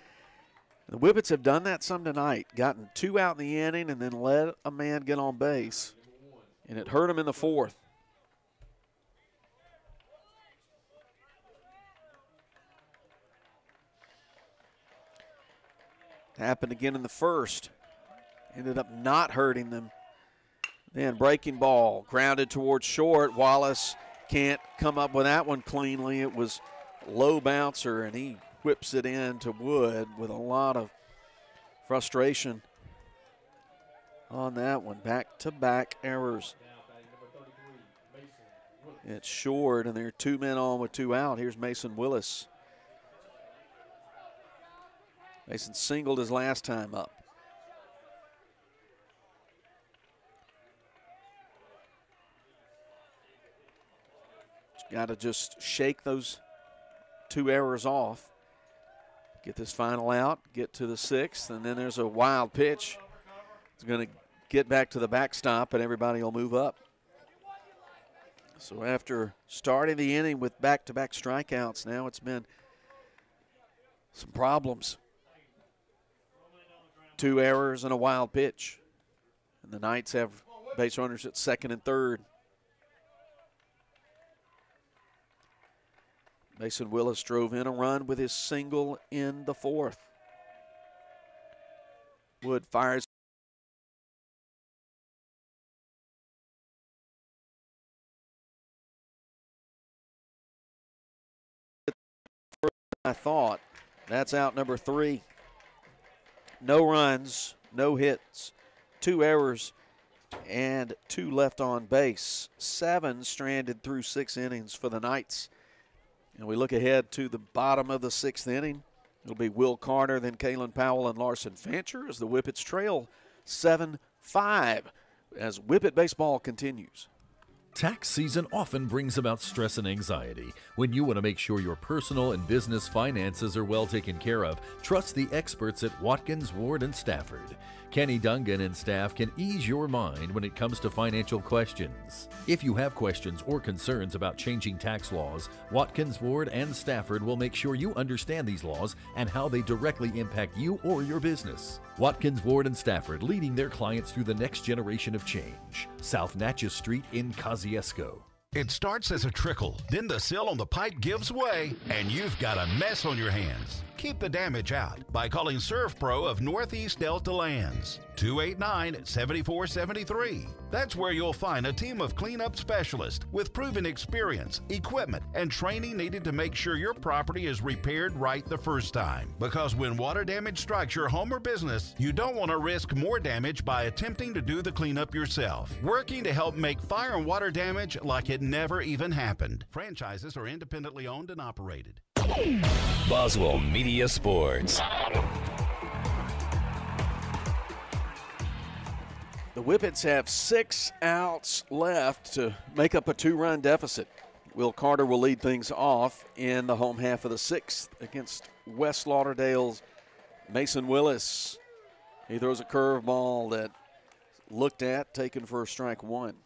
The Whippets have done that some tonight, gotten two out in the inning and then let a man get on base and it hurt him in the fourth. Happened again in the first. Ended up not hurting them. Then breaking ball, grounded towards short. Wallace can't come up with that one cleanly. It was low bouncer, and he whips it in to Wood with a lot of frustration on that one. Back to back errors. It's short, and there are two men on with two out. Here's Mason Willis. Mason singled his last time up. Got to just shake those two errors off. Get this final out, get to the sixth, and then there's a wild pitch. It's going to get back to the backstop, and everybody will move up. So after starting the inning with back to back strikeouts, now it's been some problems. Two errors and a wild pitch. And the Knights have base runners at second and third. Mason Willis drove in a run with his single in the fourth. Wood fires. I thought. That's out number three. No runs, no hits, two errors, and two left on base. Seven stranded through six innings for the Knights. And we look ahead to the bottom of the sixth inning. It'll be Will Carter, then Kalen Powell and Larson Fancher as the Whippets trail 7 5 as Whippet baseball continues. Tax season often brings about stress and anxiety. When you want to make sure your personal and business finances are well taken care of, trust the experts at Watkins, Ward, and Stafford. Kenny Dungan and staff can ease your mind when it comes to financial questions. If you have questions or concerns about changing tax laws, Watkins, Ward, and Stafford will make sure you understand these laws and how they directly impact you or your business. Watkins, Ward, and Stafford leading their clients through the next generation of change. South Natchez Street in Kosciusko. It starts as a trickle, then the seal on the pipe gives way, and you've got a mess on your hands. Keep the damage out by calling Surf ServPro of Northeast Delta Lands. 289 7473. That's where you'll find a team of cleanup specialists with proven experience, equipment, and training needed to make sure your property is repaired right the first time. Because when water damage strikes your home or business, you don't want to risk more damage by attempting to do the cleanup yourself. Working to help make fire and water damage like it never even happened. Franchises are independently owned and operated. Boswell Media Sports. The Whippets have six outs left to make up a two run deficit. Will Carter will lead things off in the home half of the sixth against West Lauderdale's Mason Willis. He throws a curveball that looked at, taken for a strike one.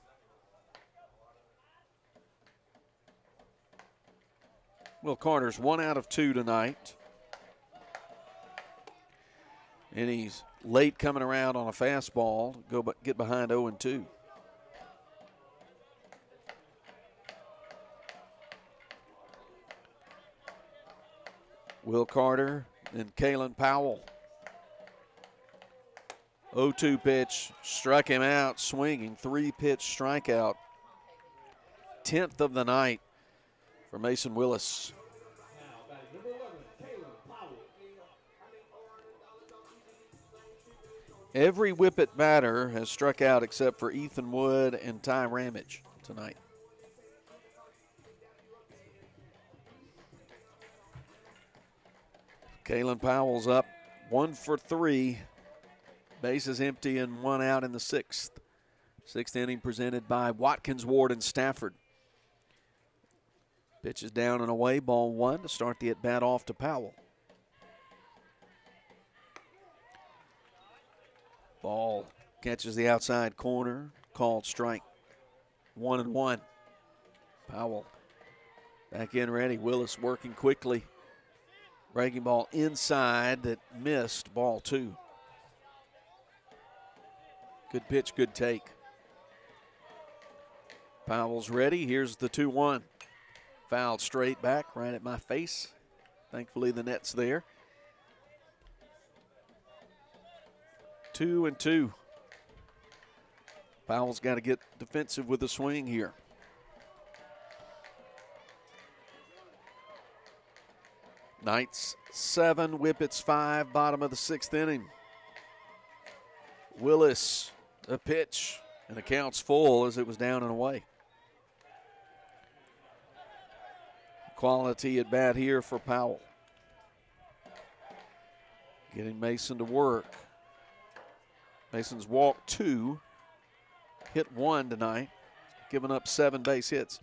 Will Carter's one out of two tonight. And he's late coming around on a fastball, go get behind 0 and 2. Will Carter and Kalen Powell. 0 2 pitch, struck him out swinging, three pitch strikeout. 10th of the night for Mason Willis. Every Whippet batter has struck out except for Ethan Wood and Ty Ramage tonight. Kalen Powell's up one for three. Bases empty and one out in the sixth. Sixth inning presented by Watkins, Ward, and Stafford. Pitch is down and away, ball one to start the at bat off to Powell. Ball catches the outside corner, called strike. One and one. Powell back in ready. Willis working quickly. Breaking ball inside that missed, ball two. Good pitch, good take. Powell's ready. Here's the 2 1. Fouled straight back right at my face. Thankfully, the net's there. Two and two. Powell's got to get defensive with the swing here. Knights seven, Whippets five, bottom of the sixth inning. Willis, a pitch, and the count's full as it was down and away. Quality at bat here for Powell. Getting Mason to work. Mason's walked two, hit one tonight, giving up seven base hits.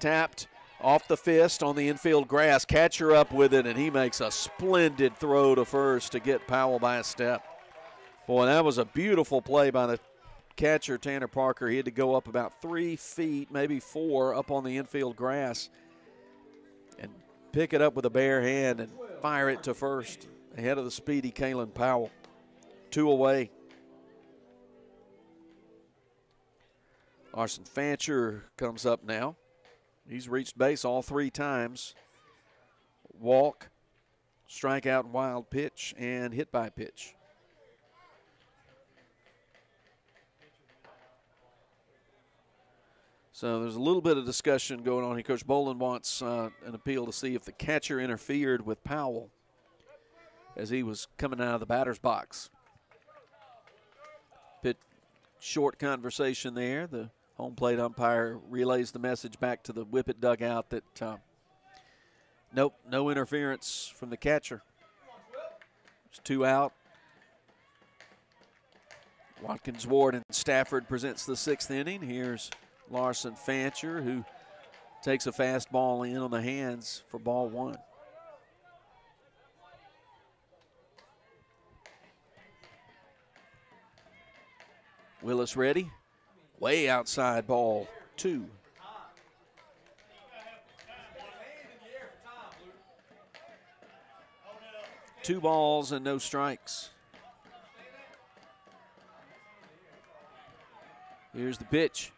Tapped off the fist on the infield grass. Catcher up with it, and he makes a splendid throw to first to get Powell by a step. Boy, that was a beautiful play by the catcher, Tanner Parker. He had to go up about three feet, maybe four, up on the infield grass and pick it up with a bare hand and fire it to first ahead of the speedy Kalen Powell. Two away. Larson Fancher comes up now. He's reached base all three times. Walk, strikeout, wild pitch, and hit by pitch. So there's a little bit of discussion going on here. Coach Boland wants uh, an appeal to see if the catcher interfered with Powell as he was coming out of the batter's box. Bit short conversation there. The home plate umpire relays the message back to the Whippet dugout that uh, nope, no interference from the catcher. It's two out. Watkins Ward and Stafford presents the sixth inning. Here's Larson Fancher, who takes a fastball in on the hands for ball one. Willis ready. Way outside ball two. Two balls and no strikes. Here's the pitch.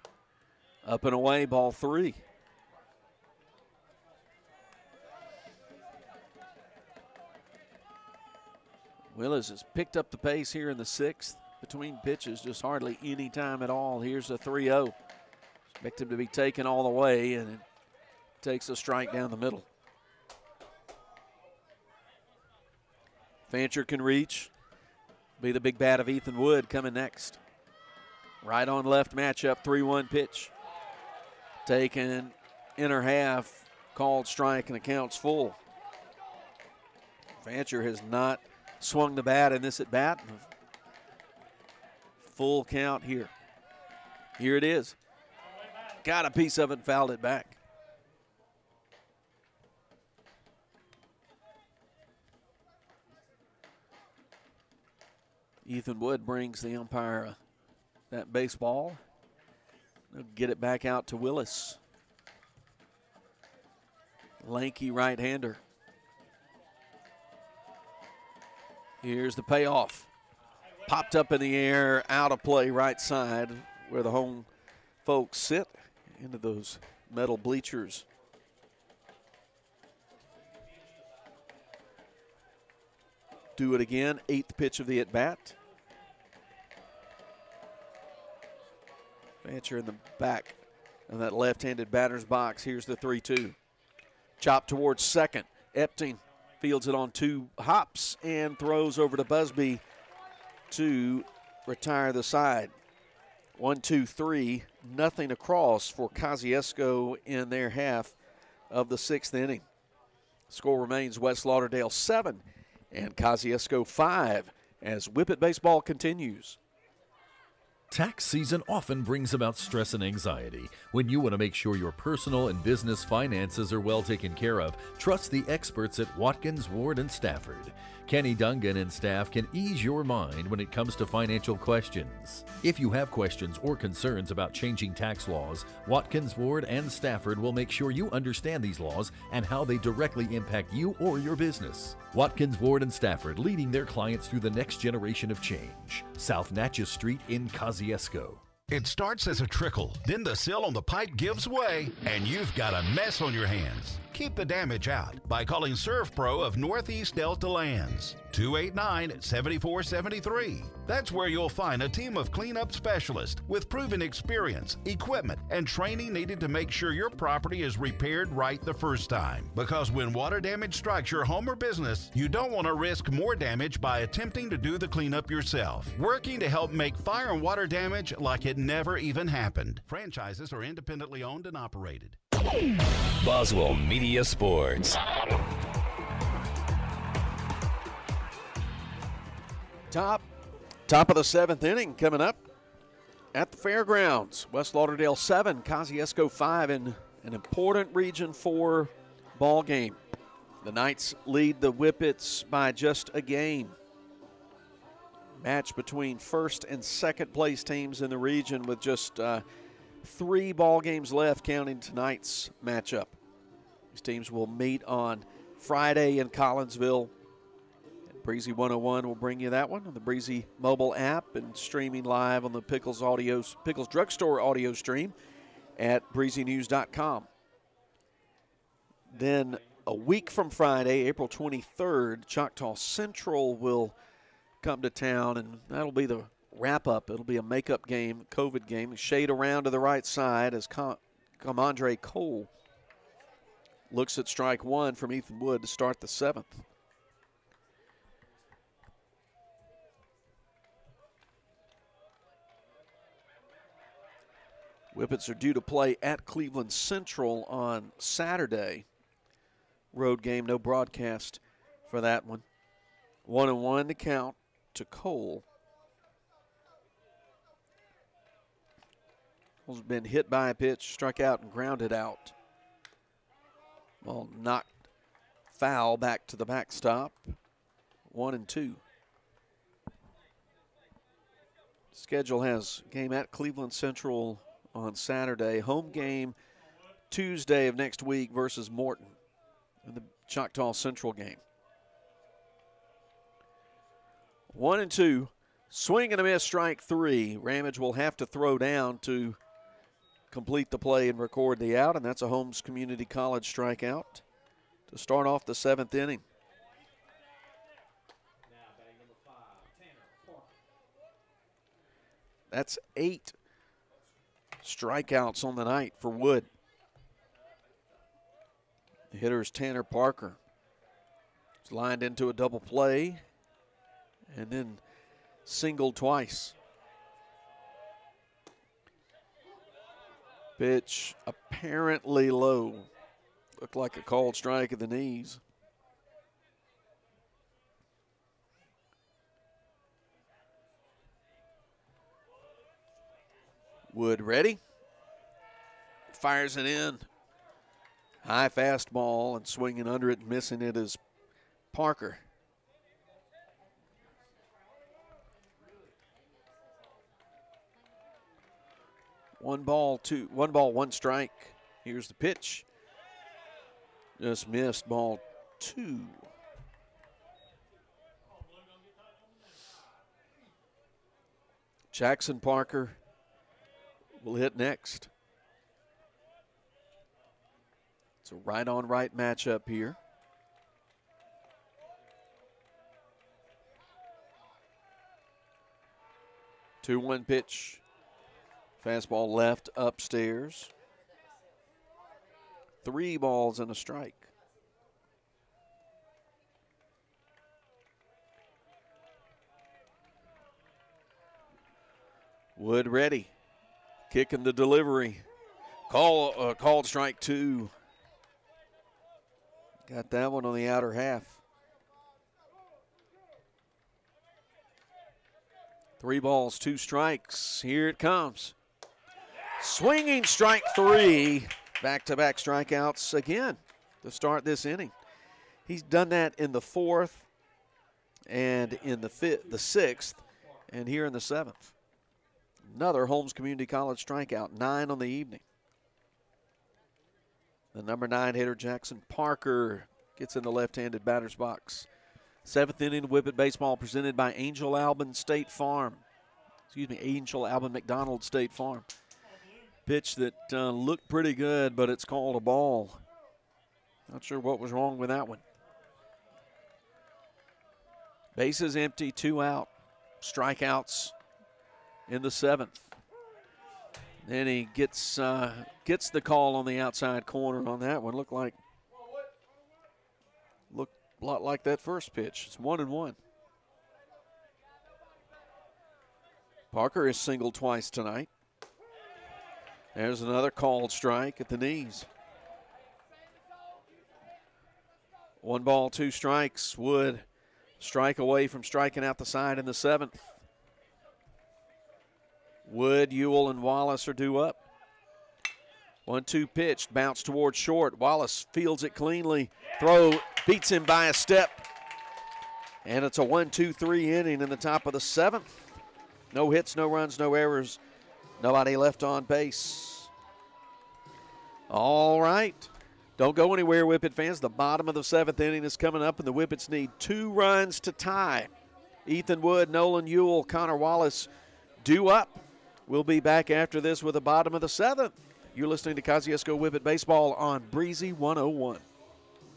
Up and away, ball three. Willis has picked up the pace here in the sixth between pitches, just hardly any time at all. Here's a 3 0. Expect him to be taken all the way, and it takes a strike down the middle. Fancher can reach. Be the big bat of Ethan Wood coming next. Right on left matchup, 3 1 pitch. Taken inner half, called strike, and accounts full. Fancher has not swung the bat in this at bat. Full count here. Here it is. Got a piece of it fouled it back. Ethan Wood brings the umpire uh, that baseball. They'll get it back out to Willis. Lanky right hander. Here's the payoff. Popped up in the air, out of play, right side, where the home folks sit into those metal bleachers. Do it again, eighth pitch of the at bat. Fancher in the back of that left handed batter's box. Here's the 3 2. Chop towards second. Epting fields it on two hops and throws over to Busby to retire the side. One, two, three, nothing across for Kosciusko in their half of the sixth inning. Score remains West Lauderdale seven and Kosciusko five as Whippet baseball continues. Tax season often brings about stress and anxiety. When you want to make sure your personal and business finances are well taken care of, trust the experts at Watkins, Ward, and Stafford. Kenny Dungan and staff can ease your mind when it comes to financial questions. If you have questions or concerns about changing tax laws, Watkins, Ward, and Stafford will make sure you understand these laws and how they directly impact you or your business. Watkins, Ward, and Stafford leading their clients through the next generation of change. South Natchez Street in Kosciusko. It starts as a trickle, then the seal on the pipe gives way, and you've got a mess on your hands. Keep the damage out by calling Surf ServPro of Northeast Delta Lands. 289 7473. That's where you'll find a team of cleanup specialists with proven experience, equipment, and training needed to make sure your property is repaired right the first time. Because when water damage strikes your home or business, you don't want to risk more damage by attempting to do the cleanup yourself. Working to help make fire and water damage like it never even happened. Franchises are independently owned and operated. Boswell Media Sports. Top, top of the seventh inning coming up at the fairgrounds. West Lauderdale seven, Kosciusko five in an important Region Four ball game. The Knights lead the Whippets by just a game. Match between first and second place teams in the region with just uh, three ball games left, counting tonight's matchup. These teams will meet on Friday in Collinsville Breezy 101 will bring you that one on the Breezy mobile app and streaming live on the Pickles Audio Pickles Drugstore audio stream at breezynews.com. Then a week from Friday, April 23rd, Choctaw Central will come to town, and that'll be the wrap up. It'll be a makeup game, COVID game. Shade around to the right side as Comandre Cole looks at strike one from Ethan Wood to start the seventh. Whippets are due to play at Cleveland Central on Saturday. Road game, no broadcast for that one. One and one to count to Cole. Cole's been hit by a pitch, struck out, and grounded out. Ball knocked foul back to the backstop. One and two. Schedule has game at Cleveland Central on Saturday. Home game Tuesday of next week versus Morton in the Choctaw Central game. One and two. Swing and a miss, strike three. Ramage will have to throw down to complete the play and record the out, and that's a Holmes Community College strikeout to start off the seventh inning. That's eight strikeouts on the night for Wood. The hitter is Tanner Parker. He's lined into a double play and then singled twice. Pitch apparently low. Looked like a called strike at the knees. Wood ready. Fires it in. High fastball and swinging under it and missing it is Parker. One ball, two, one ball, one strike. Here's the pitch. Just missed ball two. Jackson Parker will hit next. It's a right on right matchup here. Two one pitch. Fastball left upstairs. Three balls and a strike. Wood ready. Kicking the delivery. Call uh, called strike two. Got that one on the outer half. Three balls, two strikes. Here it comes. Swinging strike three. Back to back strikeouts again to start this inning. He's done that in the fourth and in the fifth, the sixth, and here in the seventh. Another Holmes Community College strikeout, nine on the evening. The number nine hitter, Jackson Parker, gets in the left handed batter's box. Seventh inning whip Whippet Baseball presented by Angel Albin State Farm. Excuse me, Angel Albin McDonald State Farm. Pitch that uh, looked pretty good, but it's called a ball. Not sure what was wrong with that one. Bases empty, two out. Strikeouts in the seventh. Then he gets uh, gets the call on the outside corner on that one. Looked like looked a lot like that first pitch. It's one and one. Parker is single twice tonight. There's another called strike at the knees. One ball, two strikes. Wood strike away from striking out the side in the seventh. Wood, Ewell, and Wallace are due up. One two pitch, bounce towards short. Wallace fields it cleanly. Throw beats him by a step. And it's a one, two, three inning in the top of the seventh. No hits, no runs, no errors. Nobody left on base. All right. Don't go anywhere, Whippet fans. The bottom of the seventh inning is coming up, and the Whippets need two runs to tie. Ethan Wood, Nolan Ewell, Connor Wallace due up. We'll be back after this with the bottom of the seventh. You're listening to Kosciusko Whippet Baseball on Breezy 101.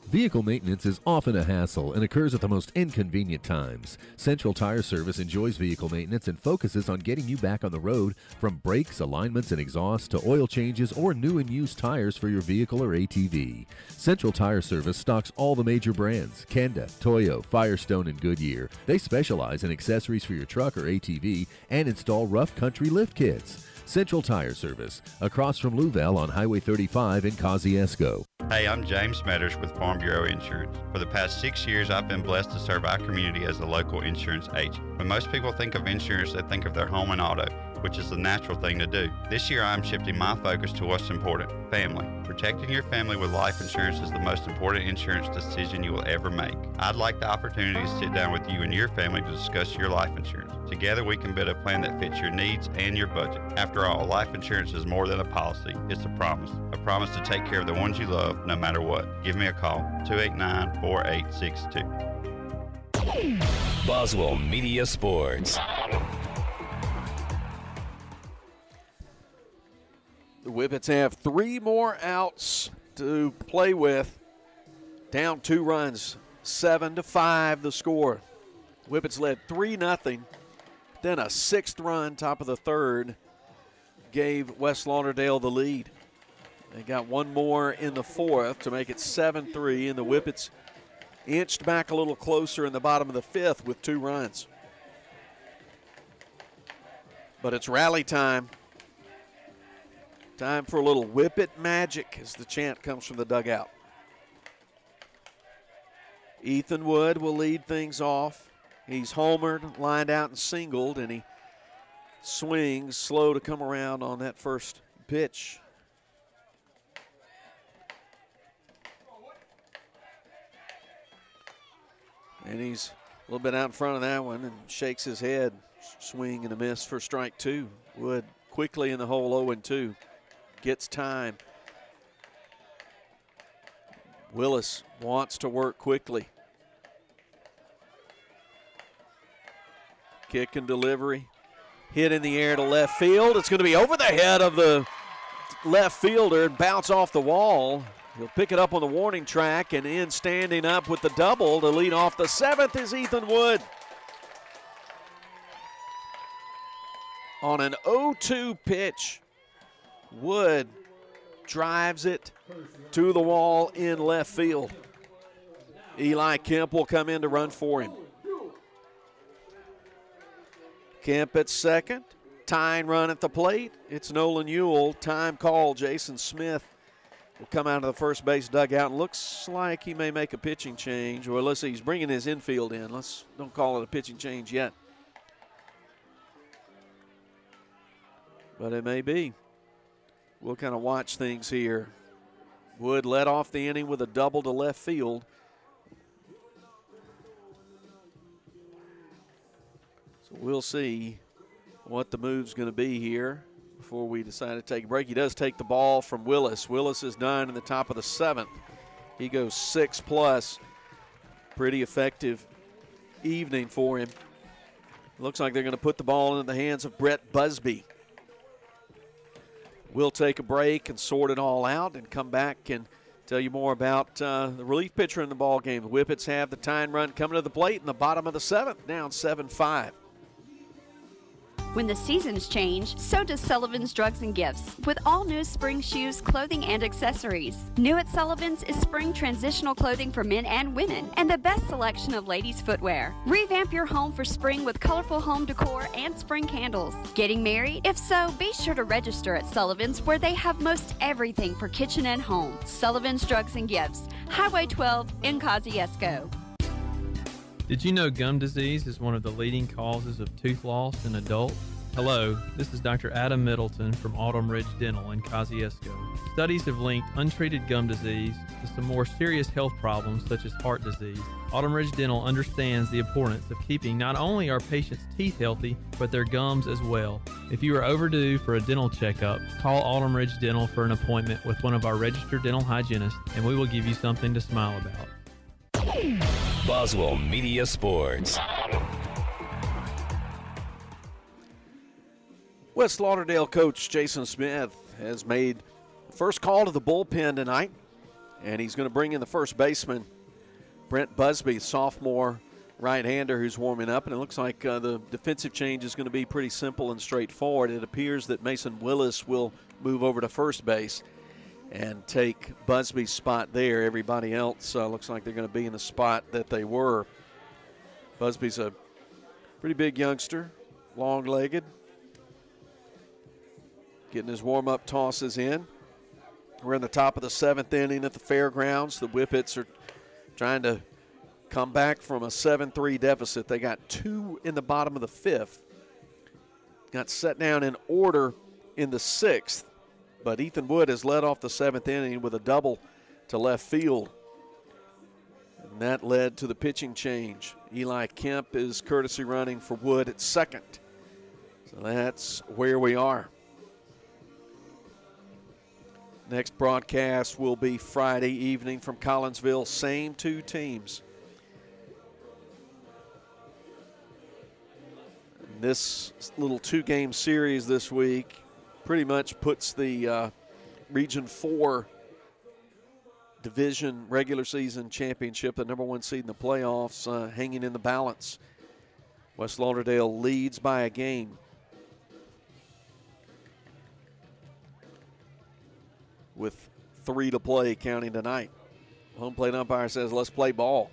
Vehicle maintenance is often a hassle and occurs at the most inconvenient times. Central Tire Service enjoys vehicle maintenance and focuses on getting you back on the road from brakes, alignments, and exhaust to oil changes or new and used tires for your vehicle or ATV. Central Tire Service stocks all the major brands Kenda, Toyo, Firestone, and Goodyear. They specialize in accessories for your truck or ATV and install rough country lift kits. Central Tire Service, across from Louvel on Highway 35 in Kosciusko. Hey, I'm James Smetters with Farm Bureau Insurance. For the past six years, I've been blessed to serve our community as a local insurance agent. When most people think of insurance, they think of their home and auto which is the natural thing to do. This year, I'm shifting my focus to what's important family. Protecting your family with life insurance is the most important insurance decision you will ever make. I'd like the opportunity to sit down with you and your family to discuss your life insurance. Together, we can build a plan that fits your needs and your budget. After all, life insurance is more than a policy, it's a promise. A promise to take care of the ones you love no matter what. Give me a call 289 4862. Boswell Media Sports. The Whippets have three more outs to play with. Down two runs, seven to five the score. Whippets led three nothing. Then a sixth run, top of the third, gave West Lauderdale the lead. They got one more in the fourth to make it 7 3, and the Whippets inched back a little closer in the bottom of the fifth with two runs. But it's rally time. Time for a little whippet magic as the chant comes from the dugout. Ethan Wood will lead things off. He's homered, lined out, and singled, and he swings slow to come around on that first pitch. And he's a little bit out in front of that one and shakes his head. Swing and a miss for strike two. Wood quickly in the hole 0 2 gets time. Willis wants to work quickly. Kick and delivery. Hit in the air to left field. It's going to be over the head of the left fielder and bounce off the wall. He'll pick it up on the warning track and in standing up with the double to lead off the seventh is Ethan Wood. On an 0 2 pitch, Wood drives it to the wall in left field. Eli Kemp will come in to run for him. Kemp at second. Tying run at the plate. It's Nolan Ewell. Time call. Jason Smith will come out of the first base dugout looks like he may make a pitching change. Or let's see, he's bringing his infield in. Let's don't call it a pitching change yet. But it may be we'll kind of watch things here. Wood led off the inning with a double to left field. So we'll see what the move's going to be here before we decide to take a break. He does take the ball from Willis. Willis is done in the top of the seventh. He goes six plus. Pretty effective evening for him. Looks like they're going to put the ball in the hands of Brett Busby. We'll take a break and sort it all out and come back and tell you more about uh, the relief pitcher in the ball game. The Whippets have the time run coming to the plate in the bottom of the seventh, down 7 5. When the seasons change, so does Sullivan's Drugs and Gifts, with all new spring shoes, clothing, and accessories. New at Sullivan's is spring transitional clothing for men and women, and the best selection of ladies' footwear. Revamp your home for spring with colorful home decor and spring candles. Getting married? If so, be sure to register at Sullivan's, where they have most everything for kitchen and home. Sullivan's Drugs and Gifts, Highway 12 in Kosciusko. Did you know gum disease is one of the leading causes of tooth loss in adults? Hello, this is Dr. Adam Middleton from Autumn Ridge Dental in Kosciusko. Studies have linked untreated gum disease to some more serious health problems such as heart disease. Autumn Ridge Dental understands the importance of keeping not only our patients' teeth healthy, but their gums as well. If you are overdue for a dental checkup, call Autumn Ridge Dental for an appointment with one of our registered dental hygienists, and we will give you something to smile about. Boswell Media Sports. West Lauderdale coach Jason Smith has made first call to the bullpen tonight, and he's going to bring in the first baseman, Brent Busby, sophomore right hander who's warming up. And it looks like uh, the defensive change is going to be pretty simple and straightforward. It appears that Mason Willis will move over to first base and take Busby's spot there. Everybody else uh, looks like they're going to be in the spot that they were. Busby's a pretty big youngster, long legged, getting his warm up tosses in. We're in the top of the seventh inning at the fairgrounds. The Whippets are trying to come back from a 7 3 deficit. They got two in the bottom of the fifth. Got set down in order in the sixth, but Ethan Wood has led off the seventh inning with a double to left field. And that led to the pitching change. Eli Kemp is courtesy running for Wood at second. So that's where we are. Next broadcast will be Friday evening from Collinsville. Same two teams. This little two game series this week pretty much puts the uh, Region 4 division regular season championship, the number one seed in the playoffs, uh, hanging in the balance. West Lauderdale leads by a game. With three to play counting tonight. Home plate umpire says, let's play ball.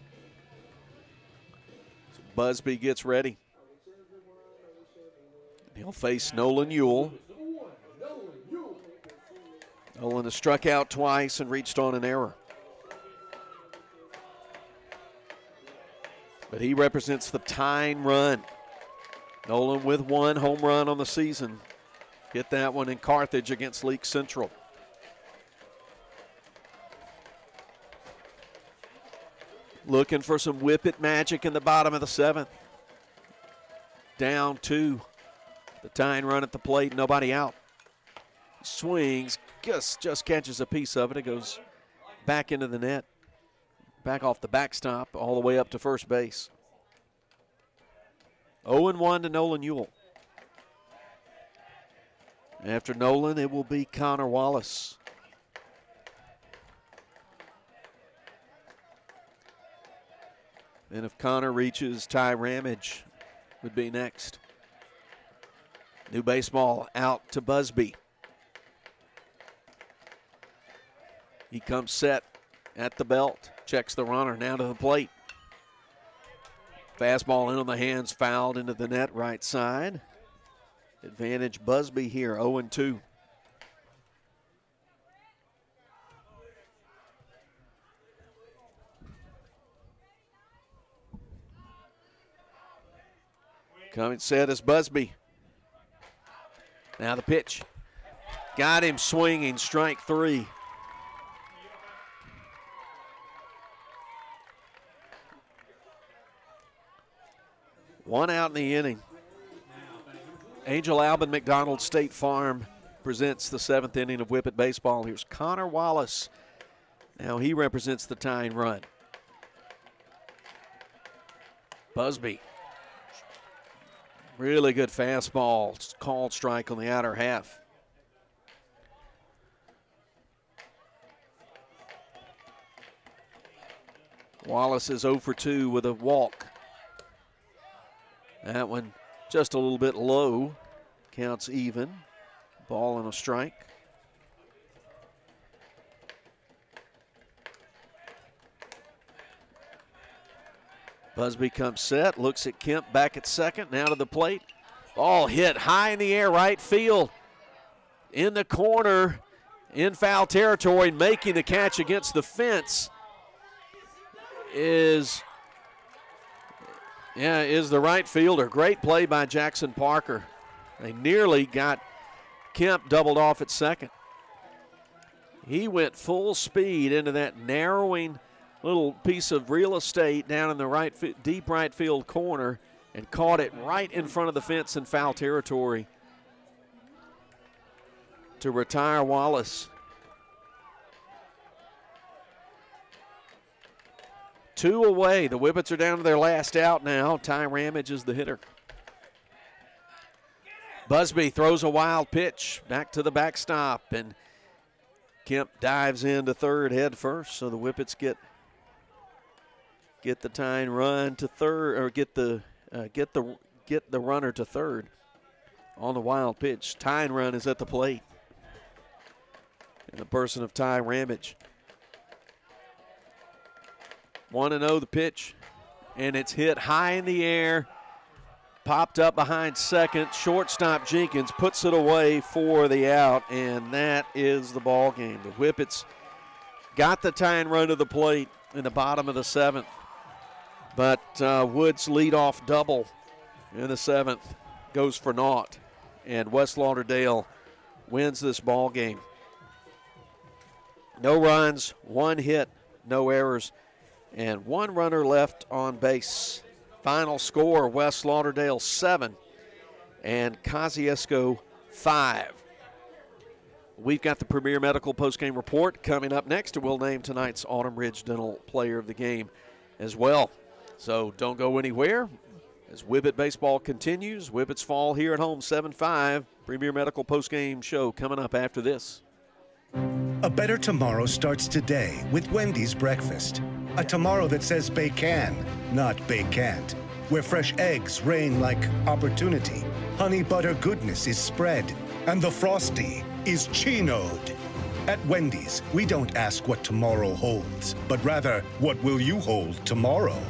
So Busby gets ready. He'll face Nolan Ewell. Nolan has struck out twice and reached on an error. But he represents the tying run. Nolan with one home run on the season. Hit that one in Carthage against Leake Central. Looking for some whippet magic in the bottom of the seventh. Down two. The tying run at the plate, nobody out. Swings, just, just catches a piece of it. It goes back into the net, back off the backstop, all the way up to first base. 0 1 to Nolan Ewell. After Nolan, it will be Connor Wallace. And if Connor reaches, Ty Ramage would be next. New baseball out to Busby. He comes set at the belt, checks the runner, now to the plate. Fastball in on the hands, fouled into the net right side. Advantage Busby here, 0 2. Coming set is Busby. Now the pitch. Got him swinging, strike three. One out in the inning. Angel Albin McDonald State Farm presents the seventh inning of Whippet Baseball. Here's Connor Wallace. Now he represents the tying run. Busby. Really good fastball. Called strike on the outer half. Wallace is 0 for 2 with a walk. That one just a little bit low. Counts even. Ball and a strike. Busby comes set, looks at Kemp back at second, now to the plate. Ball hit high in the air, right field. In the corner, in foul territory, making the catch against the fence is yeah, is the right fielder. Great play by Jackson Parker. They nearly got Kemp doubled off at second. He went full speed into that narrowing little piece of real estate down in the right deep right field corner and caught it right in front of the fence in foul territory to retire Wallace. Two away. The Whippets are down to their last out now. Ty Ramage is the hitter. Busby throws a wild pitch back to the backstop, and Kemp dives into third head first. So the Whippets get get the tying run to third, or get the uh, get the get the runner to third on the wild pitch. Tying run is at the plate. In the person of Ty Ramage. 1 0 the pitch, and it's hit high in the air. Popped up behind second. Shortstop Jenkins puts it away for the out, and that is the ball game. The Whippets got the tying run to the plate in the bottom of the seventh, but uh, Woods' leadoff double in the seventh goes for naught, and West Lauderdale wins this ball game. No runs, one hit, no errors and one runner left on base. Final score West Lauderdale 7 and Kosciusko 5. We've got the Premier Medical postgame report coming up next, and we'll name tonight's Autumn Ridge Dental Player of the Game as well. So don't go anywhere. As Whippet baseball continues, Whippets fall here at home 7 5. Premier Medical postgame show coming up after this. A better tomorrow starts today with Wendy's breakfast. A tomorrow that says bacon, not bacant. Where fresh eggs reign like opportunity. Honey butter goodness is spread. And the Frosty is chinoed. At Wendy's, we don't ask what tomorrow holds, but rather, what will you hold tomorrow?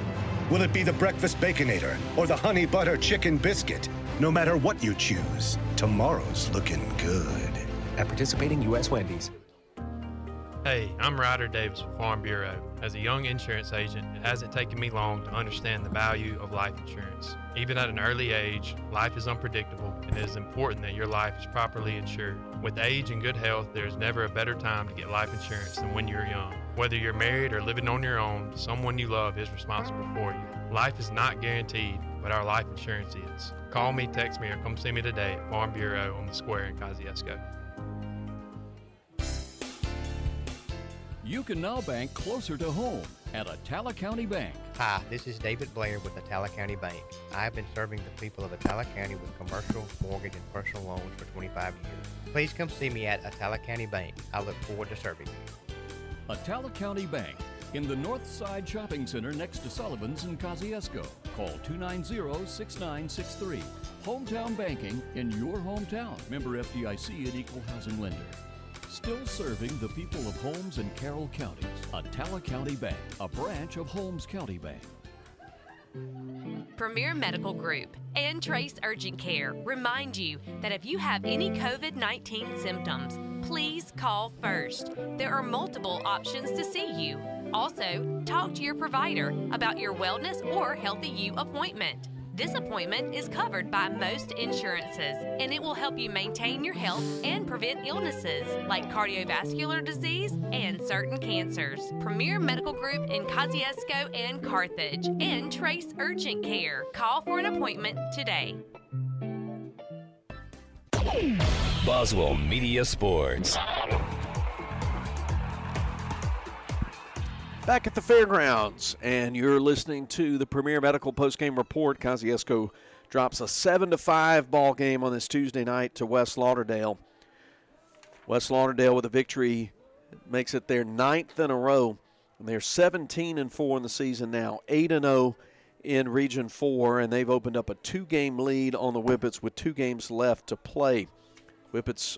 Will it be the breakfast baconator or the honey butter chicken biscuit? No matter what you choose, tomorrow's looking good. At participating U.S. Wendy's. Hey, I'm Ryder Davis with Farm Bureau. As a young insurance agent, it hasn't taken me long to understand the value of life insurance. Even at an early age, life is unpredictable, and it is important that your life is properly insured. With age and good health, there is never a better time to get life insurance than when you're young. Whether you're married or living on your own, someone you love is responsible for you. Life is not guaranteed, but our life insurance is. Call me, text me, or come see me today at Farm Bureau on the square in Kosciusko. You can now bank closer to home at Attala County Bank. Hi, this is David Blair with Attala County Bank. I have been serving the people of Attala County with commercial, mortgage, and personal loans for 25 years. Please come see me at Attala County Bank. I look forward to serving you. Attala County Bank in the North Side Shopping Center next to Sullivan's and Kosciusko. Call 290-6963. Hometown banking in your hometown. Member FDIC and equal housing lender. Still serving the people of Holmes and Carroll counties. Attala County Bank, a branch of Holmes County Bank. Premier Medical Group and Trace Urgent Care remind you that if you have any COVID 19 symptoms, please call first. There are multiple options to see you. Also, talk to your provider about your wellness or Healthy You appointment. This appointment is covered by most insurances, and it will help you maintain your health and prevent illnesses like cardiovascular disease and certain cancers. Premier Medical Group in Kosciusko and Carthage, and Trace Urgent Care. Call for an appointment today. Boswell Media Sports. Back at the fairgrounds, and you're listening to the Premier Medical Postgame Report. Kosciusko drops a 7 to 5 ball game on this Tuesday night to West Lauderdale. West Lauderdale with a victory makes it their ninth in a row. And they're 17 and 4 in the season now, 8 and 0 in Region 4, and they've opened up a two game lead on the Whippets with two games left to play. Whippets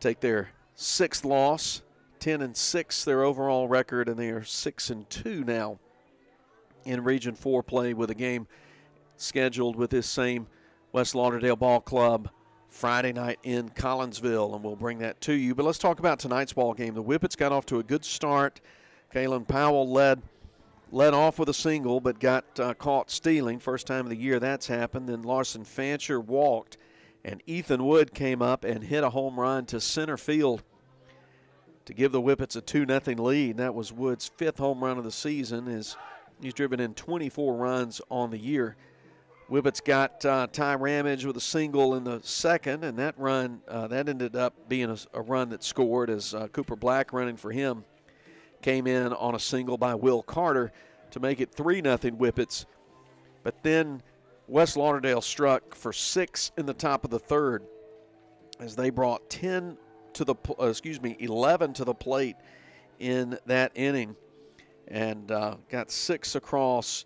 take their sixth loss 10 and 6 their overall record and they are 6 and 2 now in region 4 play with a game scheduled with this same West Lauderdale Ball Club Friday night in Collinsville and we'll bring that to you. But let's talk about tonight's ball game. The Whippets got off to a good start. Kalen Powell led led off with a single but got uh, caught stealing. First time of the year that's happened. Then Larson Fancher walked And Ethan Wood came up and hit a home run to center field to give the Whippets a 2 0 lead. That was Wood's fifth home run of the season. Is He's driven in 24 runs on the year. Whippets got uh, Ty Ramage with a single in the second, and that run uh, that ended up being a, a, run that scored as uh, Cooper Black running for him came in on a single by Will Carter to make it 3 0 Whippets. But then West Lauderdale struck for six in the top of the third as they brought 10 to the, uh, excuse me, 11 to the plate in that inning and uh, got six across.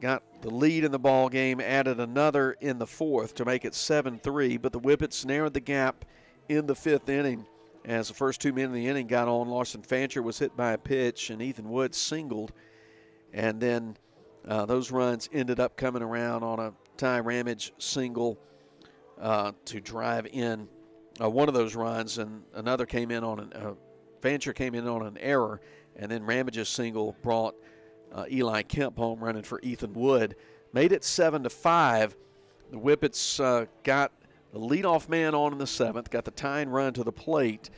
Got the lead in the ball game, added another in the fourth to make it 7 3. But the Whippets narrowed the gap in the fifth inning as the first two men in the inning got on. Lawson Fancher was hit by a pitch, and Ethan Woods singled. And then uh, those runs ended up coming around on a Ty Ramage single uh, to drive in uh, one of those runs, and another came in on an uh, Fancher came in on an error, and then Ramage's single brought uh, Eli Kemp home running for Ethan Wood. Made it seven to five. The Whippets uh, got the leadoff man on in the seventh, got the tying run to the plate.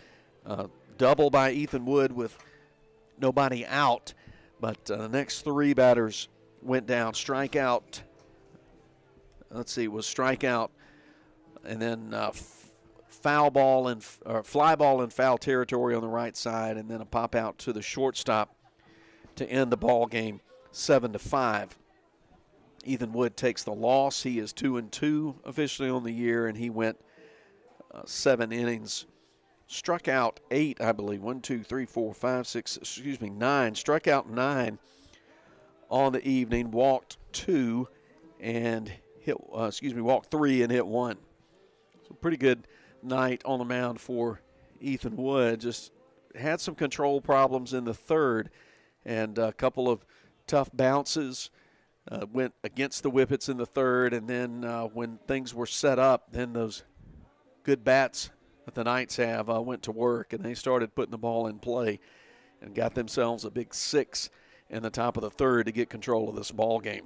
Uh, double by Ethan Wood with nobody out, but uh, the next three batters went down. Strikeout. Let's see, was strikeout, and then uh, foul ball and or fly ball in foul territory on the right side, and then a pop out to the shortstop to end the ball game, seven to five. Ethan Wood takes the loss. He is two and two officially on the year, and he went uh, seven innings. Struck out eight, I believe. One, two, three, four, five, six. Excuse me, nine. Struck out nine on the evening. Walked two, and hit. Uh, excuse me, walked three and hit one. So pretty good night on the mound for Ethan Wood. Just had some control problems in the third, and a couple of tough bounces. Uh, went against the Whippets in the third, and then uh, when things were set up, then those good bats that the Knights have uh, went to work, and they started putting the ball in play, and got themselves a big six in the top of the third to get control of this ball game.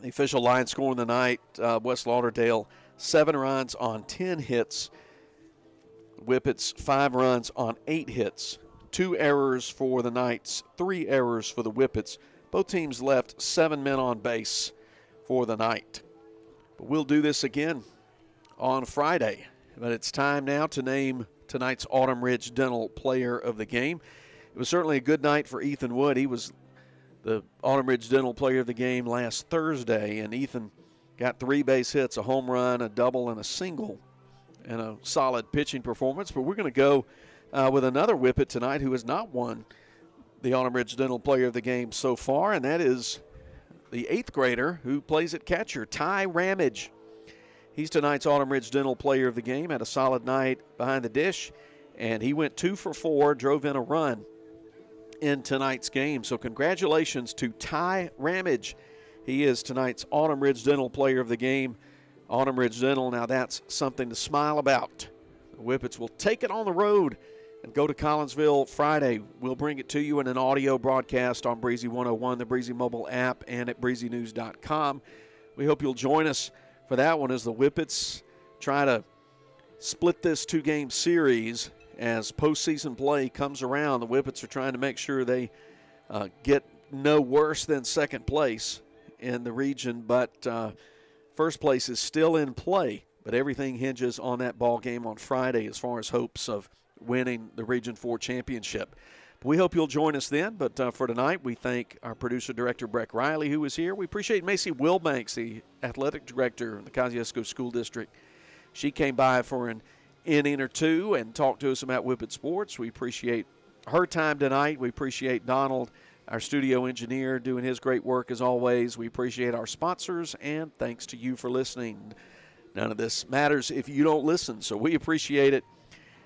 The official line scoring the night: uh, West Lauderdale seven runs on 10 hits. Whippets, five runs on eight hits. Two errors for the Knights, three errors for the Whippets. Both teams left seven men on base for the night. But we'll do this again on Friday. But it's time now to name tonight's Autumn Ridge Dental Player of the Game. It was certainly a good night for Ethan Wood. He was the Autumn Ridge Dental Player of the Game last Thursday, and Ethan Got three base hits, a home run, a double, and a single, and a solid pitching performance. But we're going to go uh, with another Whippet tonight who has not won the Autumn Ridge Dental Player of the Game so far, and that is the eighth grader who plays at catcher, Ty Ramage. He's tonight's Autumn Ridge Dental Player of the Game. Had a solid night behind the dish, and he went two for four, drove in a run in tonight's game. So, congratulations to Ty Ramage. He is tonight's Autumn Ridge Dental Player of the Game. Autumn Ridge Dental, now that's something to smile about. The Whippets will take it on the road and go to Collinsville Friday. We'll bring it to you in an audio broadcast on Breezy 101, the Breezy mobile app, and at breezynews.com. We hope you'll join us for that one as the Whippets try to split this two game series as postseason play comes around. The Whippets are trying to make sure they uh, get no worse than second place in the region, but uh, first place is still in play. But everything hinges on that ball game on Friday as far as hopes of winning the Region 4 championship. We hope you'll join us then. But uh, for tonight, we thank our producer director, Breck Riley, who is here. We appreciate Macy Wilbanks, the athletic director of the Kosciusko School District. She came by for an inning or two and talked to us about Whippet Sports. We appreciate her time tonight. We appreciate Donald our studio engineer doing his great work as always. We appreciate our sponsors and thanks to you for listening. None of this matters if you don't listen, so we appreciate it.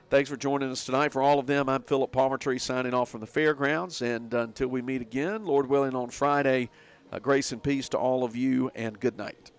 Thanks for joining us tonight. For all of them, I'm Philip Palmertree signing off from the fairgrounds. And until we meet again, Lord willing, on Friday, uh, grace and peace to all of you, and good night.